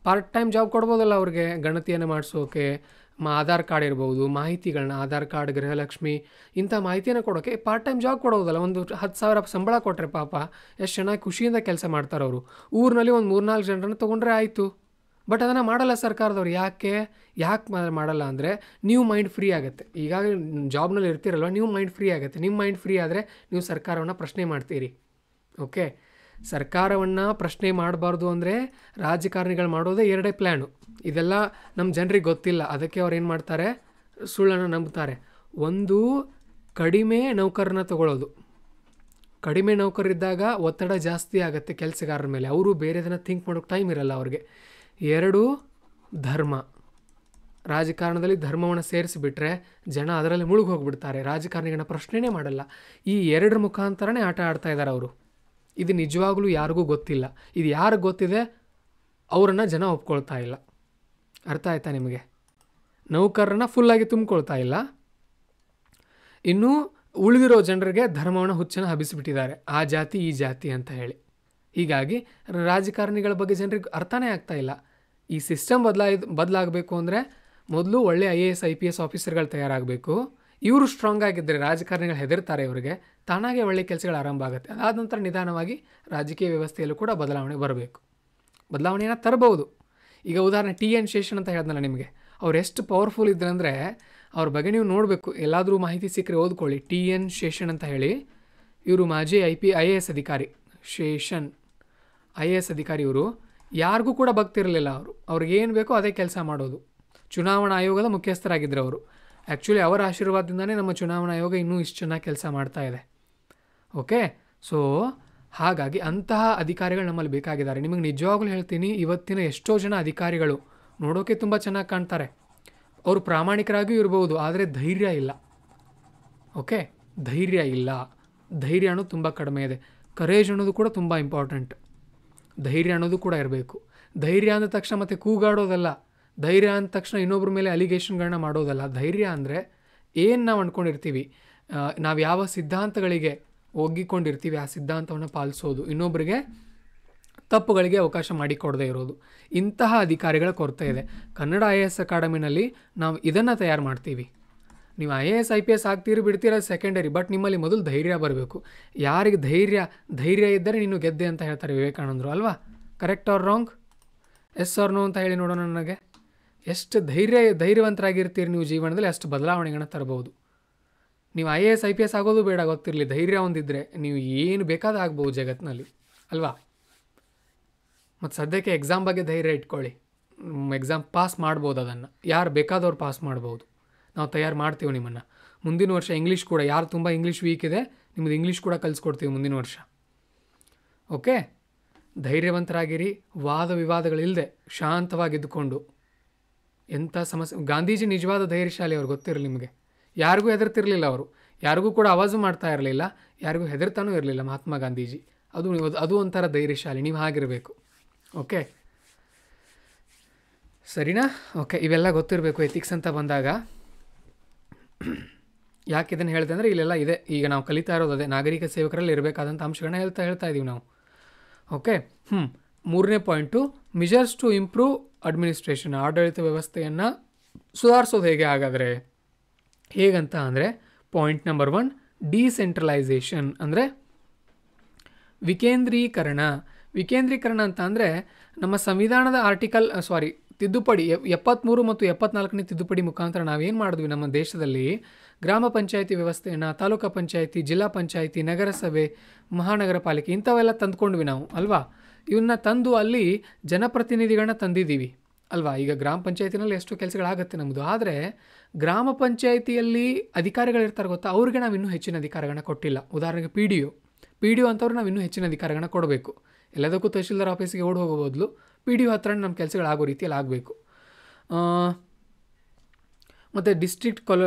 ಪಾರ್ಟ್ ಟೈಮ್ ಜಾಬ್ ಕೊಡ್ಬೋದಲ್ಲ ಅವ್ರಿಗೆ ಗಣತಿಯನ್ನು ಮಾಡಿಸೋಕೆ, ಮ ಆಧಾರ್ ಕಾರ್ಡ್ ಇರ್ಬೋದು ಮಾಹಿತಿಗಳನ್ನ ಆಧಾರ್ ಕಾರ್ಡ್, ಗೃಹಲಕ್ಷ್ಮಿ ಇಂಥ ಮಾಹಿತಿಯನ್ನು ಕೊಡೋಕ್ಕೆ ಪಾರ್ಟ್ ಟೈಮ್ ಜಾಬ್ ಕೊಡೋದಲ್ಲ. ಒಂದು ಹತ್ತು ಸಾವಿರ ಸಂಬಳ ಕೊಟ್ಟರೆ ಪಾಪ ಎಷ್ಟು ಚೆನ್ನಾಗಿ ಖುಷಿಯಿಂದ ಕೆಲಸ ಮಾಡ್ತಾರೆ ಅವರು ಊರಿನಲ್ಲಿ ಒಂದು ಮೂರ್ನಾಲ್ಕು ಜನರನ್ನು ತೊಗೊಂಡ್ರೆ ಆಯಿತು. ಬಟ್ ಅದನ್ನು ಮಾಡಲ್ಲ ಸರ್ಕಾರದವ್ರು. ಯಾಕೆ? ಯಾಕೆ ಮಾಡಲ್ಲ ಅಂದರೆ ನೀವು ಮೈಂಡ್ ಫ್ರೀ ಆಗುತ್ತೆ. ಈಗಾಗಲೇ ಜಾಬ್ನಲ್ಲಿ ಇರ್ತೀರಲ್ವ, ನೀವು ಮೈಂಡ್ ಫ್ರೀ ಆಗುತ್ತೆ. ನಿಮ್ಮ ಮೈಂಡ್ ಫ್ರೀ ಆದರೆ ನೀವು ಸರ್ಕಾರವನ್ನು ಪ್ರಶ್ನೆ ಮಾಡ್ತೀರಿ. ಓಕೆ? ಸರ್ಕಾರವನ್ನು ಪ್ರಶ್ನೆ ಮಾಡಬಾರ್ದು ಅಂದರೆ ರಾಜಕಾರಣಿಗಳು ಮಾಡೋದೇ ಎರಡೇ ಪ್ಲ್ಯಾನು ಇದೆಲ್ಲ ನಮ್ಮ ಜನರಿಗೆ ಗೊತ್ತಿಲ್ಲ. ಅದಕ್ಕೆ ಅವ್ರು ಏನು ಮಾಡ್ತಾರೆ? ಸುಳ್ಳನ್ನು ನಂಬ್ತಾರೆ. ಒಂದು, ಕಡಿಮೆ ನೌಕರನ್ನ ತಗೊಳ್ಳೋದು ಕಡಿಮೆ ನೌಕರಿದ್ದಾಗ ಒತ್ತಡ ಜಾಸ್ತಿ ಆಗುತ್ತೆ ಕೆಲಸಗಾರರ ಮೇಲೆ. ಅವರು ಬೇರೆದನ್ನು ಥಿಂಕ್ ಮಾಡೋಕ್ಕೆ ಟೈಮ್ ಇರಲ್ಲ ಅವ್ರಿಗೆ. ಎರಡು ಧರ್ಮ. ರಾಜಕಾರಣದಲ್ಲಿ ಧರ್ಮವನ್ನು ಸೇರಿಸಿಬಿಟ್ರೆ ಜನ ಅದರಲ್ಲಿ ಮುಳುಗಿ ಹೋಗಿಬಿಡ್ತಾರೆ. ರಾಜಕಾರಣಿಗಳನ್ನ ಪ್ರಶ್ನೆನೇ ಮಾಡಲ್ಲ. ಈ ಎರಡರ ಮುಖಾಂತರನೇ ಆಟ ಆಡ್ತಾ ಇದ್ದಾರೆ ಅವರು. ಇದು ನಿಜವಾಗ್ಲೂ ಯಾರಿಗೂ ಗೊತ್ತಿಲ್ಲ. ಇದು ಯಾರಿಗೆ ಗೊತ್ತಿದೆ? ಅವರನ್ನು ಜನ ಒಪ್ಕೊಳ್ತಾ ಇಲ್ಲ. ಅರ್ಥ ಆಯ್ತಾ ನಿಮಗೆ? ನೌಕರರನ್ನ ಫುಲ್ಲಾಗಿ ತುಂಬಿಕೊಳ್ತಾ ಇಲ್ಲ. ಇನ್ನೂ ಉಳಿದಿರೋ ಜನರಿಗೆ ಧರ್ಮವನ್ನು ಹುಚ್ಚನ್ನು ಹಬ್ಬಿಸಿಬಿಟ್ಟಿದ್ದಾರೆ. ಆ ಜಾತಿ, ಈ ಜಾತಿ ಅಂತ ಹೇಳಿ. ಹೀಗಾಗಿ ರಾಜಕಾರಣಿಗಳ ಬಗ್ಗೆ ಜನರಿಗೆ ಅರ್ಥನೇ ಆಗ್ತಾ ಇಲ್ಲ. ಈ ಸಿಸ್ಟಮ್ ಬದಲಾಯ್, ಬದಲಾಗಬೇಕು ಅಂದರೆ ಮೊದಲು ಒಳ್ಳೆ I A S, I P S ಆಫೀಸರ್ಗಳು ತಯಾರಾಗಬೇಕು. ಇವರು ಸ್ಟ್ರಾಂಗ್ ಆಗಿದ್ದರೆ ರಾಜಕಾರಣಿಗಳು ಹೆದರ್ತಾರೆ ಇವರಿಗೆ. ತಾನಾಗೆ ಒಳ್ಳೆ ಕೆಲಸಗಳು ಆರಂಭ ಆಗುತ್ತೆ. ಅದಾದ ನಂತರ ನಿಧಾನವಾಗಿ ರಾಜಕೀಯ ವ್ಯವಸ್ಥೆಯಲ್ಲೂ ಕೂಡ ಬದಲಾವಣೆ ಬರಬೇಕು. ಬದಲಾವಣೆಯನ್ನು ತರಬಹುದು ಈಗ ಉದಾಹರಣೆ ಟಿ ಎನ್ ಶೇಷನ್ ಅಂತ ಹೇಳಿದ್ನಲ್ಲ ನಿಮಗೆ. ಅವ್ರು ಎಷ್ಟು ಪವರ್ಫುಲ್ ಇದ್ರಂದರೆ ಅವ್ರ ಬಗ್ಗೆ ನೀವು ನೋಡಬೇಕು. ಎಲ್ಲಾದರೂ ಮಾಹಿತಿ ಸಿಕ್ಕರೆ ಓದ್ಕೊಳ್ಳಿ. ಟಿ ಎನ್ ಶೇಷನ್ ಅಂತ ಹೇಳಿ ಇವರು ಮಾಜಿ I P, I A S ಅಧಿಕಾರಿ ಶೇಷನ್. ಐ ಎ ಎಸ್ ಅಧಿಕಾರಿ ಇವರು. ಯಾರಿಗೂ ಕೂಡ ಭಕ್ತಿರಲಿಲ್ಲ ಅವರು. ಅವ್ರಿಗೆ ಏನು ಬೇಕೋ ಅದೇ ಕೆಲಸ ಮಾಡೋದು. ಚುನಾವಣಾ ಆಯೋಗದ ಮುಖ್ಯಸ್ಥರಾಗಿದ್ದರು ಅವರು. ಆ್ಯಕ್ಚುಲಿ ಅವರ ಆಶೀರ್ವಾದದಿಂದನೇ ನಮ್ಮ ಚುನಾವಣಾ ಆಯೋಗ ಇನ್ನೂ ಇಷ್ಟು ಚೆನ್ನಾಗಿ ಕೆಲಸ ಮಾಡ್ತಾ ಇದೆ. ಓಕೆ ಸೊ ಹಾಗಾಗಿ ಅಂತಹ ಅಧಿಕಾರಿಗಳು ನಮ್ಮಲ್ಲಿ ಬೇಕಾಗಿದ್ದಾರೆ. ನಿಮಗೆ ನಿಜವಾಗ್ಲೂ ಹೇಳ್ತೀನಿ, ಇವತ್ತಿನ ಎಷ್ಟೋ ಜನ ಅಧಿಕಾರಿಗಳು ನೋಡೋಕೆ ತುಂಬ ಚೆನ್ನಾಗಿ ಕಾಣ್ತಾರೆ. ಅವರು ಪ್ರಾಮಾಣಿಕರಾಗಿಯೂ ಇರ್ಬೋದು, ಆದರೆ ಧೈರ್ಯ ಇಲ್ಲ. ಓಕೆ ಧೈರ್ಯ ಇಲ್ಲ. ಧೈರ್ಯ ಅನ್ನೋದು ತುಂಬ ಕಡಿಮೆ ಇದೆ. ಕರೇಜ್ ಅನ್ನೋದು ಕೂಡ ತುಂಬ ಇಂಪಾರ್ಟೆಂಟ್ ಧೈರ್ಯ ಅನ್ನೋದು ಕೂಡ ಇರಬೇಕು. ಧೈರ್ಯ ಅಂದ ತಕ್ಷಣ ಮತ್ತೆ ಕೂಗಾಡೋದಲ್ಲ. ಧೈರ್ಯ ಅಂದ ತಕ್ಷಣ ಇನ್ನೊಬ್ಬರ ಮೇಲೆ ಅಲಿಗೇಷನ್ಗಳನ್ನ ಮಾಡೋದಲ್ಲ. ಧೈರ್ಯ ಅಂದರೆ ಏನು ನಾವು ಅಂದ್ಕೊಂಡಿರ್ತೀವಿ ನಾವು ಯಾವ ಸಿದ್ಧಾಂತಗಳಿಗೆ ಒಗ್ಗಿಕೊಂಡಿರ್ತೀವಿ, ಆ ಸಿದ್ಧಾಂತವನ್ನು ಪಾಲಿಸೋದು. ಇನ್ನೊಬ್ಬರಿಗೆ ತಪ್ಪುಗಳಿಗೆ ಅವಕಾಶ ಮಾಡಿಕೊಡದೇ ಇರೋದು. ಇಂತಹ ಅಧಿಕಾರಿಗಳ ಕೊರತೆ ಇದೆ. ಕನ್ನಡ ಐ ಎ ಎಸ್ ಅಕಾಡೆಮಿನಲ್ಲಿ ನಾವು ಇದನ್ನು ತಯಾರು ಮಾಡ್ತೀವಿ. ನೀವು I A S I P S ಆಗ್ತೀರಿ ಬಿಡ್ತೀರ ಸೆಕೆಂಡರಿ ಬಟ್ ನಿಮ್ಮಲ್ಲಿ ಮೊದಲು ಧೈರ್ಯ ಬರಬೇಕು. ಯಾರಿಗೆ ಧೈರ್ಯ ಧೈರ್ಯ ಇದ್ದರೆ ನೀನು ಗೆದ್ದೆ ಅಂತ ಹೇಳ್ತಾರೆ ವಿವೇಕಾನಂದರು, ಅಲ್ವಾ? Correct or wrong yes or no ಅಂತ ಹೇಳಿ ನೋಡೋಣ ನನಗೆ. ಎಷ್ಟು ಧೈರ್ಯ, ಧೈರ್ಯವಂತರಾಗಿರ್ತೀರಿ ನೀವು ಜೀವನದಲ್ಲಿ, ಅಷ್ಟು ಬದಲಾವಣೆಗಳನ್ನ ತರಬಹುದು. ನೀವು I A S I P S ಆಗೋದು ಬೇಡ, ಗೊತ್ತಿರಲಿ. ಧೈರ್ಯ ಹೊಂದಿದ್ರೆ ನೀವು ಏನು ಬೇಕಾದ ಆಗ್ಬೋದು ಜಗತ್ತಿನಲ್ಲಿ, ಅಲ್ವಾ? ಮತ್ತು ಸದ್ಯಕ್ಕೆ ಎಕ್ಸಾಮ್ ಬಗ್ಗೆ ಧೈರ್ಯ ಇಟ್ಕೊಳ್ಳಿ. ಎಕ್ಸಾಮ್ ಪಾಸ್ ಮಾಡ್ಬೋದು ಅದನ್ನು. ಯಾರು ಬೇಕಾದವ್ರು ಪಾಸ್ ಮಾಡ್ಬೋದು. ನಾವು ತಯಾರು ಮಾಡ್ತೀವಿ ನಿಮ್ಮನ್ನು. ಮುಂದಿನ ವರ್ಷ ಇಂಗ್ಲೀಷ್ ಕೂಡ, ಯಾರು ತುಂಬ ಇಂಗ್ಲೀಷ್ ವೀಕ್ ಇದೆ ನಿಮ್ಮದು ಇಂಗ್ಲೀಷ್ ಕೂಡ ಕಲಿಸ್ಕೊಡ್ತೀವಿ ಮುಂದಿನ ವರ್ಷ. ಓಕೆ ಧೈರ್ಯವಂತರಾಗಿರಿ, ವಾದ ವಿವಾದಗಳಿಲ್ಲದೆ ಶಾಂತವಾಗಿದ್ದುಕೊಂಡು. ಎಂಥ ಸಮಸ್ಯೆ, ಗಾಂಧೀಜಿ ನಿಜವಾದ ಧೈರ್ಯಶಾಲಿ ಅವ್ರು, ಗೊತ್ತಿರಲಿ ನಿಮಗೆ. ಯಾರಿಗೂ ಹೆದರ್ತಿರಲಿಲ್ಲ ಅವರು. ಯಾರಿಗೂ ಕೂಡ ಆವಾಜು ಮಾಡ್ತಾ ಇರಲಿಲ್ಲ, ಯಾರಿಗೂ ಹೆದರ್ತಾನೂ ಇರಲಿಲ್ಲ ಮಹಾತ್ಮ ಗಾಂಧೀಜಿ. ಅದು ಅದು ಒಂಥರ ಧೈರ್ಯಶಾಲಿ, ನೀವು ಹಾಗಿರಬೇಕು. ಓಕೆ ಸರಿನಾ? ಓಕೆ ಇವೆಲ್ಲ ಗೊತ್ತಿರಬೇಕು ಎಥಿಕ್ಸ್ ಅಂತ ಬಂದಾಗ. ಯಾಕೆ ಇದನ್ನು ಹೇಳಿದೆ ಅಂದರೆ ಇಲ್ಲೆಲ್ಲ ಇದೆ. ಈಗ ನಾವು ಕಲಿತಾ ಇರೋದು ಅದೇ. ನಾಗರಿಕ ಸೇವಕರಲ್ಲಿ ಇರಬೇಕಾದಂಥ ಅಂಶಗಳನ್ನ ಹೇಳ್ತಾ ಹೇಳ್ತಾ ಇದ್ದೀವಿ ನಾವು. ಓಕೆ ಹ್ಞೂ ಮೂರನೇ point measures to improve administration ಆಡಳಿತ ವ್ಯವಸ್ಥೆಯನ್ನು ಸುಧಾರಿಸೋದು ಹೇಗೆ ಹಾಗಾದರೆ? ಹೇಗಂತ ಅಂದರೆ ಪಾಯಿಂಟ್ ನಂಬರ್ ಒನ್ ಡಿಸೆಂಟ್ರಲೈಸೇಷನ್ ಅಂದರೆ ವಿಕೇಂದ್ರೀಕರಣ. ವಿಕೇಂದ್ರೀಕರಣ ಅಂತ ಅಂದರೆ ನಮ್ಮ ಸಂವಿಧಾನದ ಆರ್ಟಿಕಲ್ ಸಾರಿ ತಿದ್ದುಪಡಿ ಎಪ್ಪತ್ತ್ಮೂರು ಮತ್ತು ಎಪ್ಪತ್ನಾಲ್ಕನೇ ತಿದ್ದುಪಡಿ ಮುಖಾಂತರ ನಾವೇನು ಮಾಡಿದ್ವಿ ನಮ್ಮ ದೇಶದಲ್ಲಿ? ಗ್ರಾಮ ಪಂಚಾಯಿತಿ ವ್ಯವಸ್ಥೆಯನ್ನು, ತಾಲೂಕು ಪಂಚಾಯಿತಿ, ಜಿಲ್ಲಾ ಪಂಚಾಯಿತಿ, ನಗರಸಭೆ, ಮಹಾನಗರ ಪಾಲಿಕೆ ಇಂಥವೆಲ್ಲ ತಂದ್ಕೊಂಡ್ವಿ ನಾವು, ಅಲ್ವಾ? ಇವನ್ನ ತಂದು ಅಲ್ಲಿ ಜನಪ್ರತಿನಿಧಿಗಳನ್ನ ತಂದಿದ್ದೀವಿ, ಅಲ್ವಾ? ಈಗ ಗ್ರಾಮ ಪಂಚಾಯತಿನಲ್ಲಿ ಎಷ್ಟು ಕೆಲಸಗಳಾಗುತ್ತೆ ನಮ್ಮದು ಆದರೆ ಗ್ರಾಮ ಪಂಚಾಯಿತಿಯಲ್ಲಿ ಅಧಿಕಾರಿಗಳಿರ್ತಾರೆ ಗೊತ್ತಾ? ಅವ್ರಿಗೆ ನಾವು ಇನ್ನೂ ಹೆಚ್ಚಿನ ಅಧಿಕಾರಗಳನ್ನ ಕೊಟ್ಟಿಲ್ಲ. ಉದಾಹರಣೆಗೆ P D O P D O ಅಂತವ್ರು ನಾವು ಇನ್ನೂ ಹೆಚ್ಚಿನ ಅಧಿಕಾರಗಳನ್ನ ಕೊಡಬೇಕು. ಎಲ್ಲದಕ್ಕೂ ತಹಶೀಲ್ದಾರ್ ಆಫೀಸಿಗೆ ಓಡಿ ಹೋಗೋ ಬದಲು ಪಿ ಡಿ ಒ ಹತ್ರ ನಮ್ಮ ಕೆಲಸಗಳಾಗೋ ರೀತಿಯಲ್ಲಿ ಆಗಬೇಕು. ಮತ್ತು ಡಿಸ್ಟ್ರಿಕ್ಟ್ ಕೊಲ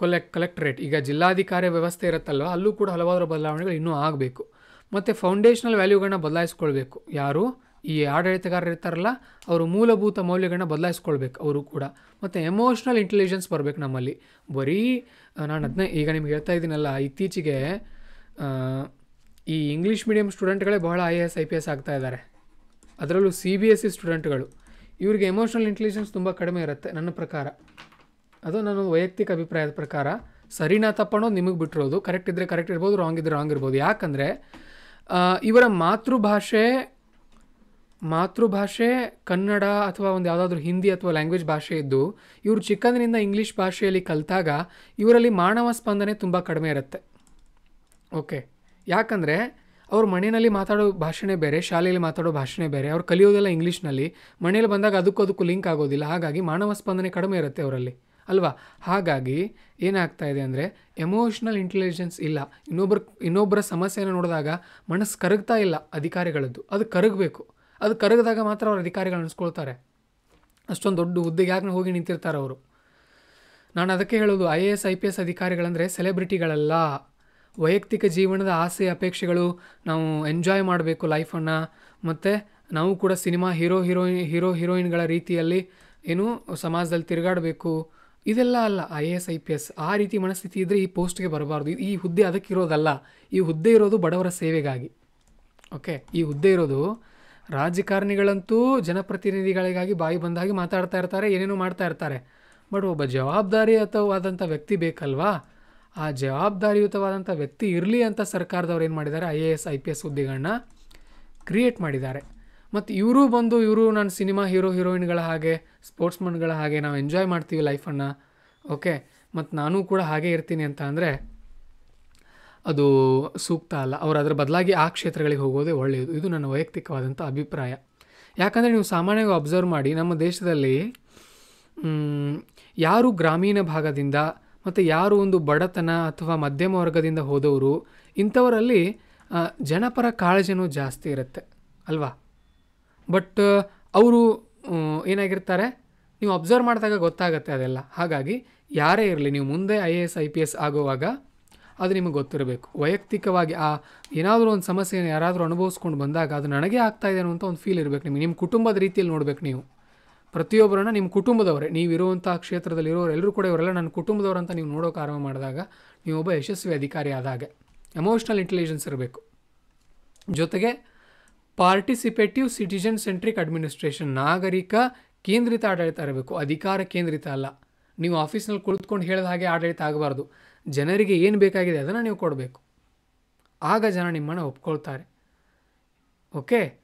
ಕೊಲೆ ಕಲೆಕ್ಟ್ರೇಟ್, ಈಗ ಜಿಲ್ಲಾಧಿಕಾರಿ ವ್ಯವಸ್ಥೆ ಇರುತ್ತಲ್ವ, ಅಲ್ಲೂ ಕೂಡ ಹಲವಾರು ಬದಲಾವಣೆಗಳು ಇನ್ನೂ ಆಗಬೇಕು. ಮತ್ತು ಫೌಂಡೇಶನಲ್ ವ್ಯಾಲ್ಯೂಗಳನ್ನ ಬದಲಾಯಿಸ್ಕೊಳ್ಬೇಕು. ಯಾರು? ಈ ಆಡಳಿತಗಾರರು ಇರ್ತಾರಲ್ಲ, ಅವರು ಮೂಲಭೂತ ಮೌಲ್ಯಗಳನ್ನ ಬದಲಾಯಿಸ್ಕೊಳ್ಬೇಕು ಅವರು ಕೂಡ. ಮತ್ತು ಎಮೋಷ್ನಲ್ ಇಂಟೆಲಿಜೆನ್ಸ್ ಬರಬೇಕು ನಮ್ಮಲ್ಲಿ. ಬರೀ ನಾನು ಅದನ್ನ ಈಗ ನಿಮ್ಗೆ ಹೇಳ್ತಾ ಇದ್ದೀನಲ್ಲ, ಇತ್ತೀಚೆಗೆ ಈ ಇಂಗ್ಲೀಷ್ ಮೀಡಿಯಂ ಸ್ಟೂಡೆಂಟ್ಗಳೇ ಬಹಳ I A S, I P S ಆಗ್ತಾ ಇದ್ದಾರೆ. ಅದರಲ್ಲೂ ಸಿ ಬಿ ಎಸ್ ಸಿ ಸ್ಟೂಡೆಂಟ್ಗಳು ಇವರಿಗೆ ಎಮೋಷ್ನಲ್ ಇಂಟೆಲಿಜೆನ್ಸ್ ತುಂಬ ಕಡಿಮೆ ಇರುತ್ತೆ, ನನ್ನ ಪ್ರಕಾರ. ಅದು ನನ್ನ ವೈಯಕ್ತಿಕ ಅಭಿಪ್ರಾಯದ ಪ್ರಕಾರ. ಸರಿನಾ ತಪ್ಪಣೋದು ನಿಮಗೆ ಬಿಟ್ಟಿರೋದು ಕರೆಕ್ಟ್ ಇದ್ದರೆ ಕರೆಕ್ಟ್ ಇರ್ಬೋದು ರಾಂಗ್ ಇದ್ದರೆ ರಾಂಗ್ ಇರ್ಬೋದು. ಯಾಕಂದರೆ ಇವರ ಮಾತೃಭಾಷೆ ಮಾತೃಭಾಷೆ ಕನ್ನಡ ಅಥವಾ ಒಂದು ಯಾವುದಾದ್ರೂ ಹಿಂದಿ ಅಥವಾ ಲ್ಯಾಂಗ್ವೇಜ್ ಭಾಷೆ ಇದ್ದು, ಇವರು ಚಿಕ್ಕಂದಿನಿಂದ ಇಂಗ್ಲೀಷ್ ಭಾಷೆಯಲ್ಲಿ ಕಲಿತಾಗ ಇವರಲ್ಲಿ ಮಾನವ ಸ್ಪಂದನೆ ತುಂಬ ಕಡಿಮೆ ಇರುತ್ತೆ. ಓಕೆ ಯಾಕಂದರೆ ಅವ್ರ ಮನೆಯಲ್ಲಿ ಮಾತಾಡೋ ಭಾಷೆನೇ ಬೇರೆ, ಶಾಲೆಯಲ್ಲಿ ಮಾತಾಡೋ ಭಾಷೆನೇ ಬೇರೆ, ಅವ್ರು ಕಲಿಯೋದೆಲ್ಲ ಇಂಗ್ಲೀಷ್ನಲ್ಲಿ. ಮನೇಲಿ ಬಂದಾಗ ಅದಕ್ಕೂ ಅದಕ್ಕೂ ಲಿಂಕ್ ಆಗೋದಿಲ್ಲ. ಹಾಗಾಗಿ ಮಾನವ ಸ್ಪಂದನೆ ಕಡಿಮೆ ಇರುತ್ತೆ ಅವರಲ್ಲಿ. ಅಲ್ವಾ? ಹಾಗಾಗಿ ಏನಾಗ್ತಾ ಇದೆ ಅಂದರೆ ಎಮೋಷ್ನಲ್ ಇಂಟೆಲಿಜೆನ್ಸ್ ಇಲ್ಲ. ಇನ್ನೊಬ್ಬರ ಇನ್ನೊಬ್ಬರ ಸಮಸ್ಯೆಯನ್ನು ನೋಡಿದಾಗ ಮನಸ್ಸು ಕರಗ್ತಾ ಇಲ್ಲ ಅಧಿಕಾರಿಗಳದ್ದು. ಅದು ಕರಗಬೇಕು. ಅದು ಕರಗಿದಾಗ ಮಾತ್ರ ಅವ್ರ ಅಧಿಕಾರಿಗಳು ಅನಿಸ್ಕೊಳ್ತಾರೆ. ಅಷ್ಟೊಂದು ದೊಡ್ಡ ಹುದ್ದೆಗೆ ಯಾಕೆ ಹೋಗಿ ನಿಂತಿರ್ತಾರೆ ಅವರು. ನಾನು ಅದಕ್ಕೆ ಹೇಳೋದು I A S I P S ಅಧಿಕಾರಿಗಳಂದರೆ ಸೆಲೆಬ್ರಿಟಿಗಳಲ್ಲ ವೈಯಕ್ತಿಕ ಜೀವನದ ಆಸೆ, ಅಪೇಕ್ಷೆಗಳು ನಾವು ಎಂಜಾಯ್ ಮಾಡಬೇಕು ಲೈಫನ್ನು ಮತ್ತು ನಾವು ಕೂಡ ಸಿನಿಮಾ ಹೀರೋ ಹೀರೋಯಿನ್ ಹೀರೋ, ಹೀರೋಯಿನ್ಗಳ ರೀತಿಯಲ್ಲಿ ಏನು ಸಮಾಜದಲ್ಲಿ ತಿರುಗಾಡಬೇಕು. ಇದೆಲ್ಲ ಅಲ್ಲ I A S I P S ಆ ರೀತಿ ಮನಸ್ಥಿತಿ ಇದ್ದರೆ ಈ ಪೋಸ್ಟ್ಗೆ ಬರಬಾರ್ದು. ಈ ಹುದ್ದೆ ಅದಕ್ಕಿರೋದಲ್ಲ ಈ ಹುದ್ದೆ ಇರೋದು ಬಡವರ ಸೇವೆಗಾಗಿ. ಓಕೆ ಈ ಹುದ್ದೆ ಇರೋದು ರಾಜಕಾರಣಿಗಳಂತೂ ಜನಪ್ರತಿನಿಧಿಗಳಿಗಾಗಿ ಬಾಯಿ ಬಂದಾಗಿ ಮಾತಾಡ್ತಾ ಇರ್ತಾರೆ, ಏನೇನೋ ಮಾಡ್ತಾ ಇರ್ತಾರೆ. ಬಟ್ ಒಬ್ಬ ಜವಾಬ್ದಾರಿಯುತವಾದಂಥ ವ್ಯಕ್ತಿ ಬೇಕಲ್ವಾ? ಆ ಜವಾಬ್ದಾರಿಯುತವಾದಂಥ ವ್ಯಕ್ತಿ ಇರಲಿ ಅಂತ ಸರ್ಕಾರದವ್ರು ಏನು ಮಾಡಿದ್ದಾರೆ? I A S I P S ಹುದ್ದೆಗಳನ್ನ create ಮಾಡಿದ್ದಾರೆ. ಮತ್ತು ಇವರು ಬಂದು, ಇವರು ನಾನು ಸಿನಿಮಾ ಹೀರೋ, ಹೀರೋಯಿನ್ಗಳ ಹಾಗೆ, ಸ್ಪೋರ್ಟ್ಸ್ಮನ್ಗಳ ಹಾಗೆ ನಾವು ಎಂಜಾಯ್ ಮಾಡ್ತೀವಿ ಲೈಫನ್ನು ಓಕೆ ಮತ್ತು ನಾನು ಕೂಡ ಹಾಗೆ ಇರ್ತೀನಿ ಅಂತ ಅಂದರೆ ಅದು ಸೂಕ್ತ ಅಲ್ಲ. ಅವರು ಅದರ ಬದಲಾಗಿ ಆ ಕ್ಷೇತ್ರಗಳಿಗೆ ಹೋಗೋದೇ ಒಳ್ಳೆಯದು ಇದು ನನ್ನ ವೈಯಕ್ತಿಕವಾದಂಥ ಅಭಿಪ್ರಾಯ. ಯಾಕಂದರೆ ನೀವು ಸಾಮಾನ್ಯವಾಗಿ ಅಬ್ಸರ್ವ್ ಮಾಡಿ ನಮ್ಮ ದೇಶದಲ್ಲಿ ಯಾರು ಗ್ರಾಮೀಣ ಭಾಗದಿಂದ ಮತ್ತು ಯಾರು ಒಂದು ಬಡತನ ಅಥವಾ ಮಧ್ಯಮ ವರ್ಗದಿಂದ ಹೋದವರು, ಇಂಥವರಲ್ಲಿ ಜನಪರ ಕಾಳಜಿನೂ ಜಾಸ್ತಿ ಇರುತ್ತೆ, ಅಲ್ವಾ? ಬಟ್ ಅವರು ಏನಾಗಿರ್ತಾರೆ, ನೀವು ಅಬ್ಸರ್ವ್ ಮಾಡಿದಾಗ ಗೊತ್ತಾಗುತ್ತೆ ಅದೆಲ್ಲ. ಹಾಗಾಗಿ, ಯಾರೇ ಇರಲಿ, ನೀವು ಮುಂದೆ I A S, I P S ಆಗುವಾಗ ಅದು ನಿಮಗೆ ಗೊತ್ತಿರಬೇಕು. ವೈಯಕ್ತಿಕವಾಗಿ ಆ, ಏನಾದರೂ ಒಂದು ಸಮಸ್ಯೆಯನ್ನು ಯಾರಾದರೂ ಅನುಭವಿಸ್ಕೊಂಡು ಬಂದಾಗ ಅದು ನನಗೆ ಆಗ್ತಾ ಇದೆ ಒಂದು ಫೀಲ್ ಇರಬೇಕು ನಿಮಗೆ. ನಿಮ್ಮ ಕುಟುಂಬದ ರೀತಿಯಲ್ಲಿ ನೋಡ್ಬೇಕು ನೀವು. ಪ್ರತಿಯೊಬ್ಬರನ್ನ ನಿಮ್ಮ ಕುಟುಂಬದವರೇ, ನೀವಿರುವಂತಹ ಕ್ಷೇತ್ರದಲ್ಲಿರೋರು ಎಲ್ಲರೂ ಕೂಡ ಇವರೆಲ್ಲ ನನ್ನ ಕುಟುಂಬದವರಂತ ನೀವು ನೋಡೋಕೆ ಆರಂಭ ಮಾಡಿದಾಗ ನೀವು ಒಬ್ಬ ಯಶಸ್ವಿ ಅಧಿಕಾರಿ ಆದಾಗ ಎಮೋಷ್ನಲ್ ಇಂಟೆಲಿಜೆನ್ಸ್ ಇರಬೇಕು. ಜೊತೆಗೆ ಪಾರ್ಟಿಸಿಪೇಟಿವ್ ಸಿಟಿಜನ್ ಸೆಂಟ್ರಿಕ್ ಅಡ್ಮಿನಿಸ್ಟ್ರೇಷನ್ ನಾಗರಿಕ ಕೇಂದ್ರಿತ ಆಡಳಿತ ಇರಬೇಕು. ಅಧಿಕಾರ ಕೇಂದ್ರಿತ ಅಲ್ಲ. ನೀವು ಆಫೀಸ್ನಲ್ಲಿ ಕುಳಿತುಕೊಂಡು ಹೇಳಿದ ಹಾಗೆ ಆಡಳಿತ ಆಗಬಾರ್ದು. ಜನರಿಗೆ ಏನು ಬೇಕಾಗಿದೆ ಅದನ್ನು ನೀವು ಕೊಡಬೇಕು. ಆಗ ಜನ ನಿಮ್ಮನ್ನು ಒಪ್ಕೊಳ್ತಾರೆ. ಓಕೆ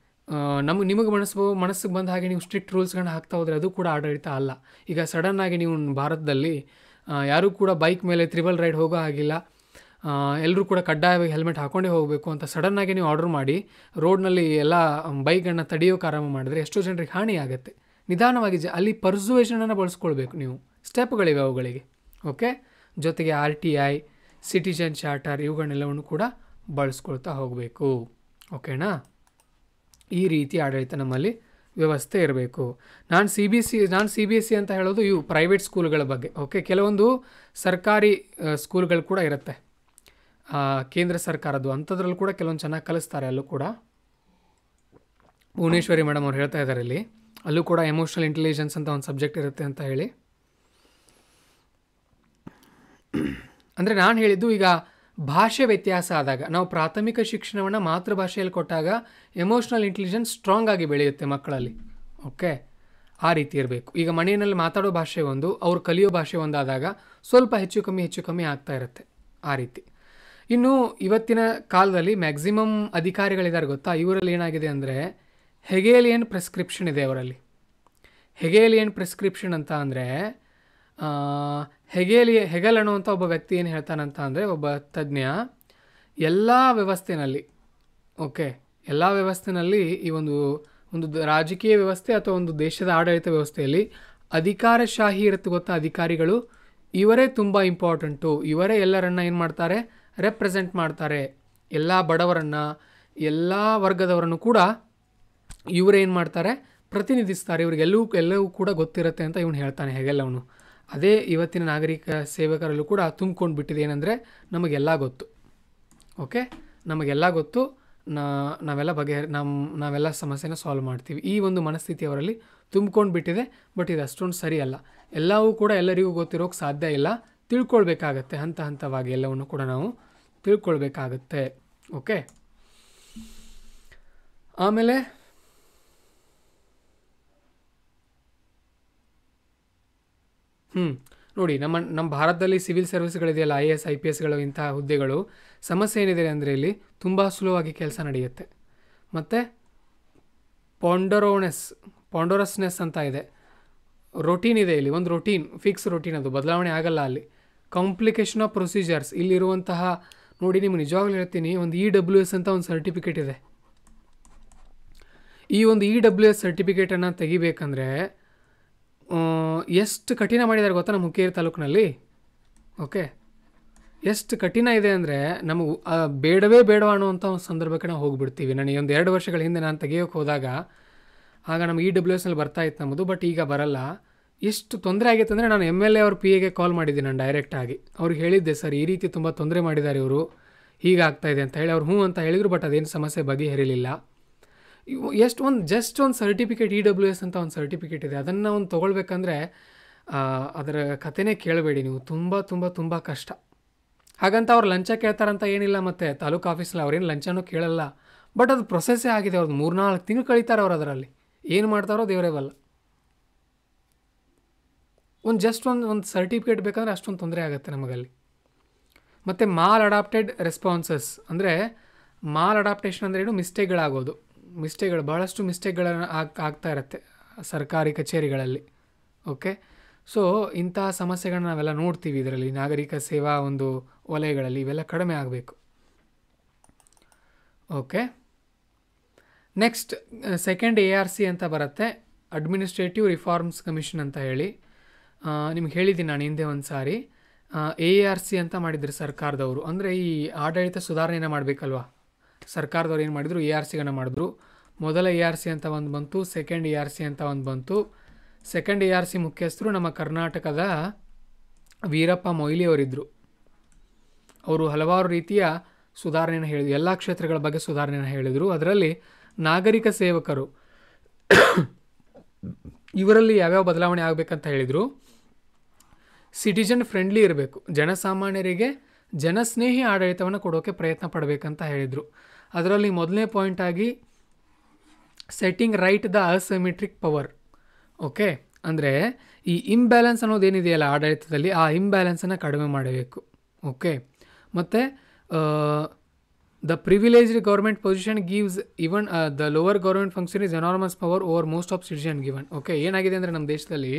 ನಮಗೆ ನಿಮಗೆ ಮನಸ್ಸು ಮನಸ್ಸಿಗೆ ಬಂದ ಹಾಗೆ ನೀವು ಸ್ಟ್ರಿಕ್ಟ್ ರೂಲ್ಸ್ಗಳನ್ನ ಹಾಕ್ತಾ ಹೋದರೆ ಅದು ಕೂಡ ಆಡಳಿತ ಅಲ್ಲ. ಈಗ ಸಡನ್ನಾಗಿ ನೀವು ಭಾರತದಲ್ಲಿ ಯಾರೂ ಕೂಡ ಬೈಕ್ ಮೇಲೆ ತ್ರಿಬಲ್ ರೈಡ್ ಹೋಗೋ ಹಾಗಿಲ್ಲ. ಎಲ್ಲರೂ ಕೂಡ ಕಡ್ಡಾಯವಾಗಿ ಹೆಲ್ಮೆಟ್ ಹಾಕೊಂಡೇ ಹೋಗಬೇಕು ಅಂತ ಸಡನ್ನಾಗಿ ನೀವು ಆರ್ಡರ್ ಮಾಡಿ, ರೋಡ್ನಲ್ಲಿ ಎಲ್ಲ ಬೈಕ್ಗಳನ್ನ ತಡೆಯೋಕೆ ಆರಂಭ ಮಾಡಿದ್ರೆ ಎಷ್ಟೋ ಜನರಿಗೆ ಹಾನಿ ಆಗುತ್ತೆ. ನಿಧಾನವಾಗಿ ಜ, ಅಲ್ಲಿ ಪರ್ಸುವೇಷನನ್ನು ಬಳಸ್ಕೊಳ್ಬೇಕು ನೀವು. ಸ್ಟೆಪ್ಗಳಿವೆ ಅವುಗಳಿಗೆ. ಓಕೆ ಜೊತೆಗೆ R T I citizen charter ಇವುಗಳನ್ನೆಲ್ಲವನ್ನು ಕೂಡ ಬಳಸ್ಕೊಳ್ತಾ ಹೋಗಬೇಕು. ಓಕೆನಾ ಈ ರೀತಿ ಆಡಳಿತ ನಮ್ಮಲ್ಲಿ ವ್ಯವಸ್ಥೆ ಇರಬೇಕು. ನಾನು ಸಿ ಬಿ ಸಿ ನಾನು ಸಿ ಬಿ ಎಸ್ ಸಿ ಅಂತ ಹೇಳೋದು ಇವು ಪ್ರೈವೇಟ್ ಸ್ಕೂಲ್ಗಳ ಬಗ್ಗೆ. ಓಕೆ ಕೆಲವೊಂದು ಸರ್ಕಾರಿ ಸ್ಕೂಲ್ಗಳು ಕೂಡ ಇರುತ್ತೆ. ಕೇಂದ್ರ ಸರ್ಕಾರದ್ದು ಅಂಥದ್ರಲ್ಲೂ ಕೂಡ ಕೆಲವೊಂದು ಚೆನ್ನಾಗಿ ಕಲಿಸ್ತಾರೆ ಅಲ್ಲೂ ಕೂಡ. ಭುವನೇಶ್ವರಿ ಮೇಡಮ್ ಅವ್ರು ಹೇಳ್ತಾ ಇದ್ದಾರೆ ಇಲ್ಲಿ. ಅಲ್ಲೂ ಕೂಡ ಎಮೋಷ್ನಲ್ ಇಂಟೆಲಿಜೆನ್ಸ್ ಅಂತ ಒಂದು ಸಬ್ಜೆಕ್ಟ್ ಇರುತ್ತೆ ಅಂತ ಹೇಳಿ. ಅಂದರೆ ನಾನು ಹೇಳಿದ್ದು ಈಗ ಭಾಷೆ ವ್ಯತ್ಯಾಸ ಆದಾಗ, ನಾವು ಪ್ರಾಥಮಿಕ ಶಿಕ್ಷಣವನ್ನು ಮಾತೃಭಾಷೆಯಲ್ಲಿ ಕೊಟ್ಟಾಗ ಎಮೋಷ್ನಲ್ ಇಂಟೆಲಿಜೆನ್ಸ್ ಸ್ಟ್ರಾಂಗ್ ಆಗಿ ಬೆಳೆಯುತ್ತೆ ಮಕ್ಕಳಲ್ಲಿ. ಓಕೆ ಆ ರೀತಿ ಇರಬೇಕು. ಈಗ ಮನೆಯಲ್ಲಿ ಮಾತಾಡೋ ಭಾಷೆ ಒಂದು, ಅವ್ರು ಕಲಿಯೋ ಭಾಷೆ ಒಂದಾದಾಗ ಸ್ವಲ್ಪ ಹೆಚ್ಚು ಕಮ್ಮಿ ಹೆಚ್ಚು ಕಮ್ಮಿ ಆಗ್ತಾ ಇರುತ್ತೆ ಆ ರೀತಿ. ಇನ್ನು ಇವತ್ತಿನ ಕಾಲದಲ್ಲಿ ಮ್ಯಾಕ್ಸಿಮಮ್ ಅಧಿಕಾರಿಗಳಿದ್ದಾರೆ ಗೊತ್ತಾ? ಇವರಲ್ಲಿ ಏನಾಗಿದೆ ಅಂದರೆ ಹೆಗೇಲಿಯನ್ ಪ್ರಿಸ್ಕ್ರಿಪ್ಷನ್ ಇದೆ ಅವರಲ್ಲಿ? ಹೆಗೇಲಿಯನ್ ಪ್ರಿಸ್ಕ್ರಿಪ್ಷನ್ ಅಂತ ಅಂದರೆ ಹೆಗೇಲಿ, ಹೆಗಲ್ ಅನ್ನುವಂಥ ಒಬ್ಬ ವ್ಯಕ್ತಿ ಏನು ಹೇಳ್ತಾನಂತ ಅಂದರೆ ಒಬ್ಬ ತಜ್ಞ, ಎಲ್ಲ ವ್ಯವಸ್ಥೆನಲ್ಲಿ, ಓಕೆ, ಎಲ್ಲ ವ್ಯವಸ್ಥೆನಲ್ಲಿ ಈ ಒಂದು ಒಂದು ರಾಜಕೀಯ ವ್ಯವಸ್ಥೆ ಅಥವಾ ಒಂದು ದೇಶದ ಆಡಳಿತ ವ್ಯವಸ್ಥೆಯಲ್ಲಿ ಅಧಿಕಾರಶಾಹಿ ಇರುತ್ತೆ ಗೊತ್ತಾ ಅಧಿಕಾರಿಗಳು? ಇವರೇ ತುಂಬ ಇಂಪಾರ್ಟೆಂಟು. ಇವರೇ ಎಲ್ಲರನ್ನ ಏನು ಮಾಡ್ತಾರೆ? ರೆಪ್ರೆಸೆಂಟ್ ಮಾಡ್ತಾರೆ. ಎಲ್ಲ ಬಡವರನ್ನು, ಎಲ್ಲ ವರ್ಗದವರನ್ನು ಕೂಡ ಇವರೇನು ಮಾಡ್ತಾರೆ? ಪ್ರತಿನಿಧಿಸ್ತಾರೆ. ಇವ್ರಿಗೆಲ್ಲೂ ಎಲ್ಲವೂ ಕೂಡ ಗೊತ್ತಿರುತ್ತೆ ಅಂತ ಇವನು ಹೇಳ್ತಾನೆ ಹೇಗೆಲ್ಲವನು ಅದೇ ಇವತ್ತಿನ ನಾಗರಿಕ ಸೇವಕರಲ್ಲೂ ಕೂಡ ತುಂಬ್ಕೊಂಡು ಬಿಟ್ಟಿದೆ ಏನಂದರೆ ನಮಗೆಲ್ಲ ಗೊತ್ತು. ಓಕೆ ನಮಗೆಲ್ಲ ಗೊತ್ತು. ನಾವೆಲ್ಲ ಬಗೆ ನಮ್ಮ ನಾವೆಲ್ಲ ಸಮಸ್ಯೆನ ಸಾಲ್ವ್ ಮಾಡ್ತೀವಿ. ಈ ಒಂದು ಮನಸ್ಥಿತಿ ಅವರಲ್ಲಿ ತುಂಬ್ಕೊಂಡು ಬಿಟ್ಟಿದೆ ಬಟ್ ಇದು ಅಷ್ಟೊಂದು ಸರಿ ಅಲ್ಲ ಎಲ್ಲವೂ ಕೂಡ ಎಲ್ಲರಿಗೂ ಗೊತ್ತಿರೋಕ್ಕೆ ಸಾಧ್ಯ ಇಲ್ಲ. ತಿಳ್ಕೊಳ್ಬೇಕಾಗತ್ತೆ, ಹಂತ ಹಂತವಾಗಿ ಎಲ್ಲವನ್ನು ಕೂಡ ನಾವು ತಿಳ್ಕೊಳ್ಬೇಕಾಗತ್ತೆ. ಓಕೆ ಆಮೇಲೆ ಹ್ಞೂ ನೋಡಿ, ನಮ್ಮ ನಮ್ಮ ಭಾರತದಲ್ಲಿ civil ಸರ್ವಿಸ್ಗಳಿದೆಯಲ್ಲ, I A S, I P ಎಸ್ಗಳು ಇಂತಹ ಹುದ್ದೆಗಳು, ಸಮಸ್ಯೆ ಏನಿದೆ ಅಂದರೆ ಇಲ್ಲಿ ತುಂಬ ಸುಲಭವಾಗಿ ಕೆಲಸ ನಡೆಯುತ್ತೆ. ಮತ್ತು ಪಾಂಡರೋನೆಸ್ ಪಾಂಡೋರಸ್ನೆಸ್ ಅಂತ ಇದೆ. ರೊಟೀನ್ ಇದೆ ಇಲ್ಲಿ, ಒಂದು ರೊಟೀನ್ ಫಿಕ್ಸ್ ರೊಟೀನ್ ಅದು, ಬದಲಾವಣೆ ಆಗಲ್ಲ ಅಲ್ಲಿ. ಕಾಂಪ್ಲಿಕೇಶನ್ ಆಫ್ ಪ್ರೊಸೀಜರ್ಸ್ ಇಲ್ಲಿರುವಂತಹ, ನೋಡಿ, ನಿಮ್ಗೆ ನಿಜವಾಗ್ಲೂ ಹೇಳ್ತೀನಿ, ಒಂದು ಇ ಡಬ್ಲ್ಯೂ ಎಸ್ ಅಂತ ಒಂದು ಸರ್ಟಿಫಿಕೇಟ್ ಇದೆ. ಈ ಒಂದು ಇ ಡಬ್ಲ್ಯೂ ಎಸ್ ಸರ್ಟಿಫಿಕೇಟನ್ನು ತೆಗಿಬೇಕಂದ್ರೆ ಎಷ್ಟು ಕಠಿಣ ಮಾಡಿದ್ದಾರೆ ಗೊತ್ತಾ ನಮ್ಮ ಹುಕ್ಕೇರಿ ತಾಲೂಕಿನಲ್ಲಿ? ಓಕೆ. ಎಷ್ಟು ಕಠಿಣ ಇದೆ ಅಂದರೆ ನಮಗೆ ಬೇಡವೇ ಬೇಡವ ಅನ್ನುವಂಥ ಒಂದು ಸಂದರ್ಭಕ್ಕೆ ನಾವು ಹೋಗ್ಬಿಡ್ತೀವಿ. ನನಗೆ ಒಂದು ಎರಡು ವರ್ಷಗಳ ಹಿಂದೆ ನಾನು ತೆಗಿಯೋಕೆ ಹೋದಾಗ, ಆಗ ನಮ್ಗೆ ಇ ಡಬ್ಲ್ಯೂ ಎಸ್ನಲ್ಲಿ ಬರ್ತಾ ಇತ್ತು ನಮ್ಮದು, ಬಟ್ ಈಗ ಬರಲ್ಲ. ಎಷ್ಟು ತೊಂದರೆ ಆಗಿತ್ತು ಅಂದರೆ ನಾನು ಎಂ ಎಲ್ ಎ ಅವ್ರ ಪಿ ಎಗೆ ಕಾಲ್ ಮಾಡಿದ್ದೆ ನಾನು ಡೈರೆಕ್ಟಾಗಿ ಅವ್ರಿಗೆ ಹೇಳಿದ್ದೆ, ಸರ್, ಈ ರೀತಿ ತುಂಬ ತೊಂದರೆ ಮಾಡಿದ್ದಾರೆ ಇವರು. ಹೀಗಾಗ್ತಾ ಇದೆ ಅಂತ ಹೇಳಿ. ಅವ್ರು ಹ್ಞೂ ಅಂತ ಹೇಳಿದರು, ಬಟ್ ಅದೇನು ಸಮಸ್ಯೆ ಬಗೆಹರಿಲಿಲ್ಲ. ಎಷ್ಟು ಒಂದು ಜಸ್ಟ್ ಒಂದು ಸರ್ಟಿಫಿಕೇಟ್ ಇ ಡಬ್ಲ್ಯೂ ಎಸ್ ಅಂತ ಒಂದು ಸರ್ಟಿಫಿಕೇಟ್ ಇದೆ. ಅದನ್ನು ಒಂದು ತೊಗೊಳ್ಬೇಕಂದ್ರೆ ಅದರ ಕಥೆನೇ ಕೇಳಬೇಡಿ ನೀವು. ತುಂಬ ತುಂಬ ತುಂಬ ಕಷ್ಟ. ಹಾಗಂತ ಅವ್ರು ಲಂಚ ಕೇಳ್ತಾರಂತ ಏನಿಲ್ಲ ಮತ್ತು. ತಾಲೂಕು ಆಫೀಸಲ್ಲಿ ಅವ್ರೇನು ಲಂಚನೂ ಕೇಳಲ್ಲ. ಬಟ್ ಅದು ಪ್ರೊಸೆಸ್ಸೇ ಆಗಿದೆ. ಅವ್ರದ್ದು ಮೂರ್ನಾಲ್ಕು ತಿಂಗಳು ಕಳೀತಾರೆ ಅವ್ರು ಅದರಲ್ಲಿ. ಏನು ಮಾಡ್ತಾರೋ ದೇವರೇ ಬಲ್ಲ. ಒಂದು ಜಸ್ಟ್ ಒಂದು ಒಂದು ಸರ್ಟಿಫಿಕೇಟ್ ಬೇಕಂದ್ರೆ ಅಷ್ಟೊಂದು ತೊಂದರೆ ಆಗುತ್ತೆ ನಮಗಲ್ಲಿ. ಮತ್ತು ಮಾಲ್ ಅಡಾಪ್ಟೆಡ್ ರೆಸ್ಪಾನ್ಸಸ್ ಅಂದರೆ ಮಾಲ್ ಅಡಾಪ್ಟೇಷನ್ ಅಂದರೆ ಏನು? ಮಿಸ್ಟೇಕ್ಗಳಾಗೋದು. ಮಿಸ್ಟೇಕ್ಗಳು ಭಾಳಷ್ಟು ಮಿಸ್ಟೇಕ್ಗಳನ್ನು ಆಗ್, ಆಗ್ತಾ ಇರುತ್ತೆ ಸರ್ಕಾರಿ ಕಚೇರಿಗಳಲ್ಲಿ, ಓಕೆ? ಸೊ ಇಂತಹ ಸಮಸ್ಯೆಗಳನ್ನ ನಾವೆಲ್ಲ ನೋಡ್ತೀವಿ ಇದರಲ್ಲಿ. ನಾಗರಿಕ ಸೇವಾ ಒಂದು ವಲಯಗಳಲ್ಲಿ ಇವೆಲ್ಲ ಕಡಿಮೆ ಆಗಬೇಕು, okay? Next, second A R C ಅಂತ ಬರುತ್ತೆ, ಅಡ್ಮಿನಿಸ್ಟ್ರೇಟಿವ್ ರಿಫಾರ್ಮ್ಸ್ ಕಮಿಷನ್ ಅಂತ ಹೇಳಿ. ನಿಮ್ಗೆ ಹೇಳಿದ್ದೀನಿ ನಾನು ಹಿಂದೆ ಒಂದು ಸಾರಿ. ಎ ಆರ್ ಸಿ ಅಂತ ಮಾಡಿದ್ರು ಸರ್ಕಾರದವರು, ಅಂದರೆ ಈ ಆಡಳಿತ ಸುಧಾರಣೆನ ಮಾಡಬೇಕಲ್ವಾ? ಸರ್ಕಾರದವ್ರು ಏನು ಮಾಡಿದ್ರು, ಎ ಆರ್ ಸಿಗಳನ್ನ ಮಾಡಿದ್ರು. ಮೊದಲ ಎ ಆರ್ ಸಿ ಅಂತ ಒಂದು ಬಂತು ಸೆಕೆಂಡ್ ಎ ಆರ್ ಸಿ ಅಂತ ಒಂದು ಬಂತು. ಸೆಕೆಂಡ್ ಎ ಆರ್ ಸಿ ಮುಖ್ಯಸ್ಥರು ನಮ್ಮ ಕರ್ನಾಟಕದ ವೀರಪ್ಪ ಮೊಯ್ಲಿ ಅವರಿದ್ದರು ಅವರು ಹಲವಾರು ರೀತಿಯ ಸುಧಾರಣೆಯನ್ನು ಹೇಳಿದ್ರು, ಎಲ್ಲ ಕ್ಷೇತ್ರಗಳ ಬಗ್ಗೆ ಸುಧಾರಣೆಯನ್ನು ಹೇಳಿದರು. ಅದರಲ್ಲಿ ನಾಗರಿಕ ಸೇವಕರು, ಇವರಲ್ಲಿ ಯಾವ್ಯಾವ ಬದಲಾವಣೆ ಆಗಬೇಕಂತ ಹೇಳಿದರು. ಸಿಟಿಜನ್ ಫ್ರೆಂಡ್ಲಿ ಇರಬೇಕು, ಜನಸಾಮಾನ್ಯರಿಗೆ ಜನಸ್ನೇಹಿ ಆಡಳಿತವನ್ನು ಕೊಡೋಕೆ ಪ್ರಯತ್ನ ಪಡಬೇಕಂತ ಹೇಳಿದರು. ಅದರಲ್ಲಿ ಮೊದಲನೇ ಪಾಯಿಂಟ್ ಆಗಿ setting right the asymmetric power okay ಅಂದರೆ ಈ ಇಂಬ್ಯಾಲೆನ್ಸ್ ಅನ್ನೋದು ಏನಿದೆಯಲ್ಲ ಆಡಳಿತದಲ್ಲಿ ಆ ಇಂಬ್ಯಾಲೆನ್ಸನ್ನು ಕಡಿಮೆ ಮಾಡಬೇಕು. ಓಕೆ ಮತ್ತು the privileged government position gives even the lower government function is enormous power over most of citizen given okay ಏನಾಗಿದೆ ಅಂದರೆ ನಮ್ಮ ದೇಶದಲ್ಲಿ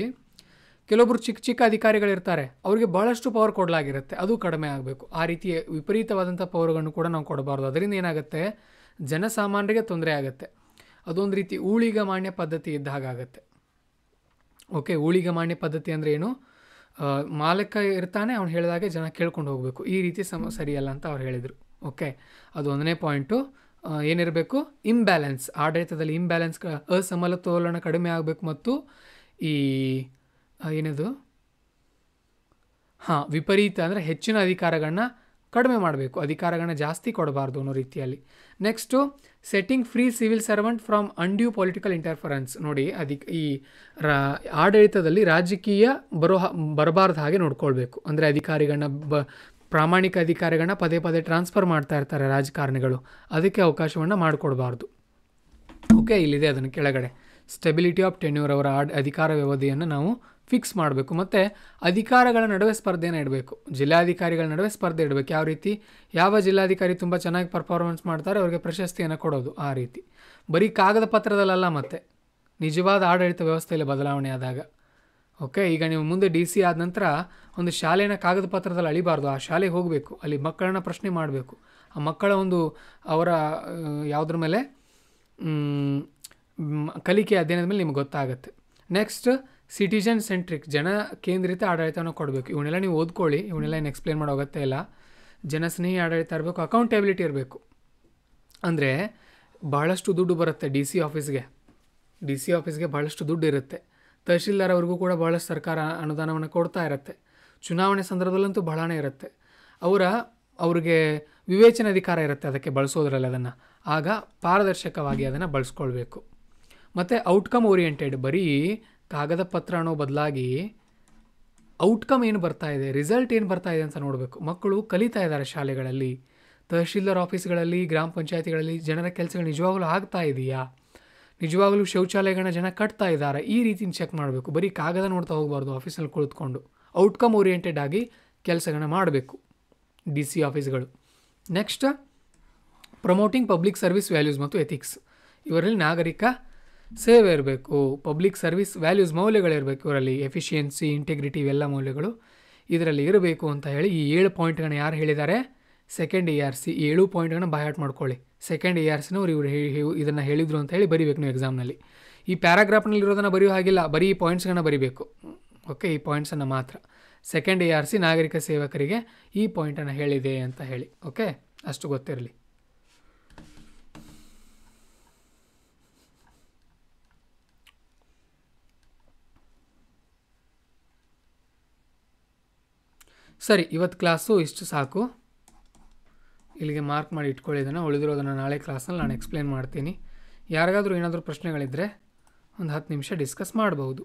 ಕೆಲವೊಬ್ಬರು ಚಿಕ್ಕ ಚಿಕ್ಕ ಅಧಿಕಾರಿಗಳಿರ್ತಾರೆ. ಅವರಿಗೆ ಭಾಳಷ್ಟು ಪವರ್ ಕೊಡಲಾಗಿರುತ್ತೆ. ಅದು ಕಡಿಮೆ ಆಗಬೇಕು. ಆ ರೀತಿಯ ವಿಪರೀತವಾದಂಥ ಪವರ್ಗಳನ್ನು ಕೂಡ ನಾವು ಕೊಡಬಾರ್ದು. ಅದರಿಂದ ಏನಾಗುತ್ತೆ? ಜನಸಾಮಾನ್ಯರಿಗೆ ತೊಂದರೆ ಆಗುತ್ತೆ. ಅದೊಂದು ರೀತಿ ಊಳಿಗ ಮಾನ್ಯ ಪದ್ಧತಿ ಇದ್ದ ಹಾಗಾಗತ್ತೆ ಓಕೆ, ಊಳಿಗ ಮಾನ್ಯ ಪದ್ಧತಿ ಅಂದರೆ ಏನು? ಮಾಲಕ ಇರ್ತಾನೆ, ಅವ್ನು ಹೇಳಿದಾಗೆ ಜನ ಕೇಳ್ಕೊಂಡು ಹೋಗಬೇಕು. ಈ ರೀತಿ ಸಮ ಸರಿಯಲ್ಲ ಅಂತ ಅವ್ರು ಹೇಳಿದರು. ಓಕೆ, ಅದು ಒಂದನೇ ಪಾಯಿಂಟು. ಏನಿರಬೇಕು? ಇಂಬ್ಯಾಲೆನ್ಸ್ ಆಡಳಿತದಲ್ಲಿ ಇಂಬ್ಯಾಲೆನ್ಸ್ ಅಸಮಲತೋಲನ ಕಡಿಮೆ ಆಗಬೇಕು ಮತ್ತು ಈ ಏನದು? ಹಾಂ, ವಿಪರೀತ ಅಂದರೆ ಹೆಚ್ಚಿನ ಅಧಿಕಾರಗಳನ್ನ ಕಡಿಮೆ ಮಾಡಬೇಕು. ಅಧಿಕಾರಗಳನ್ನ ಜಾಸ್ತಿ ಕೊಡಬಾರ್ದು ಅನ್ನೋ ರೀತಿಯಲ್ಲಿ. Next setting free civil servant from undue political interference ನೋಡಿ ಅದಕ್ಕೆ ಈ ರಾ, ಆಡಳಿತದಲ್ಲಿ ರಾಜಕೀಯ ಬರೋ ಬರಬಾರ್ದು ಹಾಗೆ ನೋಡ್ಕೊಳ್ಬೇಕು. ಅಂದರೆ ಅಧಿಕಾರಿಗಳನ್ನ ಬ, ಪ್ರಾಮಾಣಿಕ ಅಧಿಕಾರಿಗಳನ್ನ ಪದೇ ಪದೇ ಟ್ರಾನ್ಸ್ಫರ್ ಮಾಡ್ತಾ ಇರ್ತಾರೆ ರಾಜಕಾರಣಿಗಳು. ಅದಕ್ಕೆ ಅವಕಾಶವನ್ನು ಮಾಡಿಕೊಡ್ಬಾರ್ದು. ಓಕೆ, ಇಲ್ಲಿದೆ ಅದನ್ನು ಕೆಳಗಡೆ. ಸ್ಟೆಬಿಲಿಟಿ ಆಫ್ ಟೆನ್ಯೂರ್ ಅವರ ಅಧಿಕಾರ ವ್ಯವಧಿಯನ್ನು ನಾವು ಫಿಕ್ಸ್ ಮಾಡಬೇಕು. ಮತ್ತು ಅಧಿಕಾರಗಳ ನಡುವೆ ಸ್ಪರ್ಧೆನ ಇಡಬೇಕು. ಜಿಲ್ಲಾಧಿಕಾರಿಗಳ ನಡುವೆ ಸ್ಪರ್ಧೆ ಇಡಬೇಕು. ಯಾವ ರೀತಿ? ಯಾವ ಜಿಲ್ಲಾಧಿಕಾರಿ ತುಂಬ ಚೆನ್ನಾಗಿ ಪರ್ಫಾರ್ಮೆನ್ಸ್ ಮಾಡ್ತಾರೆ, ಅವರಿಗೆ ಪ್ರಶಸ್ತಿಯನ್ನು ಕೊಡೋದು ಆ ರೀತಿ. ಬರೀ ಕಾಗದ ಪತ್ರದಲ್ಲಲ್ಲ ಮತ್ತೆ. ನಿಜವಾದ ಆಡಳಿತ ವ್ಯವಸ್ಥೆಯಲ್ಲಿ ಬದಲಾವಣೆ ಆದಾಗ. ಓಕೆ, ಈಗ ನೀವು ಮುಂದೆ ಡಿ ಸಿ ಆದ ನಂತರ ಒಂದು ಶಾಲೆನ ಕಾಗದ ಪತ್ರದಲ್ಲಿ ಅಳಿಬಾರ್ದು. ಆ ಶಾಲೆಗೆ ಹೋಗಬೇಕು. ಅಲ್ಲಿ ಮಕ್ಕಳನ್ನ ಪ್ರಶ್ನೆ ಮಾಡಬೇಕು. ಆ ಮಕ್ಕಳ ಒಂದು ಅವರ ಯಾವುದ್ರ ಮೇಲೆ? ಕಲಿಕೆ ಅಧ್ಯಯನದ ಮೇಲೆ ನಿಮ್ಗೆ ಗೊತ್ತಾಗುತ್ತೆ. ನೆಕ್ಸ್ಟ್ ಸಿಟಿಜನ್ ಸೆಂಟ್ರಿಕ್ ಜನ ಕೇಂದ್ರಿತ ಆಡಳಿತವನ್ನು ಕೊಡಬೇಕು. ಇವನ್ನೆಲ್ಲ ನೀವು ಓದ್ಕೊಳ್ಳಿ, ಇವನ್ನೆಲ್ಲ ಏನು ಎಕ್ಸ್ಪ್ಲೇನ್ ಮಾಡೋ ಅಗತ್ಯ ಇಲ್ಲ. ಜನಸ್ನೇಹಿ ಆಡಳಿತ ಇರಬೇಕು ಅಕೌಂಟೆಬಿಲಿಟಿ ಇರಬೇಕು. ಅಂದರೆ ಭಾಳಷ್ಟು ದುಡ್ಡು ಬರುತ್ತೆ ಡಿ ಸಿ ಆಫೀಸ್ಗೆ ಡಿ ಸಿ ಆಫೀಸ್ಗೆ ಭಾಳಷ್ಟು ದುಡ್ಡು ಇರುತ್ತೆ. ತಹಶೀಲ್ದಾರ್ ಅವ್ರಿಗೂ ಕೂಡ ಭಾಳಷ್ಟು ಸರ್ಕಾರ ಅನುದಾನವನ್ನು ಕೊಡ್ತಾ ಇರುತ್ತೆ. ಚುನಾವಣೆ ಸಂದರ್ಭದಲ್ಲಂತೂ ಬಹಳನೇ ಇರುತ್ತೆ. ಅವರ, ಅವ್ರಿಗೆ ವಿವೇಚನಾ ಅಧಿಕಾರ ಇರುತ್ತೆ ಅದಕ್ಕೆ ಬಳಸೋದ್ರಲ್ಲಿ ಅದನ್ನು. ಆಗ ಪಾರದರ್ಶಕವಾಗಿ ಅದನ್ನು ಬಳಸ್ಕೊಳ್ಬೇಕು. ಮತ್ತು ಔಟ್ಕಮ್ ಓರಿಯೆಂಟೆಡ್ ಬರೀ ಕಾಗದ ಪತ್ರ ಅನ್ನೋ ಬದಲಾಗಿ ಔಟ್ಕಮ್ ಏನು ಬರ್ತಾ ಇದೆ ರಿಸಲ್ಟ್ ಏನು ಬರ್ತಾ ಇದೆ ಅಂತ ನೋಡಬೇಕು. ಮಕ್ಕಳು ಕಲಿತಾ ಇದ್ದಾರೆ ಶಾಲೆಗಳಲ್ಲಿ. ತಹಶೀಲ್ದಾರ್ ಆಫೀಸ್ಗಳಲ್ಲಿ ಗ್ರಾಮ ಪಂಚಾಯತಿಗಳಲ್ಲಿ ಜನರ ಕೆಲಸಗಳು ನಿಜವಾಗ್ಲೂ ಆಗ್ತಾ ಇದೆಯಾ? ನಿಜವಾಗಲೂ ಶೌಚಾಲಯಗಳನ್ನ ಜನ ಕಟ್ತಾ ಇದ್ದಾರೆ? ಈ ರೀತಿ ಚೆಕ್ ಮಾಡಬೇಕು. ಬರೀ ಕಾಗದ ನೋಡ್ತಾ ಹೋಗಬಾರ್ದು ಆಫೀಸಲ್ಲಿ ಕುಳಿತುಕೊಂಡು ಔಟ್ಕಮ್ ಓರಿಯೆಂಟೆಡ್ ಆಗಿ ಕೆಲಸಗಳನ್ನ ಮಾಡಬೇಕು D C ಆಫೀಸ್ಗಳು next promoting public service values ಮತ್ತು ಎಥಿಕ್ಸ್ ಇವರಲ್ಲಿ ನಾಗರಿಕ ಸೇವೆ ಇರಬೇಕು ಪಬ್ಲಿಕ್ ಸರ್ವಿಸ್ ವ್ಯಾಲ್ಯೂಸ್ ಮೌಲ್ಯಗಳಿರಬೇಕು, ಇವರಲ್ಲಿ ಎಫಿಷಿಯನ್ಸಿ ಇಂಟಿಗ್ರಿಟಿ ಇವೆಲ್ಲ ಮೌಲ್ಯಗಳು ಇದರಲ್ಲಿ ಇರಬೇಕು ಅಂತ ಹೇಳಿ ಈ ಏಳು ಪಾಯಿಂಟ್ಗಳನ್ನ ಯಾರು ಹೇಳಿದ್ದಾರೆ? ಸೆಕೆಂಡ್ ಎ ಆರ್ ಸಿ ಏಳು ಪಾಯಿಂಟ್ಗಳನ್ನ ಬಾಯಾಟ್ ಮಾಡ್ಕೊಳ್ಳಿ. ಸೆಕೆಂಡ್ ಎ ಆರ್ ಸಿನವ್ರು ಇವರು ಇದನ್ನು ಹೇಳಿದರು ಅಂತ ಹೇಳಿ ಬರಿಬೇಕು ನೀವು ಎಕ್ಸಾಮ್ನಲ್ಲಿ ಈ ಪ್ಯಾರಾಗ್ರಾಫ್ನಲ್ಲಿ ಇರೋದನ್ನು ಬರೆಯೋ ಹಾಗಿಲ್ಲ, ಬರೀ ಈ ಪಾಯಿಂಟ್ಸ್ಗಳನ್ನ ಬರಿಬೇಕು. ಓಕೆ ಈ ಪಾಯಿಂಟ್ಸನ್ನು ಮಾತ್ರ. ಸೆಕೆಂಡ್ ಎ ಆರ್ ಸಿ ನಾಗರಿಕ ಸೇವಕರಿಗೆ ಈ ಪಾಯಿಂಟನ್ನು ಹೇಳಿದೆ ಅಂತ ಹೇಳಿ. ಓಕೆ ಅಷ್ಟು ಗೊತ್ತಿರಲಿ. ಸರಿ ಇವತ್ತು ಕ್ಲಾಸು ಇಷ್ಟು ಸಾಕು. ಇಲ್ಲಿಗೆ ಮಾರ್ಕ್ ಮಾಡಿ ಇಟ್ಕೊಳ್ಳಿ ಇದನ್ನು ಉಳಿದಿರೋದನ್ನು ನಾಳೆ ಕ್ಲಾಸಲ್ಲಿ ನಾನು ಎಕ್ಸ್ಪ್ಲೇನ್ ಮಾಡ್ತೀನಿ. ಯಾರಿಗಾದರೂ ಏನಾದರೂ ಪ್ರಶ್ನೆಗಳಿದ್ದರೆ ಒಂದು ಹತ್ತು ನಿಮಿಷ ಡಿಸ್ಕಸ್ ಮಾಡ್ಬೋದು.